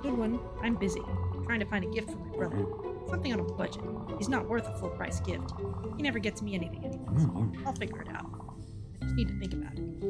Good one. I'm busy. Trying to find a gift for my brother. Mm-hmm. Something on a budget. He's not worth a full price gift. He never gets me anything anyways. Mm-hmm. I'll figure it out. I just need to think about it.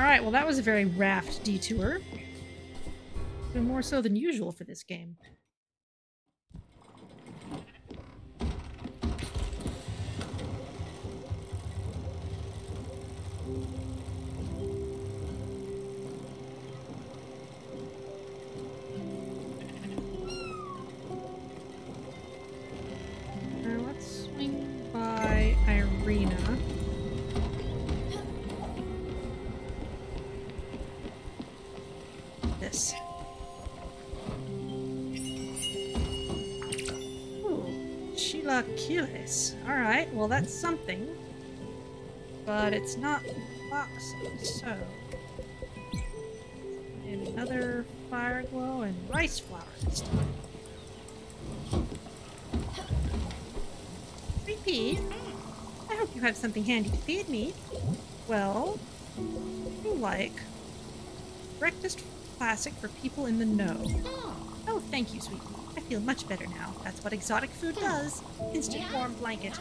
Alright, well that was a very raft detour. Even more so than usual for this game. Something. But it's not boxing, so... Another fire glow and rice flour this time. Sweet pea, I hope you have something handy to feed me. Well, you like breakfast classic for people in the know. Oh, thank you, sweetie. I feel much better now. That's what exotic food does. Instant warm blanket.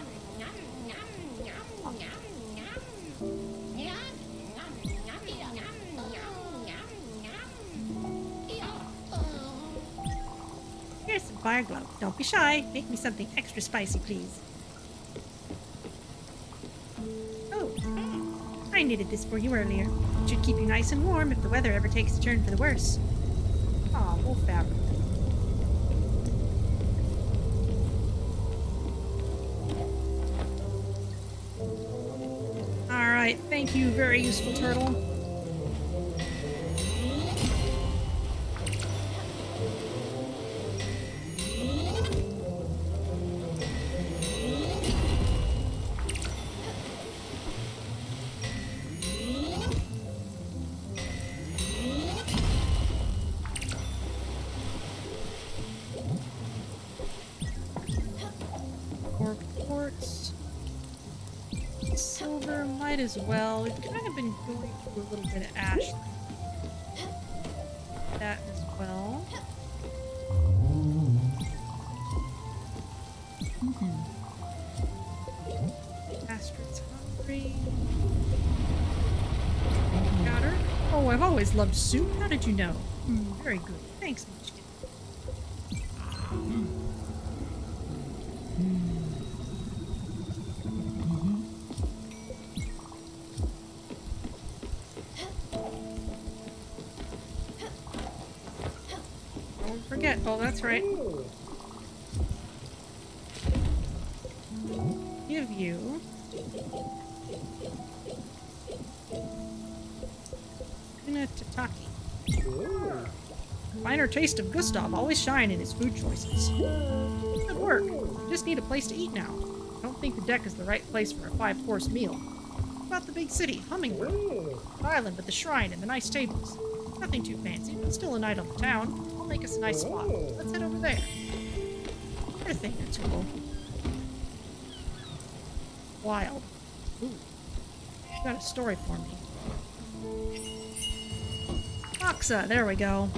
Fire glow. Don't be shy. Make me something extra spicy, please. Oh, I knitted this for you earlier. It should keep you nice and warm if the weather ever takes a turn for the worse. Aw, wool fabric. Alright, thank you, very useful turtle. Loved soup. How did you know? Taste of Gustav always shine in his food choices. Good work. You just need a place to eat now. I don't think the deck is the right place for a five-course meal. What about the big city, Hummingberg? The island with the shrine and the nice tables. Nothing too fancy, but still a night on the town. I'll make us a nice spot. Let's head over there. A thing or two. Wild. Ooh. Got a story for me. Oxa, there we go.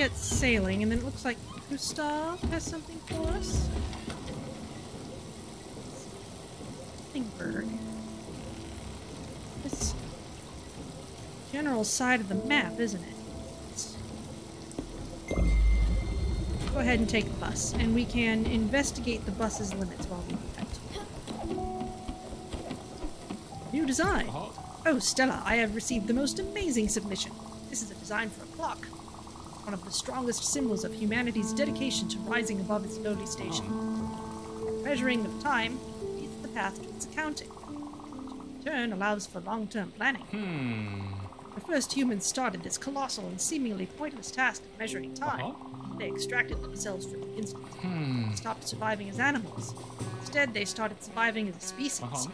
Get sailing, and then it looks like Gustav has something for us. Hummingberg. This general side of the map, isn't it? Let's Go ahead and take the bus, and we can investigate the bus's limits while we do that. New design. Uh-huh. Oh, Stella, I have received the most amazing submission. This is a design for a clock. One of the strongest symbols of humanity's dedication to rising above its lowly station. Measuring of time leads the path to its accounting. Which In turn allows for long-term planning. Hmm. The first humans started this colossal and seemingly pointless task of measuring time. Uh-huh. They extracted themselves from the instant. Hmm. Stopped surviving as animals. Instead, they started surviving as a species. Uh-huh.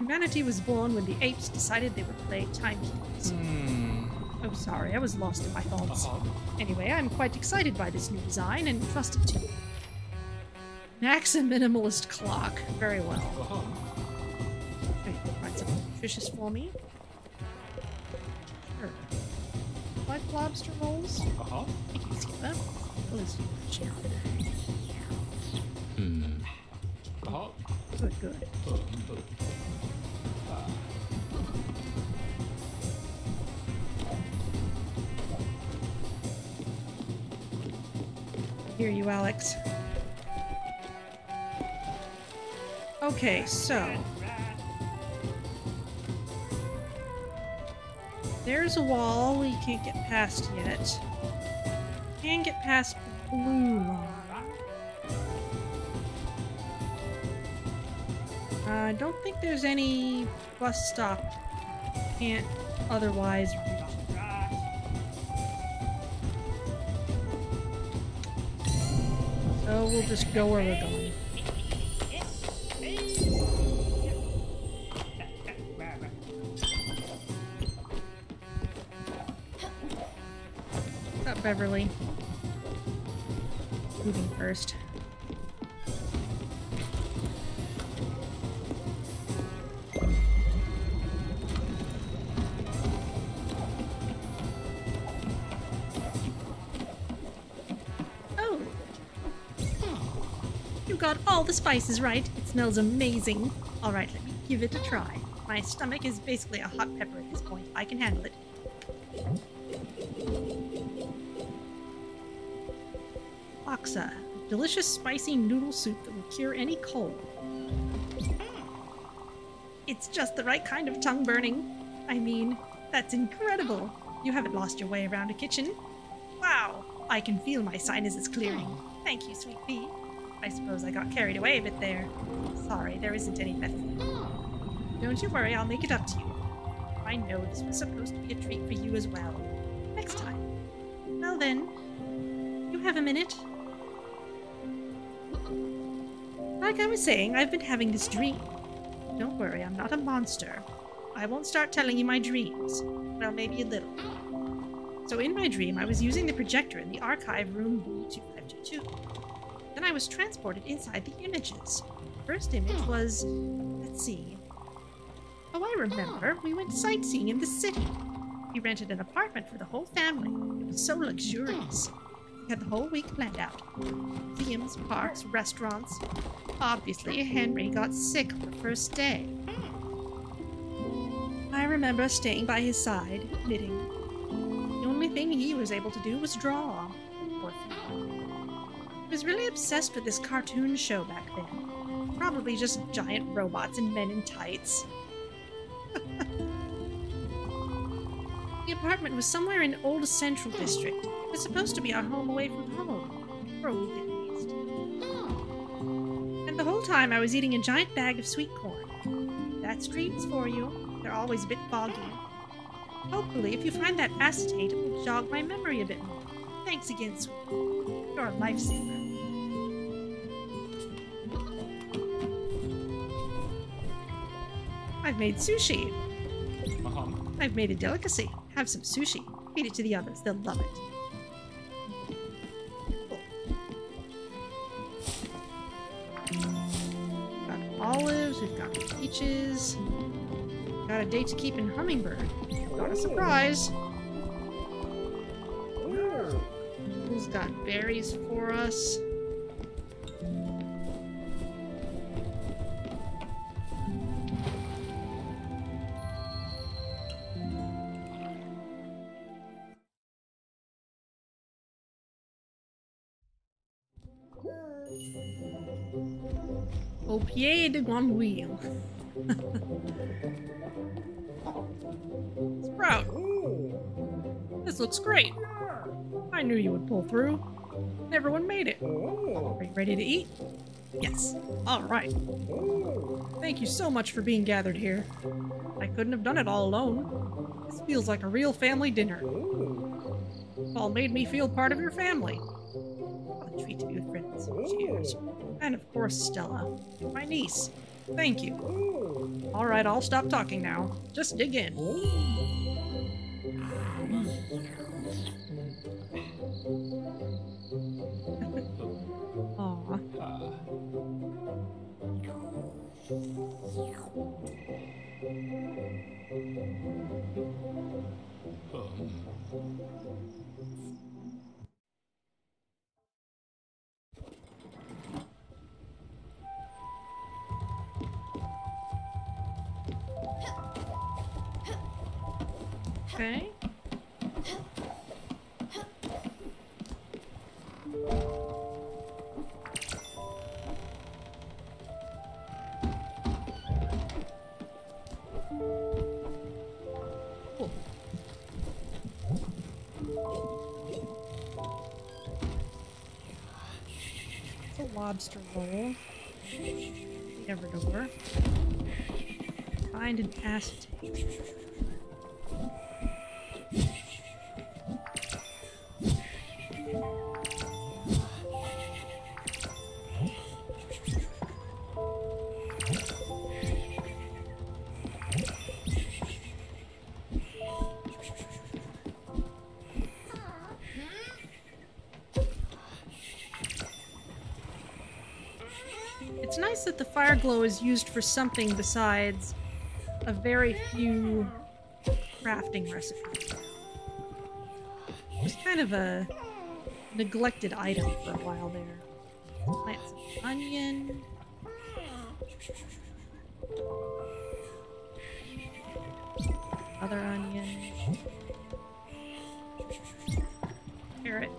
Humanity was born when the apes decided they would play timekeepers. Hmm. Oh, sorry, I was lost in my thoughts. Anyway, I'm quite excited by this new design and trust it to you. Max a minimalist clock. Very well. Okay, find something nutritious for me. Sure. Like lobster rolls? Uh-huh. I can. What is your Uh-huh. Good, good. Hear you, Alex. Okay, so. There's a wall we can't get past yet. Can get past blue line. Uh, I don't think there's any bus stop can't otherwise So we'll just go where we're going. Up, Beverly? Moving first. All the right. It smells amazing. All right, let me give it a try. My stomach is basically a hot pepper at this point. I can handle it. Oxa, delicious spicy noodle soup that will cure any cold. Hmm. It's just the right kind of tongue burning. I mean, that's incredible. You haven't lost your way around a kitchen. Wow, I can feel my sinuses clearing. Hmm. Thank you, sweet pea. I suppose I got carried away a bit there. Sorry, there isn't any. Don't you worry, I'll make it up to you. I know this was supposed to be a treat for you as well. Next time. Well then, you have a minute? Like I was saying, I've been having this dream. Don't worry, I'm not a monster. I won't start telling you my dreams. Well, maybe a little. So in my dream, I was using the projector in the archive room B2522. Then I was transported inside the images. The first image hmm. was let's see. Oh, I remember. Hmm. We went sightseeing in the city. We rented an apartment for the whole family. It was so luxurious. Hmm. We had the whole week planned out. Museums, parks, restaurants. Obviously, Henry got sick on the first day. I remember staying by his side, knitting. The only thing he was able to do was draw. Was really obsessed with this cartoon show back then. Probably just giant robots and men in tights. (laughs) the apartment was somewhere in Old Central District. It was supposed to be our home away from home. For a week at least. And the whole time I was eating a giant bag of sweet corn. That's dreams for you. They're always a bit foggy. Hopefully, if you find that acetate, it will jog my memory a bit more. Thanks again, sweet. You're a lifesaver. I've made sushi. Uh-huh. I've made a delicacy. Have some sushi. Feed it to the others. They'll love it. We've got olives. We've got peaches. Got a date to keep in Hummingberg. Got a surprise. Who's got berries for us? Au pied de Guanwheel. (laughs) Sprout. This looks great. I knew you would pull through. Everyone made it. Are you ready to eat? Yes. All right. Thank you so much for being gathered here. I couldn't have done it all alone. This feels like a real family dinner. You all made me feel part of your family. A treat with friends. Cheers. And of course, Stella, my niece. Thank you. All right, I'll stop talking now. Just dig in. Aw. Okay. Lobster roll. Never over. Find an acetate. The fire glow is used for something besides a very few crafting recipes. It was kind of a neglected item for a while there. Plant some onion. Other onion. Carrot.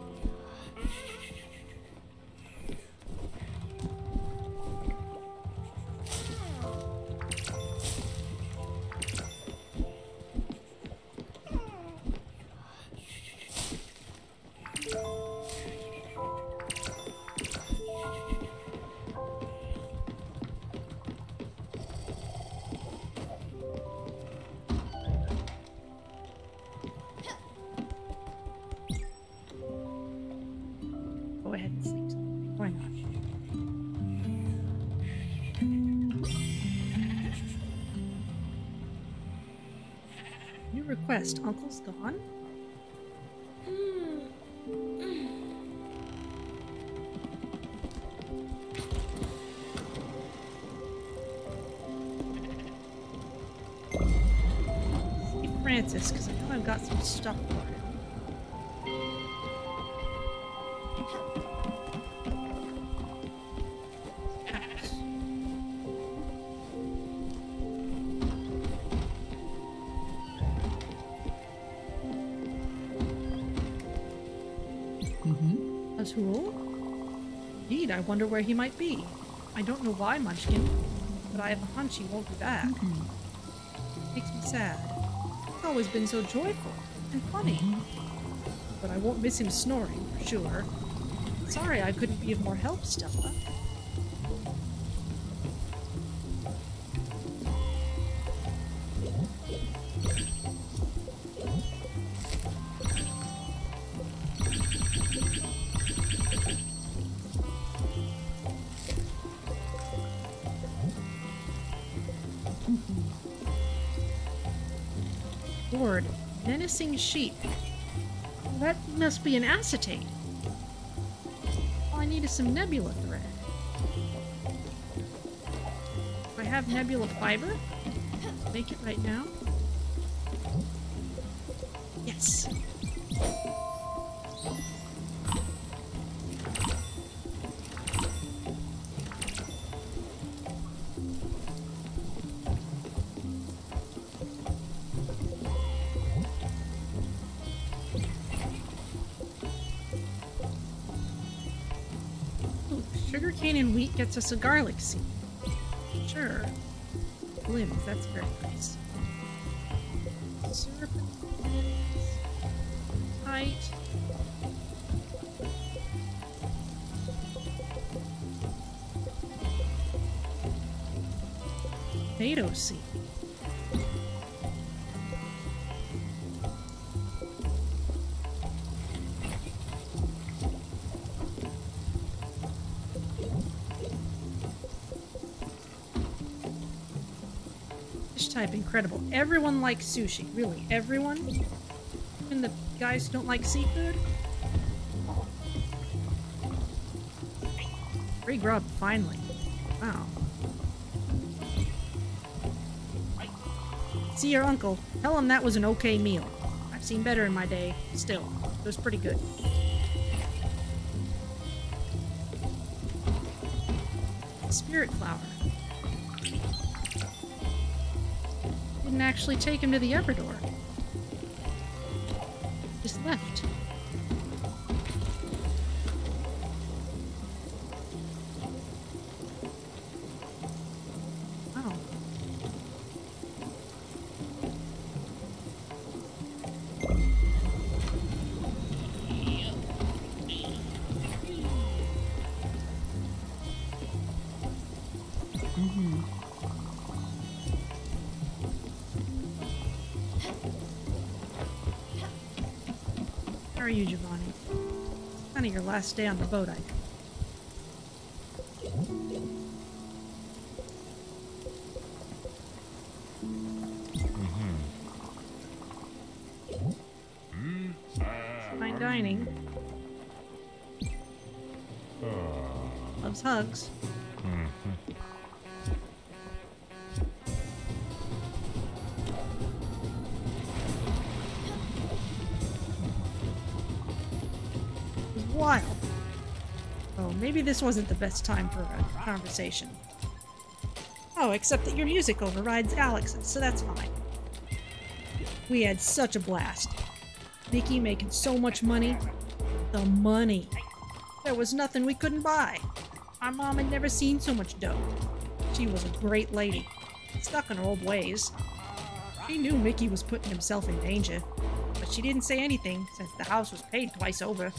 Uncle's wonder where he might be. I don't know why, Munchkin, but I have a hunch he won't be back. Mm-hmm. Makes me sad. He's always been so joyful and funny. Mm-hmm. But I won't miss him snoring, for sure. Sorry I couldn't be of more help, Stella. Sheep. That must be an acetate. All I need is some nebula thread. Do I have nebula fiber? Make it right now. Us a garlic seed. Sure. Limbs, that's very nice. Tight. Tomato seed. Incredible. Everyone likes sushi. Really, everyone? Even the guys who don't like seafood? Free grub, finally. Wow. See your uncle. Tell him that was an okay meal. I've seen better in my day. Still, it was pretty good. Spirit flower. Actually take him to the Everdoor. Last day on the boat, I think. Mm-hmm. Fine dining. Mm-hmm. Loves hugs. Maybe this wasn't the best time for a conversation. Oh, except that your music overrides Alex's, so that's fine. We had such a blast. Nikki making so much money. The money. There was nothing we couldn't buy. Our mom had never seen so much dough. She was a great lady, stuck in her old ways. She knew Mickey was putting himself in danger, but she didn't say anything since the house was paid twice over.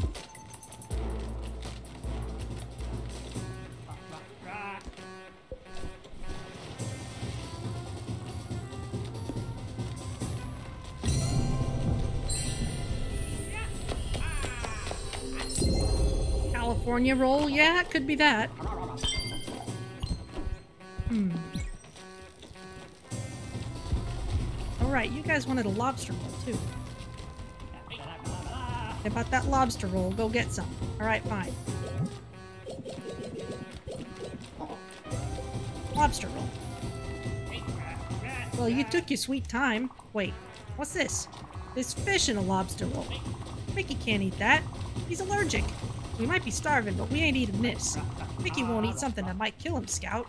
California roll? Yeah, it could be that. Hmm. Alright, you guys wanted a lobster roll, too. About that lobster roll? Go get some. Alright, fine. Lobster roll. Well, you took your sweet time. Wait, what's this? There's fish in a lobster roll. Mickey can't eat that. He's allergic. We might be starving, but we ain't eating this. Mickey won't eat something that might kill him, Scout.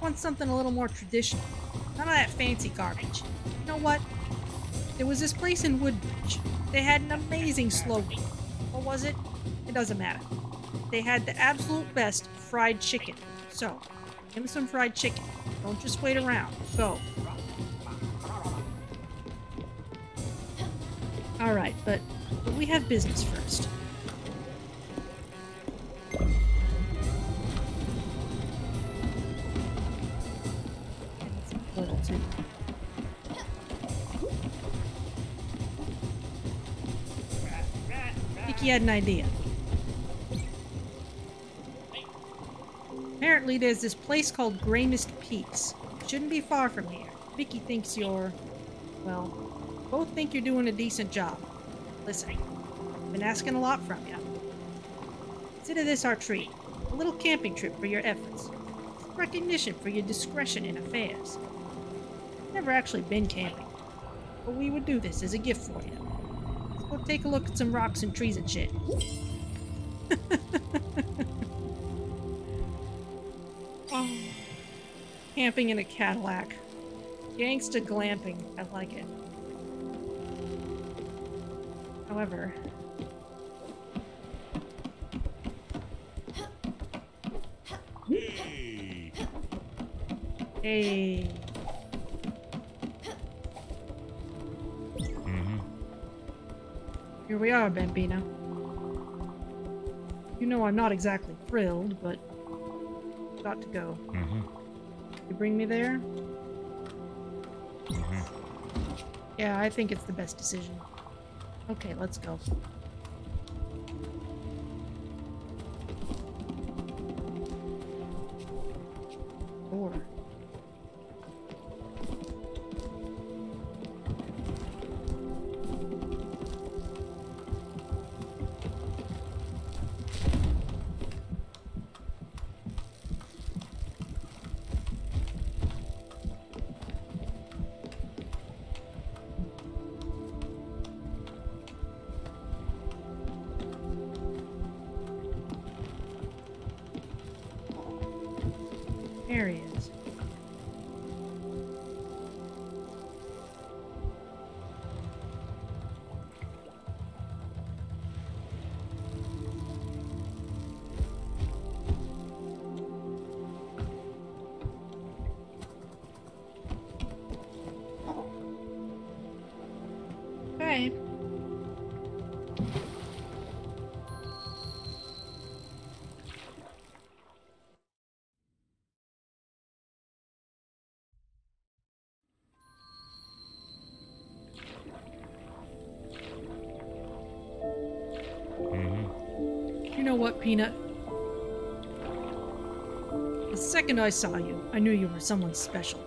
Wants something a little more traditional. None of that fancy garbage. You know what? There was this place in Woodbridge. They had an amazing slogan. What was it? It doesn't matter. They had the absolute best fried chicken. So, give me some fried chicken. Don't just wait around. Go. Alright, but, but we have business first. Mickey had an idea. Apparently, there's this place called Grey Mist Peaks. Shouldn't be far from here. Vicky thinks you're. Well, both think you're doing a decent job. Listen, I've been asking a lot from you. Consider this our treat a little camping trip for your efforts. Recognition for your discretion in affairs. Never actually been camping, but we would do this as a gift for you. Take a look at some rocks and trees and shit. oh. (laughs) Camping in a Cadillac. Gangsta glamping. I like it. However, Hey. hey, we are, Bambina. You know I'm not exactly thrilled, but got to go. Mm-hmm. You bring me there? Mm-hmm. Yeah, I think it's the best decision. Okay, let's go. Second I saw you, I knew you were someone special.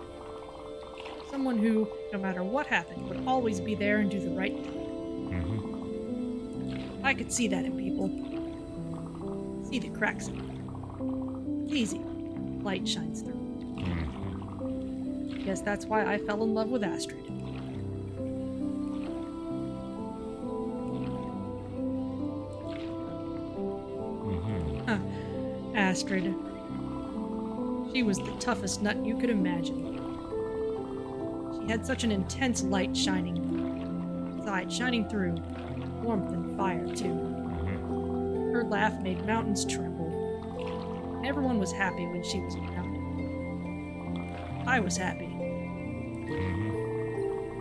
Someone who, no matter what happened, would always be there and do the right thing. Mm-hmm. I could see that in people. See the cracks in them. Easy. Light shines through. Mm-hmm. Guess that's why I fell in love with Astrid. Mm-hmm. Huh. Astrid. She was the toughest nut you could imagine. She had such an intense light shining inside, shining through. Warmth and fire, too. Her laugh made mountains tremble. Everyone was happy when she was around. I was happy.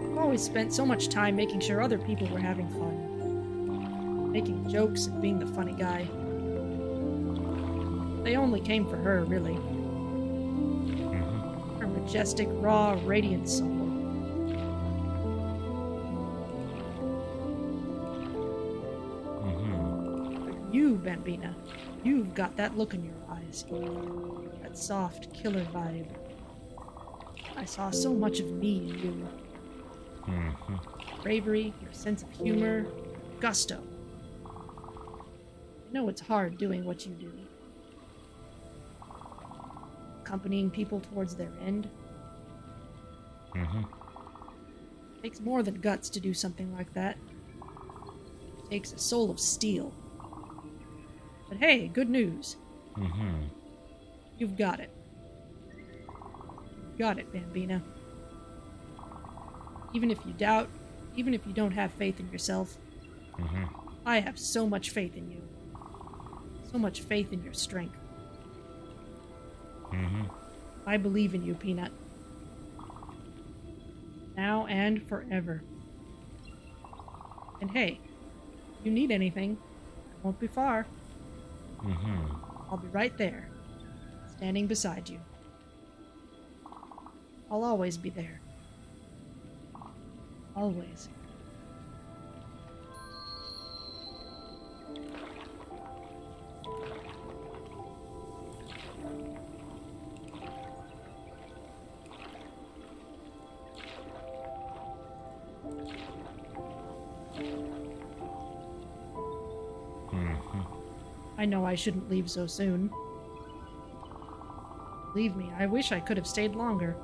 I've always spent so much time making sure other people were having fun. Making jokes and being the funny guy. They only came for her, really. Majestic, raw, radiant soul. Mm-hmm. You, Bambina, you've got that look in your eyes. That soft, killer vibe. I saw so much of me in you. Mm-hmm. Bravery, your sense of humor, gusto. I know it's hard doing what you do. Accompanying people towards their end. Mm-hmm. takes more than guts to do something like that. It takes a soul of steel. But hey, good news. Mm-hmm. You've got it. You've got it, Bambina. Even if you doubt, even if you don't have faith in yourself, Mm-hmm. I have so much faith in you. So much faith in your strength. Mm-hmm. I believe in you, Peanut. Now and forever. And hey, if you need anything, I won't be far. Mm-hmm. I'll be right there, standing beside you. I'll always be there. Always. Know I shouldn't leave so soon. Leave me, I wish I could have stayed longer.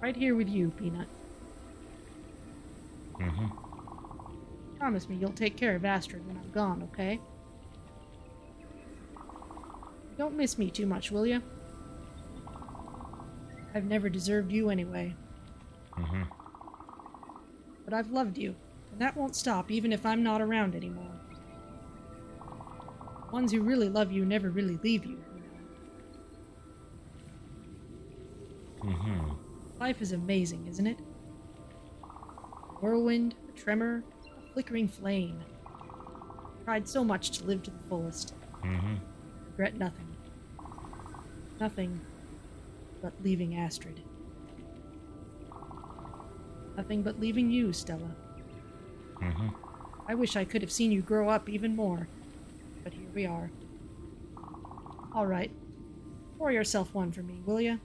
Right here with you, Peanut. Mm-hmm. Promise me you'll take care of Astrid when I'm gone, okay? Don't miss me too much, will you? I've never deserved you anyway, Mm-hmm. but I've loved you, and that won't stop even if I'm not around anymore. Ones who really love you never really leave you. you. Mm-hmm. Life is amazing, isn't it? A whirlwind, a tremor, a flickering flame. I Tried so much to live to the fullest. Mm-hmm. Regret nothing. Nothing but leaving Astrid. Nothing but leaving you, Stella. Mm-hmm. I wish I could have seen you grow up even more. We are. Alright. Pour yourself one for me, will ya?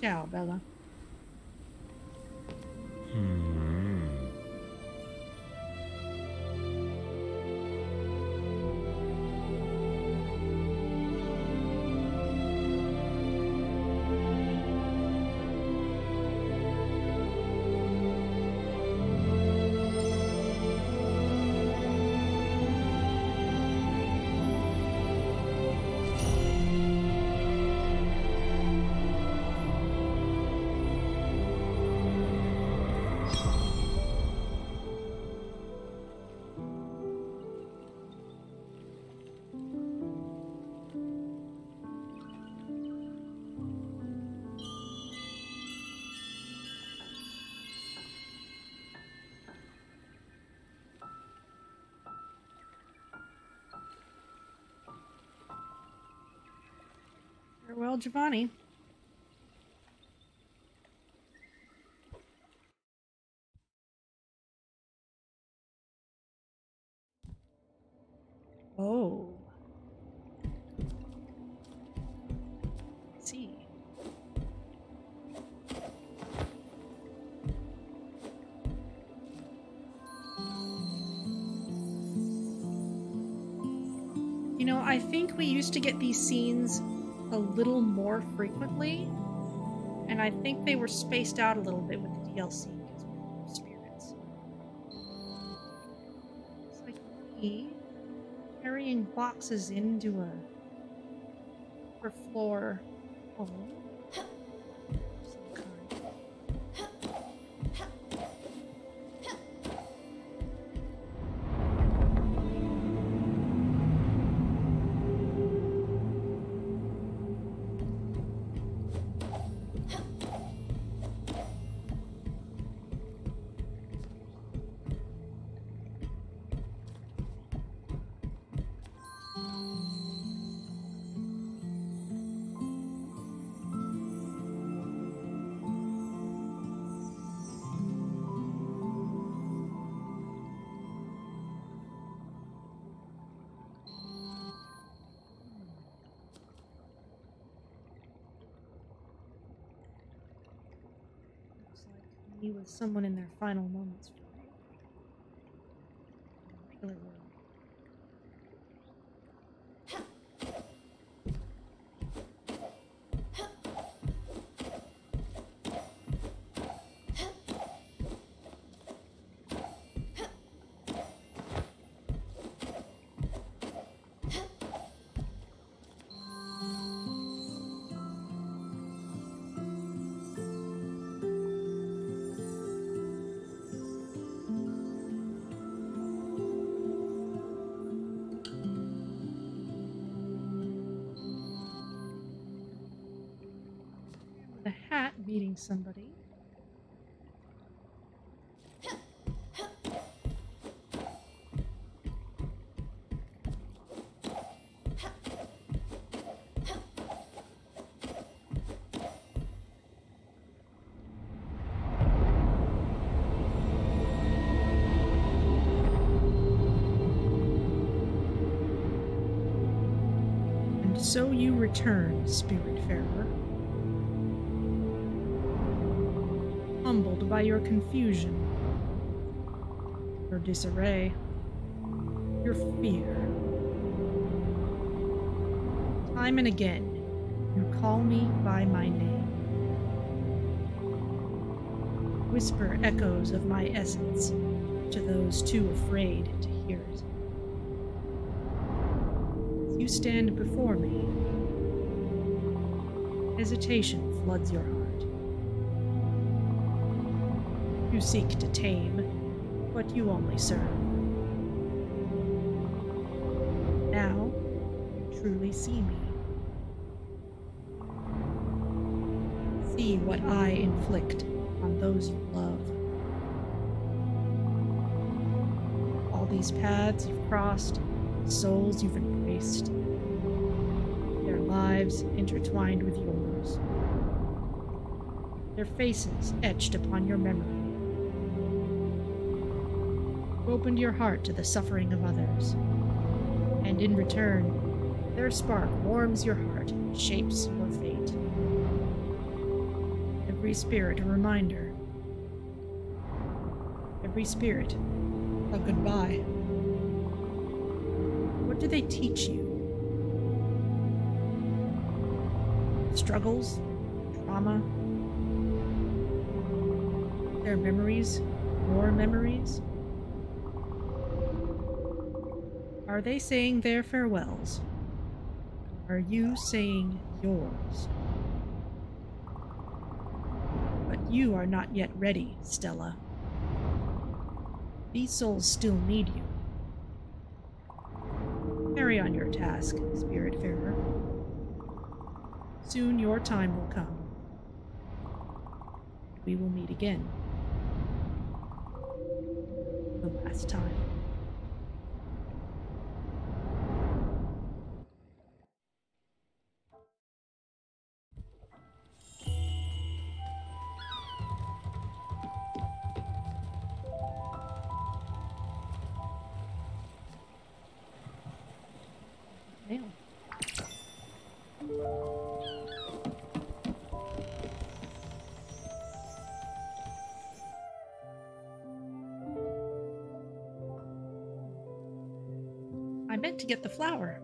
Ciao, Bella. Farewell, Giovanni. Oh. See. You know, I think we used to get these scenes a little more frequently, and I think they were spaced out a little bit with the DLC spirits. It's like me carrying boxes into a upper floor home. Someone in their final moments. Meeting somebody. And so you return, Spiritfarer. Humbled by your confusion, your disarray, your fear. Time and again, you call me by my name. Whisper echoes of my essence to those too afraid to hear it. You stand before me, hesitation floods your heart. You seek to tame what you only serve. Now, you truly see me. See what I inflict on those you love. All these paths you've crossed, souls you've embraced, their lives intertwined with yours, their faces etched upon your memory. Opened your heart to the suffering of others, and in return, their spark warms your heart and shapes your fate. Every spirit a reminder. Every spirit a goodbye. What do they teach you? Struggles? Trauma? Their memories? Your memories? Are they saying their farewells? Are you saying yours? But you are not yet ready, Stella. These souls still need you. Carry on your task, Spiritfarer. Soon your time will come. We will meet again. The last time. Get the flower,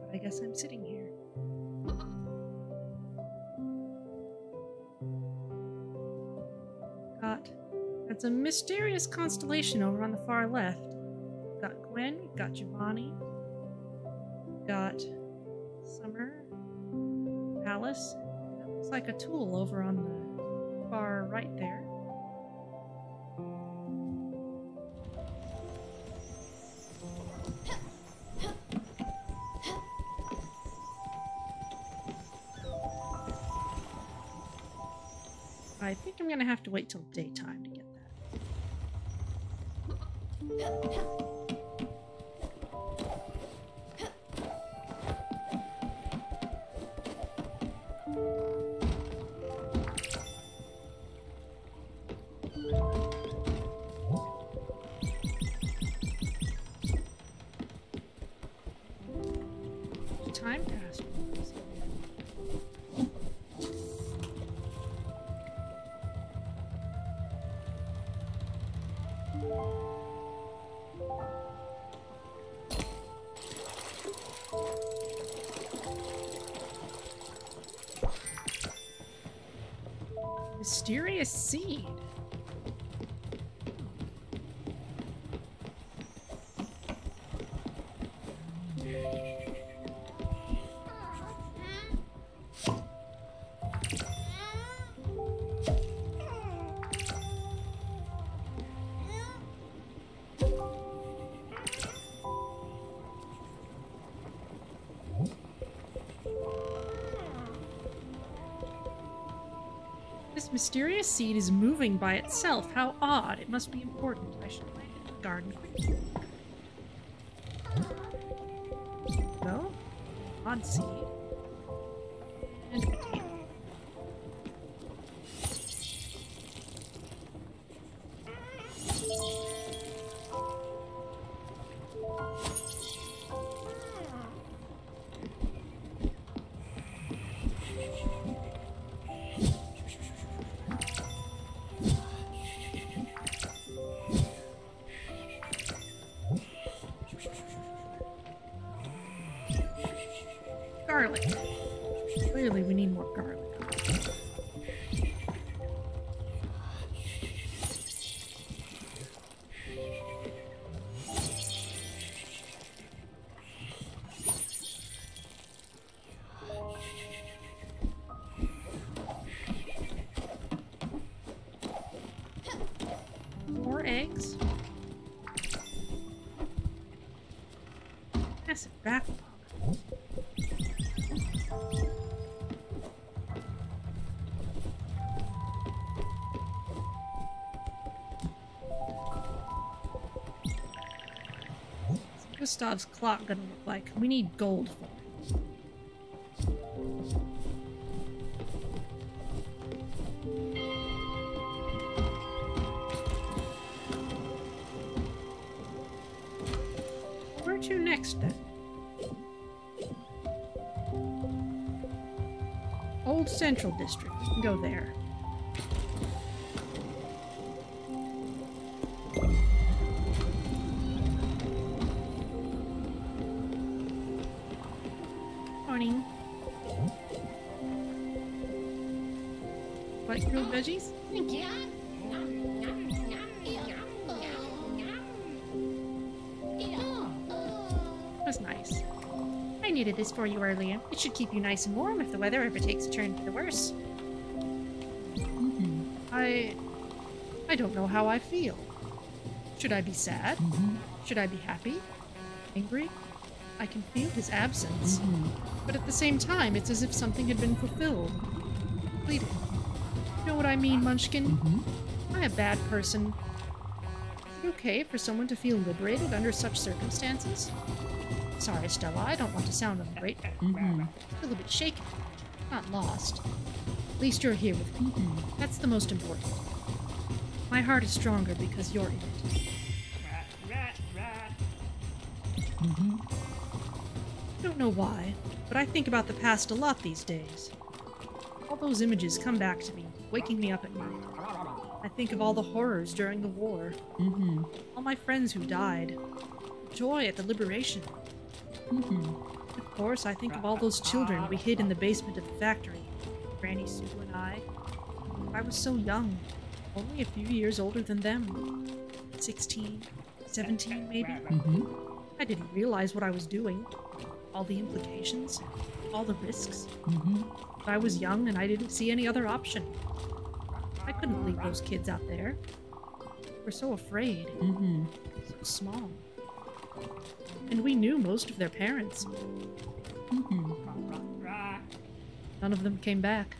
but I guess I'm sitting here. Got that's a mysterious constellation over on the far left. Got Gwen, got Giovanni, got Summer, Alice. That looks like a tool over on the far right there. I'm gonna have to wait till daytime to get that. Seed is moving by itself. How odd. It must be important. I should plant it in the garden quickly. Gustav's clock gonna look like? We need gold for it. Where to next then? Old Central District. We can go there. For you earlier. It should keep you nice and warm if the weather ever takes a turn for the worse. Mm-hmm. I. I don't know how I feel. Should I be sad? Mm-hmm. Should I be happy? Angry? I can feel his absence. Mm-hmm. But at the same time, it's as if something had been fulfilled. Completed. You know what I mean, Munchkin? I'm I a bad person? Is it okay for someone to feel liberated under such circumstances? Sorry, Stella, I don't want to sound ungrateful. Still mm-hmm. a bit shaken. Not lost. At least you're here with me. Mm-hmm. That's the most important. My heart is stronger because you're in it. I don't know why, but I think about the past a lot these days. All those images come back to me, waking me up at night. I think of all the horrors during the war, Mm-hmm. all my friends who died, joy at the liberation. Mm-hmm. Of course, I think of all those children we hid in the basement of the factory. Granny Sue and I. I was so young, only a few years older than them. 16, 17 maybe? Mm-hmm. I didn't realize what I was doing. All the implications, all the risks. Mm-hmm. But I was young and I didn't see any other option. I couldn't leave those kids out there. Were so afraid, so small. And we knew most of their parents. Mm-hmm. None of them came back.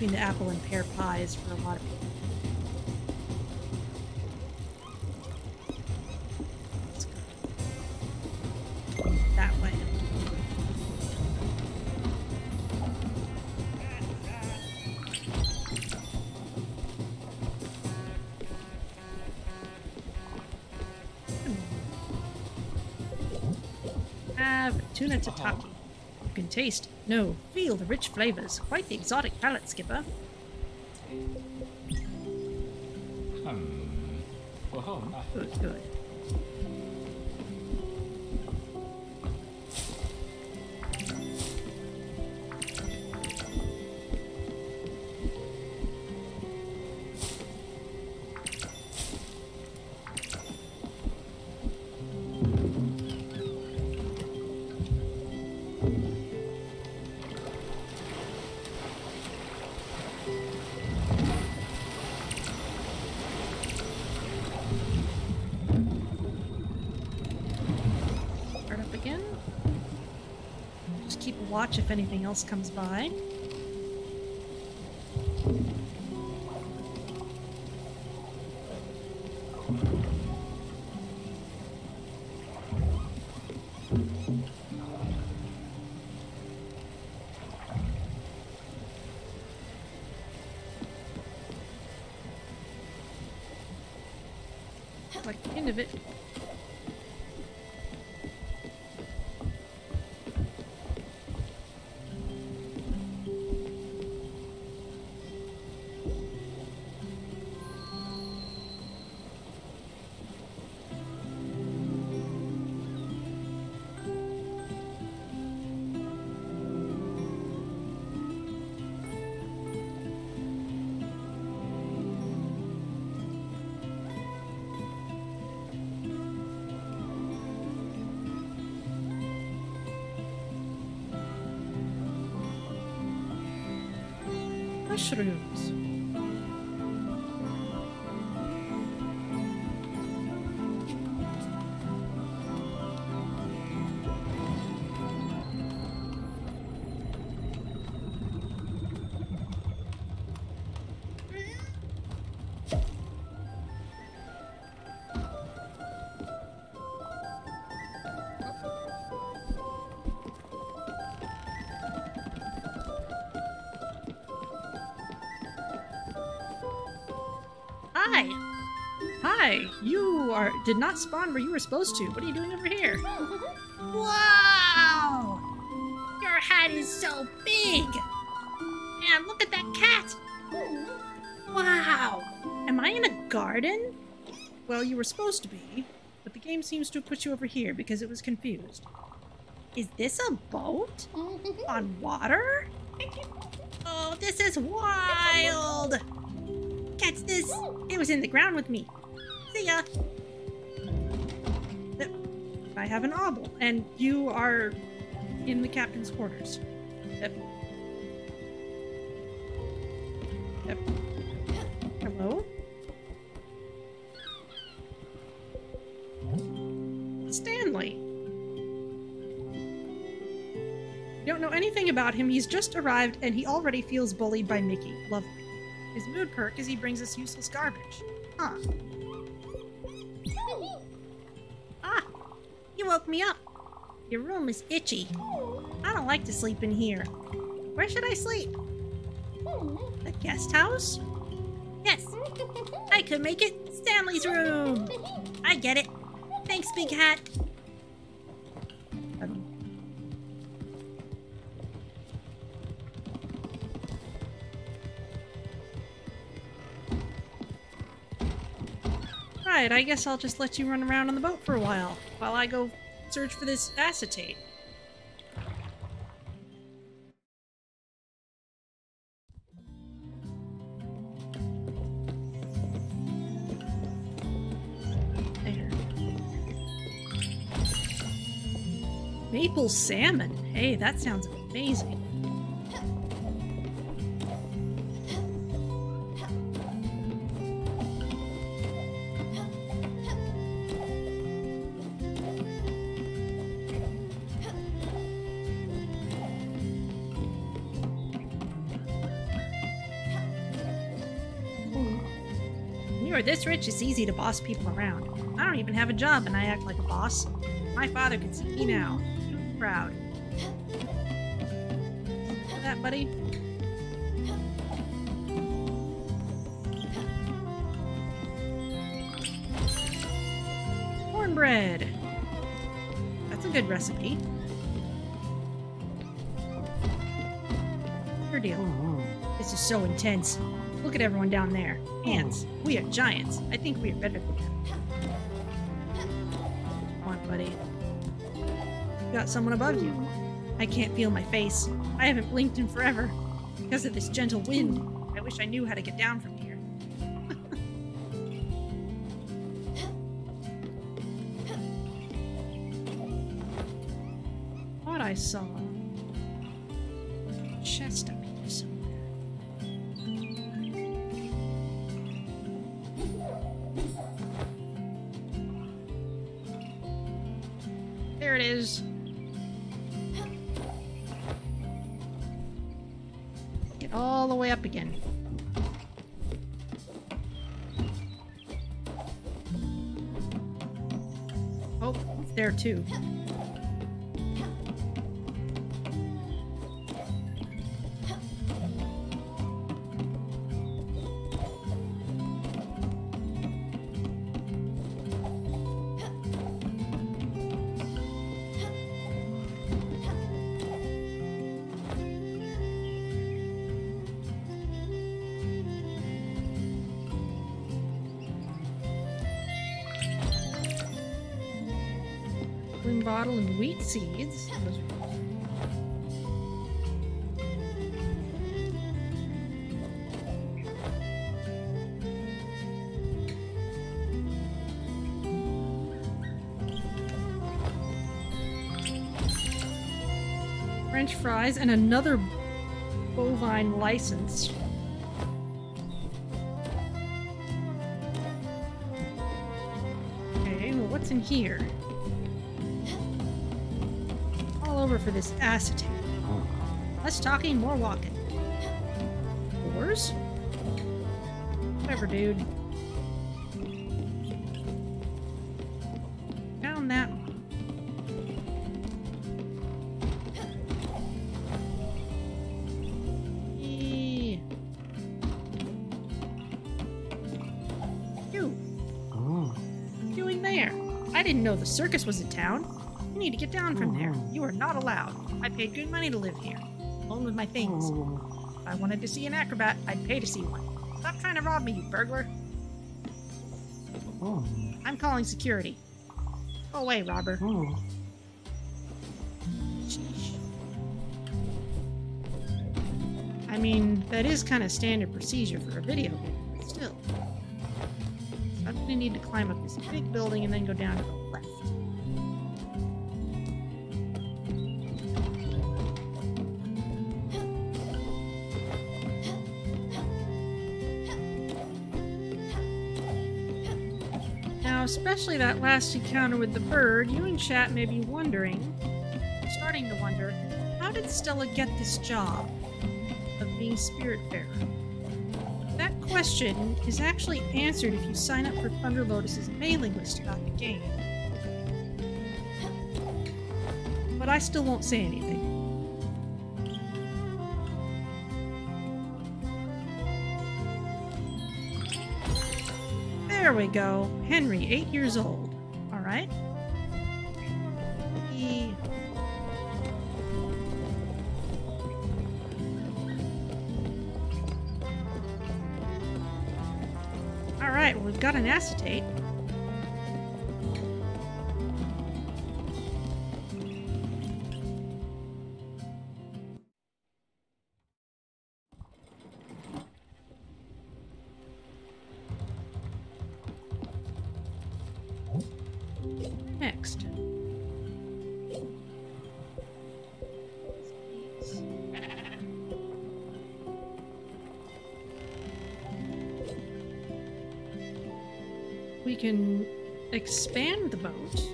between the apple and pear pies for a lot of people. Hmm. tuna tataki. You can taste no, feel the rich flavors. Quite the exotic palate, Skipper. If anything else comes by. Mushrooms. Are did not spawn where you were supposed to. What are you doing over here? (laughs) Wow! Your hat is so big. And look at that cat. Wow. Am I in a garden? Well, you were supposed to be, but the game seems to have put you over here because it was confused. Is this a boat? (laughs) On water? Oh, this is wild! Catch this! It was in the ground with me. See ya! I have an obel, and you are in the captain's quarters. Yep. Yep. Hello? Stanley. You don't know anything about him. He's just arrived and he already feels bullied by Mickey. Lovely. His mood perk is he brings us useless garbage. Huh. You woke me up. Your room is itchy. I don't like to sleep in here. Where should I sleep? The guest house? Yes. I could make it Stanley's room. I get it. Thanks, Big Hat. Right, I guess I'll just let you run around on the boat for a while, while I go search for this acetate. Maple salmon. Hey, that sounds amazing. For this rich, it's easy to boss people around. I don't even have a job and I act like a boss. My father can see me now. I'm proud. Know that, buddy? Cornbread! That's a good recipe. Your deal. Oh, oh. This is so intense. Look at everyone down there. Ants. We are giants. I think we are better than them. Come on, buddy. You got someone above you. I can't feel my face. I haven't blinked in forever. Because of this gentle wind. I wish I knew how to get down from here. (laughs) Thought I saw too. French fries and another bovine license. Okay, well, what's in here? All over for this acetate. Less talking, more walking. Doors? Whatever, dude. The circus was in town. You need to get down from there. Mm-hmm. You are not allowed. I paid good money to live here, along with my things. Oh. If I wanted to see an acrobat, I'd pay to see one. Stop trying to rob me, you burglar. Oh. I'm calling security. Go away, robber. Sheesh. I mean, that is kind of standard procedure for a video game, but still. So I'm gonna need to climb up this big building and then go down to the especially that last encounter with the bird, you and chat may be wondering, starting to wonder, how did Stella get this job of being spirit Spiritfarer? That question is actually answered if you sign up for Thunder Lotus's mailing list about the game. But I still won't say anything. We go. Henry, eight years old. Alright. He... Alright, well, we've got an acetate. We can expand the boat.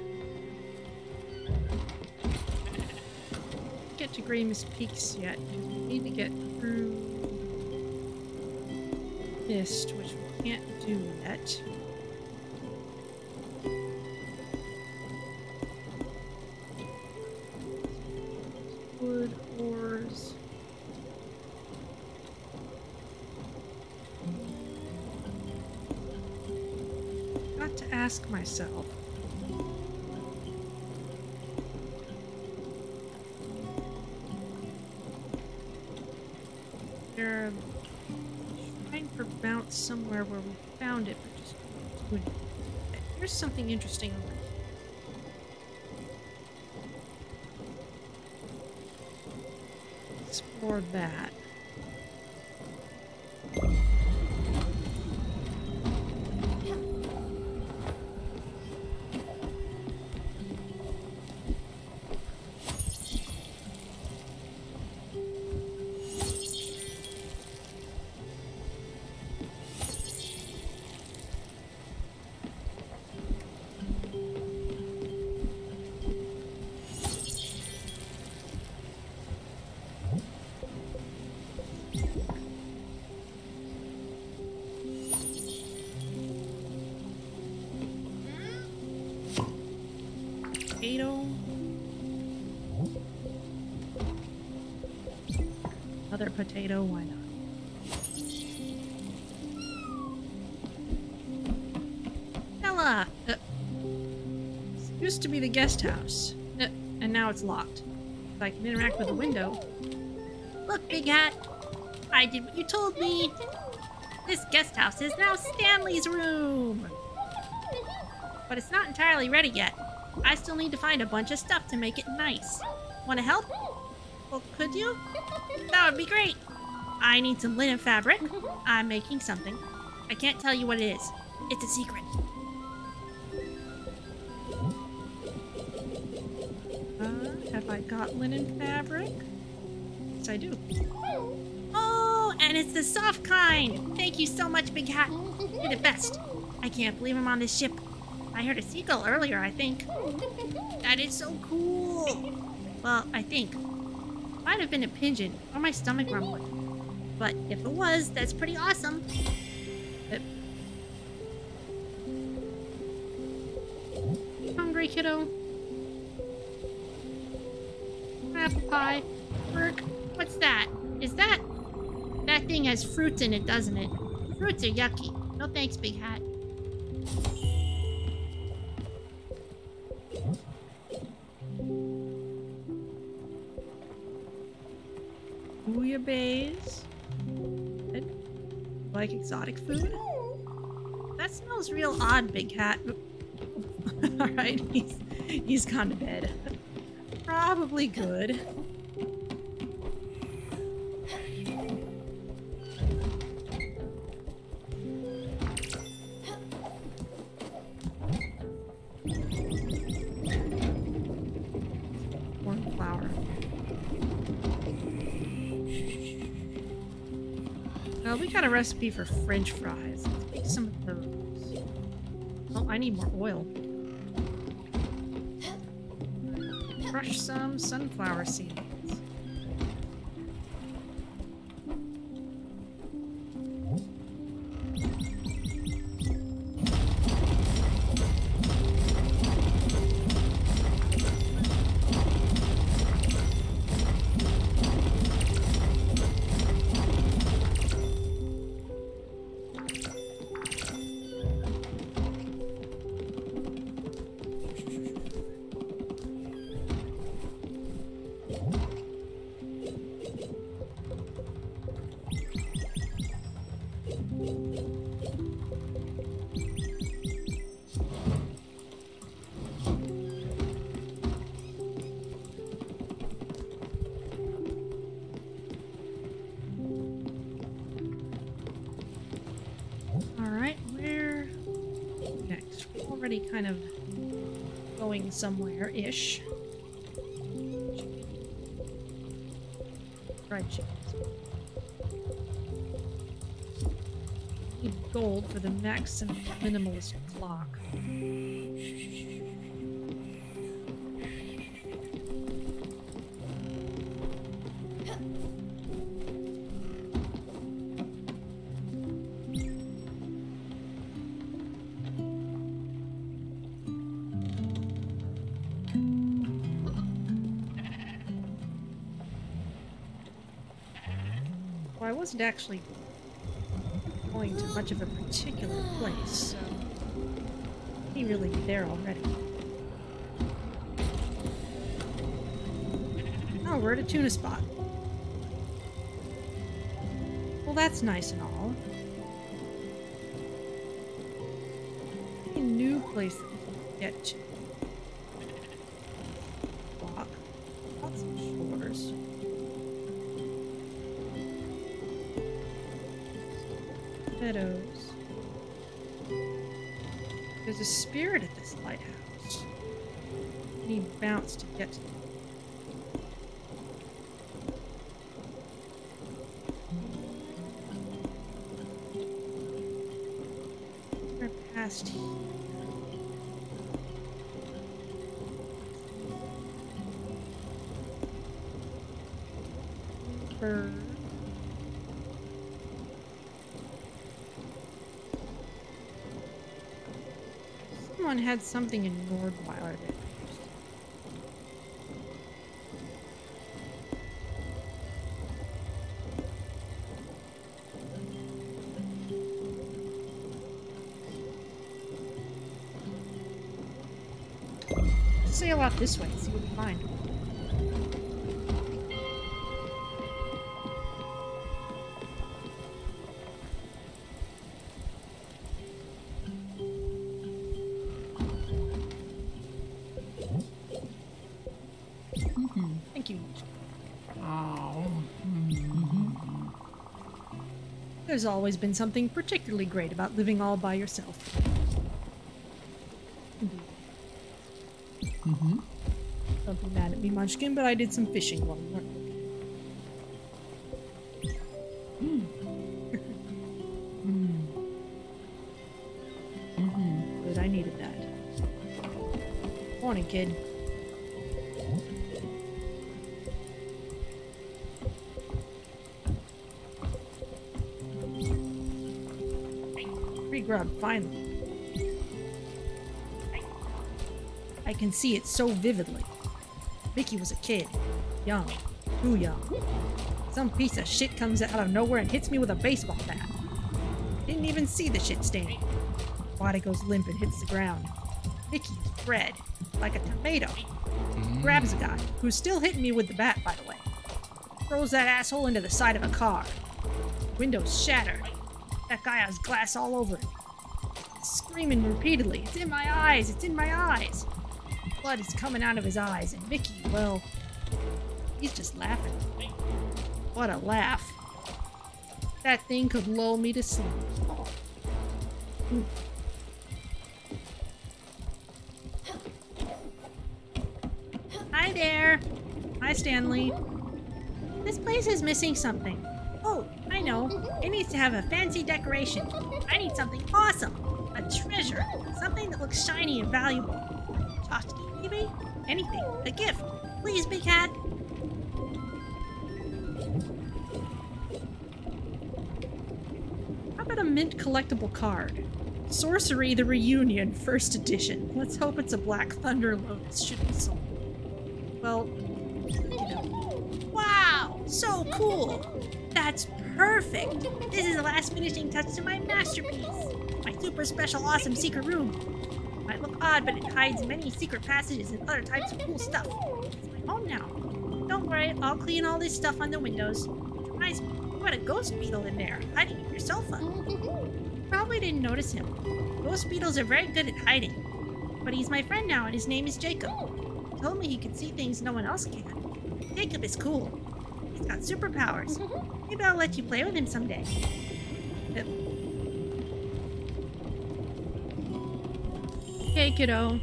Get to Grimus Peaks yet. We need to get through Mist, which we can't do yet. Explore that. Potato, why not? Ella! Uh, used to be the guest house, uh, and now it's locked. If I can interact with the window. Look, Big Hat! I did what you told me! This guest house is now Stanley's room! But it's not entirely ready yet. I still need to find a bunch of stuff to make it nice. Want to help? Well, could you? That would be great. I need some linen fabric. I'm making something. I can't tell you what it is. It's a secret. Uh, have I got linen fabric? Yes, I do. Oh, and it's the soft kind. Thank you so much, Big Hat. You're the best. I can't believe I'm on this ship. I heard a seagull earlier, I think. That is so cool. Well, I think. Might have been a pigeon or my stomach rumbling. But if it was, that's pretty awesome. Uh, Hungry kiddo? Apple pie. Burk, what's that? Is that? That thing has fruits in it, doesn't it? Fruits are yucky. No thanks, Big Hat. Exotic food? That smells real odd, Big Cat. (laughs) Alright, he's, he's gone to bed. Probably good. Recipe for french fries. Let's make some of those. Oh, I need more oil. Crush some sunflower seeds. Kind of going somewhere-ish. Fried chickens. Need gold for the maximum minimalist clock. Wasn't actually going to much of a particular place, so he really be there already. Oh, we're at a tuna spot. Well, that's nice and all. Someone had something in Nordweiler out this way and see what we find. Mm-hmm. Thank you. Mm-hmm. There's always been something particularly great about living all by yourself. Munchkin, but I did some fishing while we weren't looking. Good, I needed that. Morning, kid. Free grub, finally. I can see it so vividly. Vicky was a kid. Young. Too young. Some piece of shit comes out of nowhere and hits me with a baseball bat. Didn't even see the shit stain. Body goes limp and hits the ground. Vicky is red, like a tomato. Mm-hmm. Grabs a guy, who's still hitting me with the bat, by the way. Throws that asshole into the side of a car. Windows shatter. That guy has glass all over him. Screaming repeatedly. It's in my eyes! It's in my eyes! Blood is coming out of his eyes, and Vicky, well, he's just laughing. What a laugh. That thing could lull me to sleep. Oof. Hi there. Hi, Stanley. This place is missing something. Oh, I know. It needs to have a fancy decoration. I need something awesome. A treasure. Something that looks shiny and valuable. Tchotchke, maybe? Anything. A gift. Please, Big Hat. How about a mint collectible card? Sorcery the Reunion, first edition. Let's hope it's a Black Thunder Lotus. Should be sold. Well. Wow! So cool! That's perfect! This is the last finishing touch to my masterpiece! My super special awesome secret room! Might look odd, but it hides many secret passages and other types of cool stuff. I'll clean all this stuff on the windows. Me, you had a ghost beetle in there, hiding in your sofa. Probably didn't notice him. Ghost beetles are very good at hiding. But he's my friend now, and his name is Jacob. He told me he could see things no one else can. Jacob is cool. He's got superpowers. Maybe I'll let you play with him someday. Okay, kiddo.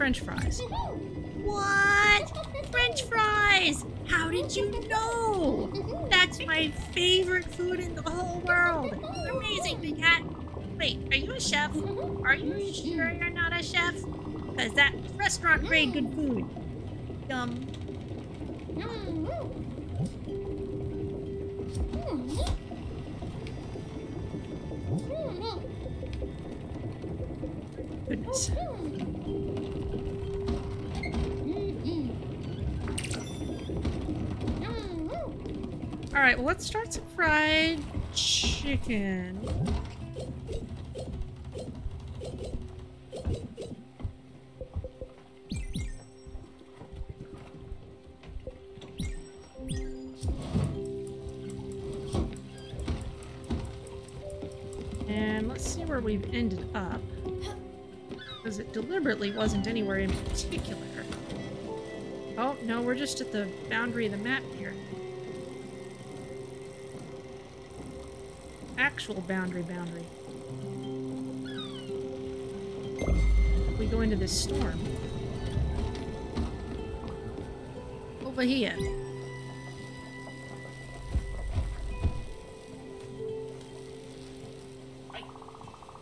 French fries. What? French fries! How did you know? That's my favorite food in the whole world. Amazing, Big Cat. Wait, are you a chef? Are you sure you're not a chef? Because that restaurant grade good food. Yum. All right, well, let's start some fried chicken. And let's see where we've ended up. Because it deliberately wasn't anywhere in particular. Oh, no, we're just at the boundary of the map here. Actual boundary boundary. If we go into this storm. Over here.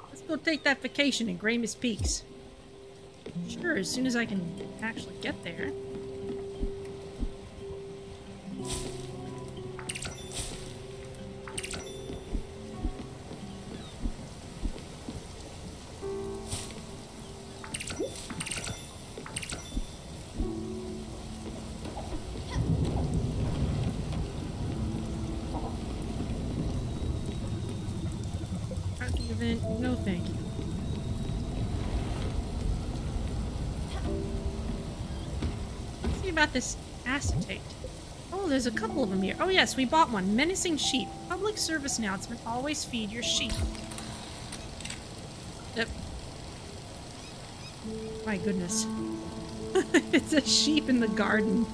Let's go take that vacation in Gramus Peaks. Sure, as soon as I can actually get there. This acetate. Oh, there's a couple of them here. Oh yes, we bought one. Menacing sheep. Public service announcement. Always feed your sheep. Yep. My goodness. (laughs) it's a sheep in the garden.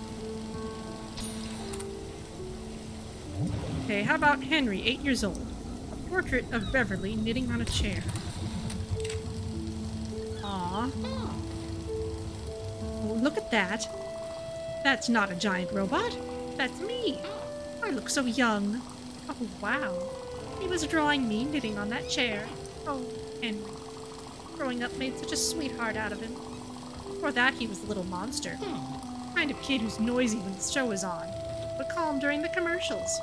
Okay, how about Henry, eight years old? A portrait of Beverly knitting on a chair. Aww. Look at that. That's not a giant robot. That's me. I look so young. Oh, wow. He was drawing me knitting on that chair. Oh, Henry. Growing up made such a sweetheart out of him. Before that, he was a little monster. Kind of kid who's noisy when the show is on, but calm during the commercials.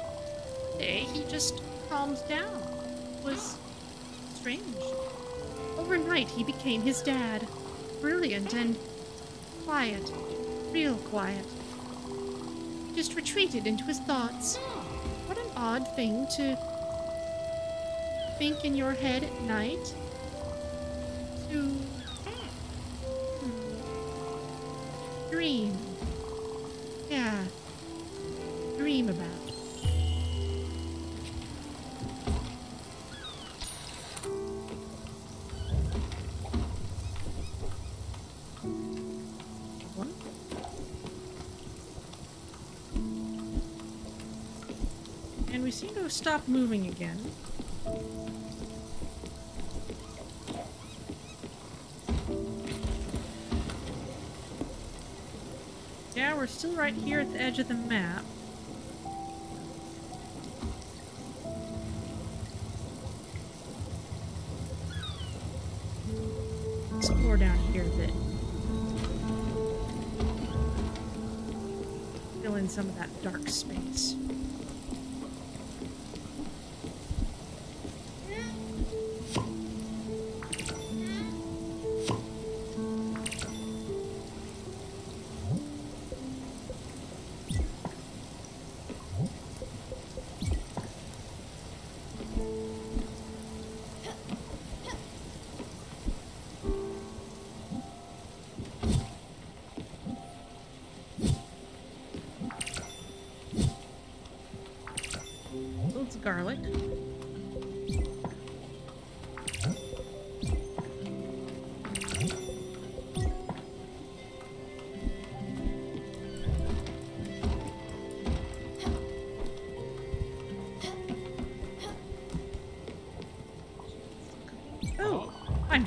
Today, he just calmed down. It was strange. Overnight, he became his dad. Brilliant and quiet. Real quiet. He just retreated into his thoughts. What an odd thing to think in your head at night. To hmm, dream. Yeah. Dream about. Stopped moving again. Yeah, we're still right here at the edge of the map. Explore down here a bit. Fill in some of that dark space.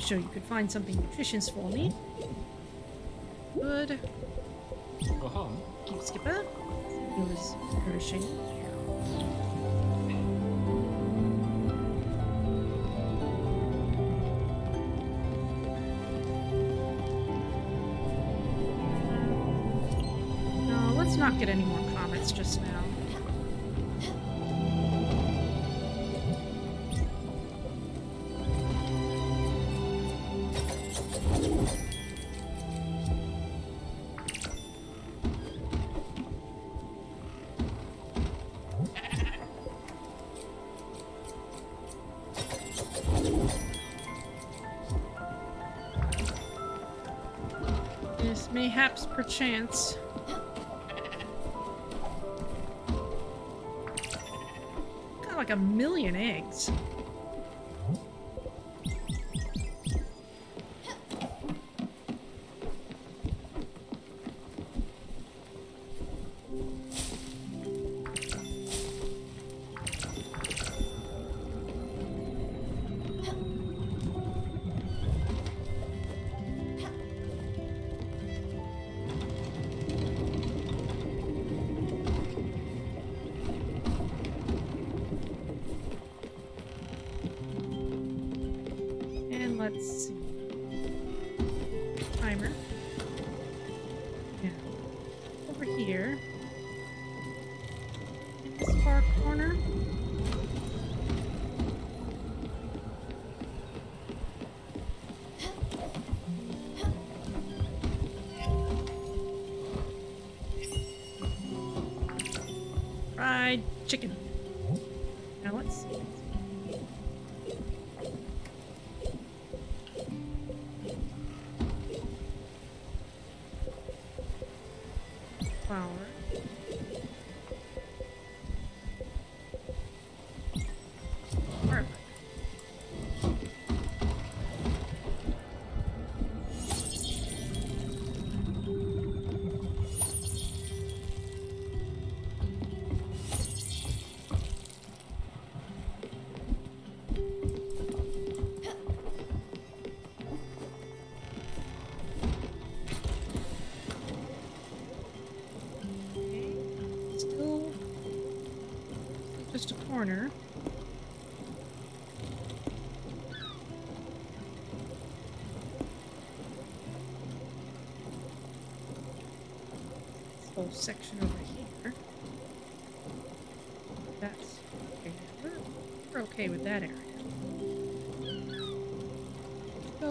Sure you could find something nutritious for me. Good. Go home. Keep Skipper. He was nourishing. No, let's not get any more comments just now. Mayhaps perchance. Got like a million eggs.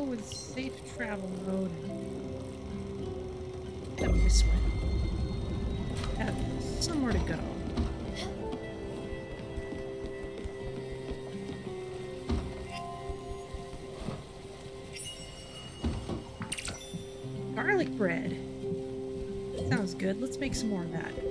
With safe travel mode and this way have somewhere to go. Garlic bread. Sounds good. Let's make some more of that.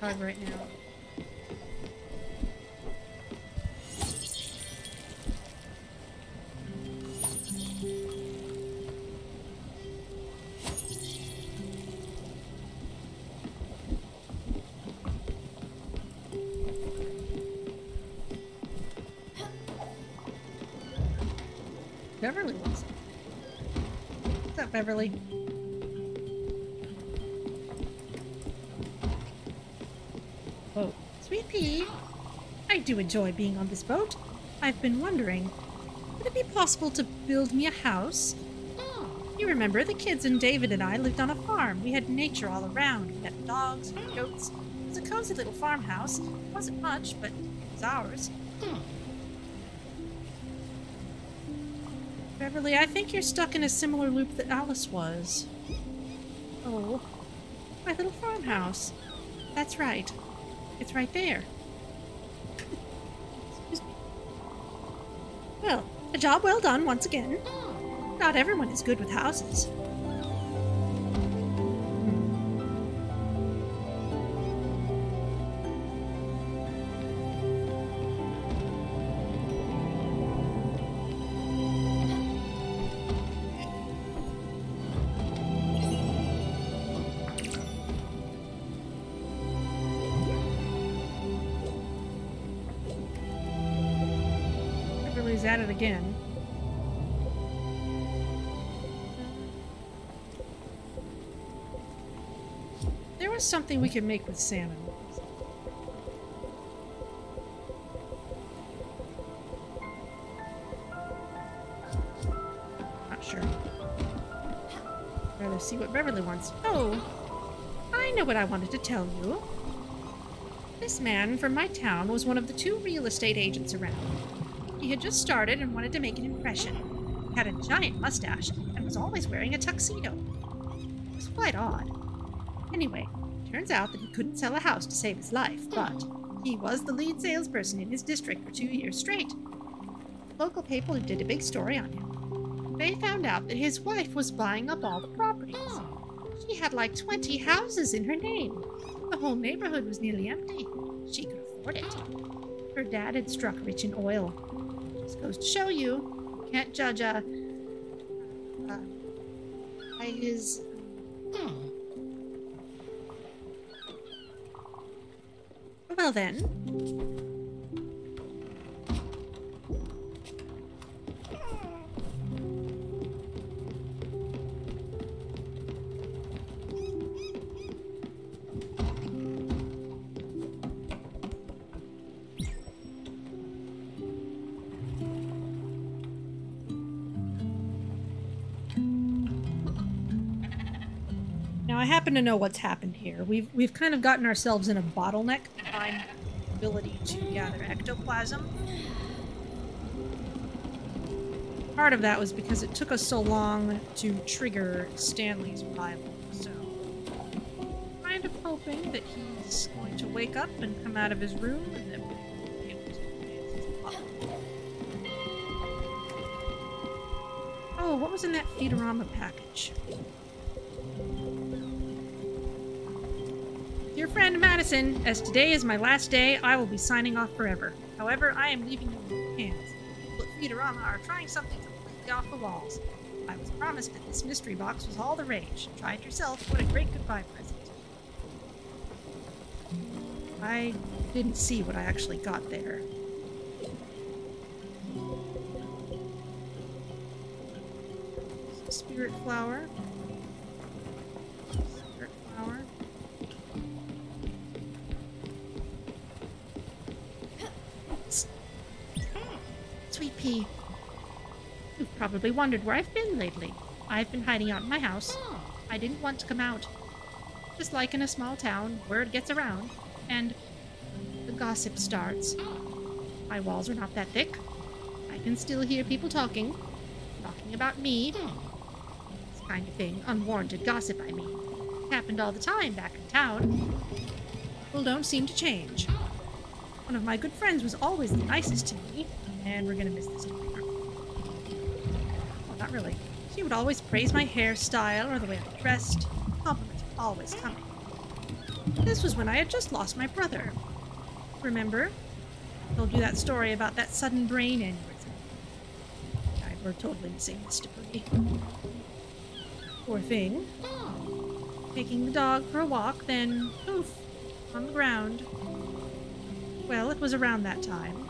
Hug right now. Beverly. What's up, Beverly? Do enjoy being on this boat. I've been wondering, would it be possible to build me a house? Hmm. You remember, the kids and David and I lived on a farm. We had nature all around. We had dogs and goats. It was a cozy little farmhouse. It wasn't much, but it was ours. Hmm. Beverly, I think you're stuck in a similar loop that Alice was. Oh, my little farmhouse. That's right. It's right there. A job well done once again. Not everyone is good with houses. Something we can make with salmon. Not sure. Rather see what Beverly wants. Oh, I know what I wanted to tell you. This man from my town was one of the two real estate agents around. He had just started and wanted to make an impression. He had a giant mustache and was always wearing a tuxedo. It was quite odd. Anyway, turns out that he couldn't sell a house to save his life, but he was the lead salesperson in his district for two years straight. Local people did a big story on him. They found out that his wife was buying up all the properties. She had like 20 houses in her name. The whole neighborhood was nearly empty. She could afford it. Her dad had struck rich in oil. Just goes to show you, you can't judge a know what's happened here. We've we've kind of gotten ourselves in a bottleneck to find ability to gather ectoplasm. Part of that was because it took us so long to trigger Stanley's arrival. So kind of hoping that he's going to wake up and come out of his room and that we'll be able to. Oh, what was in that Feedorama package? Madison, as today is my last day, I will be signing off forever. However, I am leaving you in your hands. But Feedorama are trying something completely off the walls. I was promised that this mystery box was all the rage. Try it yourself. What a great goodbye present. I didn't see what I actually got there. Spirit flower. Wondered where I've been lately. I've been hiding out in my house. I didn't want to come out. Just like in a small town, word gets around, and the gossip starts. My walls are not that thick. I can still hear people talking. Talking about me. This kind of thing. Unwarranted gossip, I mean. It happened all the time back in town. People don't seem to change. One of my good friends was always the nicest to me, and we're gonna miss this time. She would always praise my hairstyle or the way I dressed. Compliments were always coming. This was when I had just lost my brother. Remember? I told you that story about that sudden brain aneurysm. God, we're totally missing this debris. Poor thing. Taking the dog for a walk, then poof, on the ground. Well, it was around that time.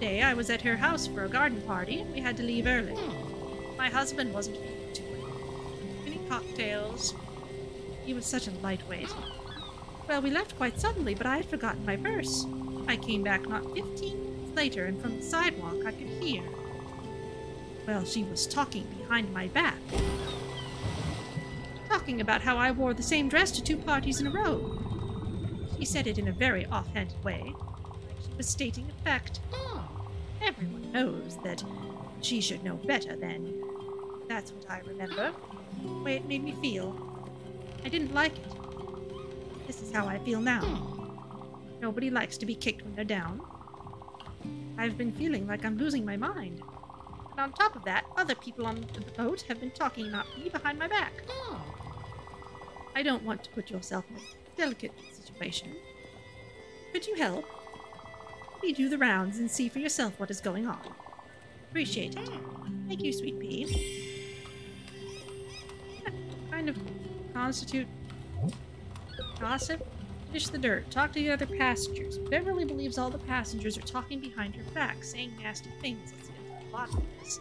Day I was at her house for a garden party, and we had to leave early. My husband wasn't feeling too well. Any cocktails? He was such a lightweight. Well, we left quite suddenly, but I had forgotten my purse. I came back not fifteen minutes later, and from the sidewalk I could hear. Well, she was talking behind my back. Talking about how I wore the same dress to two parties in a row. She said it in a very offhanded way. Like she was stating a fact. Ah. Everyone knows that she should know better than. That's what I remember. The way it made me feel. I didn't like it. This is how I feel now. Nobody likes to be kicked when they're down. I've been feeling like I'm losing my mind. And on top of that, other people on the boat have been talking about me behind my back. I don't want to put yourself in a delicate situation. Could you help? We do the rounds and see for yourself what is going on. Appreciate it. Thank you, sweet pea. Kind of constitute gossip. Dish the dirt. Talk to the other passengers. Beverly believes all the passengers are talking behind her back, saying nasty things. Let's get to the bottom of this.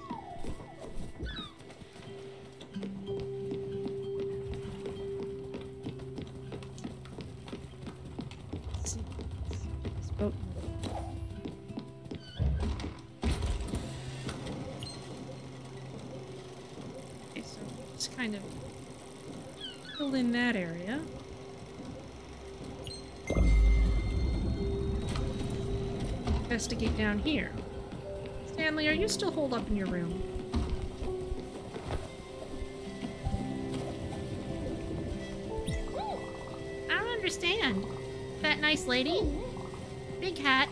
Kind of fill in that area. Investigate down here. Stanley, are you still holed up in your room? I don't understand. That nice lady? Big hat.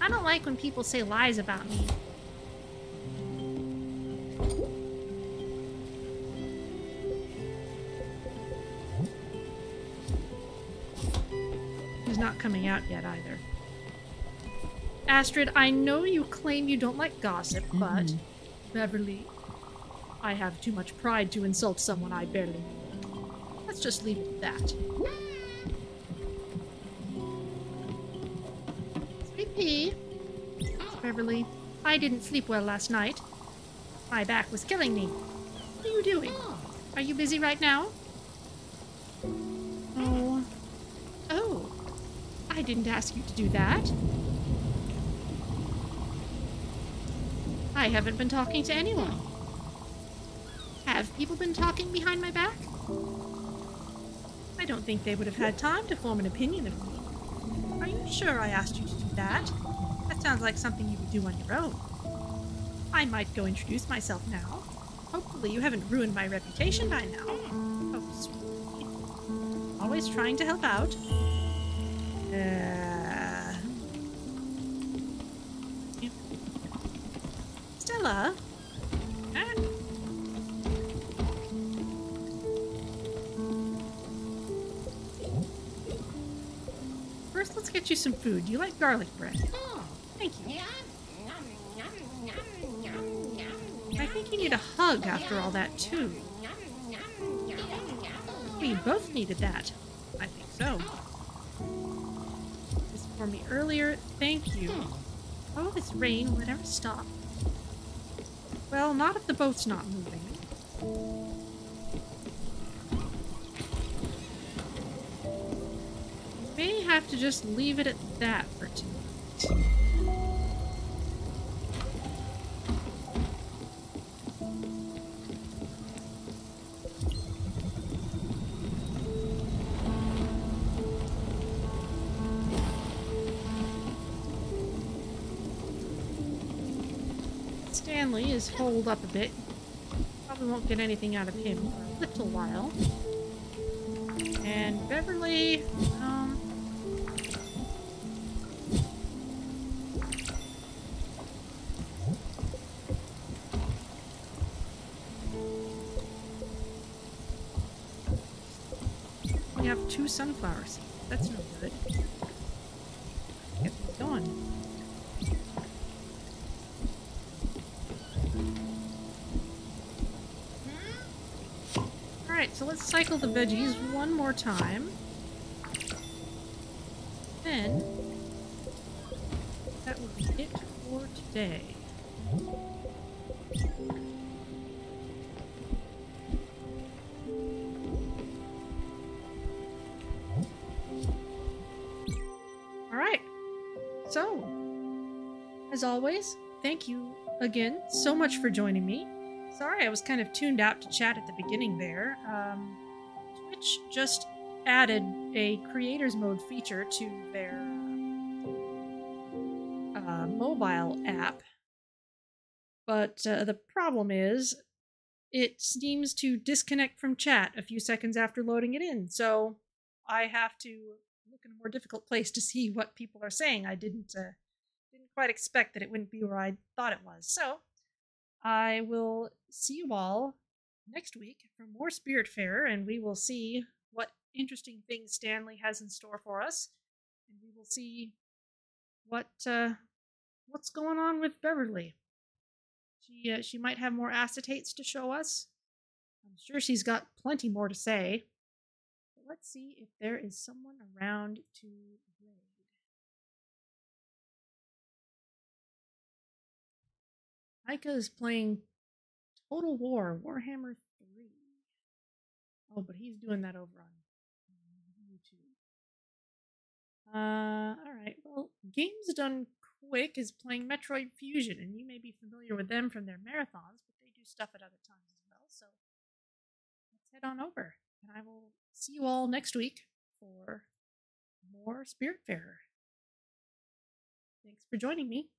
I don't like when people say lies about me. Coming out yet either. Astrid, I know you claim you don't like gossip, mm-hmm. but Beverly, I have too much pride to insult someone I barely know. Let's just leave it at that. Sweet pea. Beverly, I didn't sleep well last night. My back was killing me. What are you doing? Are you busy right now? I didn't ask you to do that. I haven't been talking to anyone. Have people been talking behind my back? I don't think they would have had time to form an opinion of me. Are you sure I asked you to do that? That sounds like something you would do on your own. I might go introduce myself now. Hopefully you haven't ruined my reputation by now. Oh, sweet. Always trying to help out. Stella? First, let's get you some food. Do you like garlic bread? Thank you. I think you need a hug after all that, too. We both needed that. I think so. For me earlier. Thank you. Hmm. Oh, this rain will never stop. Well, not if the boat's not moving. May have to just leave it at that for tonight. Is up a bit. Probably won't get anything out of him for a little while. And Beverly, um... We have two sunflowers. The veggies one more time. Then, that will be it for today. Alright, so, as always, thank you again so much for joining me. Sorry, I was kind of tuned out to chat at the beginning there. Um, Twitch just added a creators mode feature to their uh, mobile app. But uh, the problem is, it seems to disconnect from chat a few seconds after loading it in. So I have to look in a more difficult place to see what people are saying. I didn't uh, didn't quite expect that it wouldn't be where I thought it was. So I will see you all next week for more Spiritfarer, and we will see what interesting things Stanley has in store for us, and we will see what uh, what's going on with Beverly. She uh, she might have more acetates to show us. I'm sure she's got plenty more to say. But let's see if there is someone around to raid. Micah is playing Total War, Warhammer 3. Oh, but he's doing that over on YouTube. Uh, alright. Well, Games Done Quick is playing Metroid Fusion, and you may be familiar with them from their marathons, but they do stuff at other times as well. So let's head on over, and I will see you all next week for more Spiritfarer. Thanks for joining me.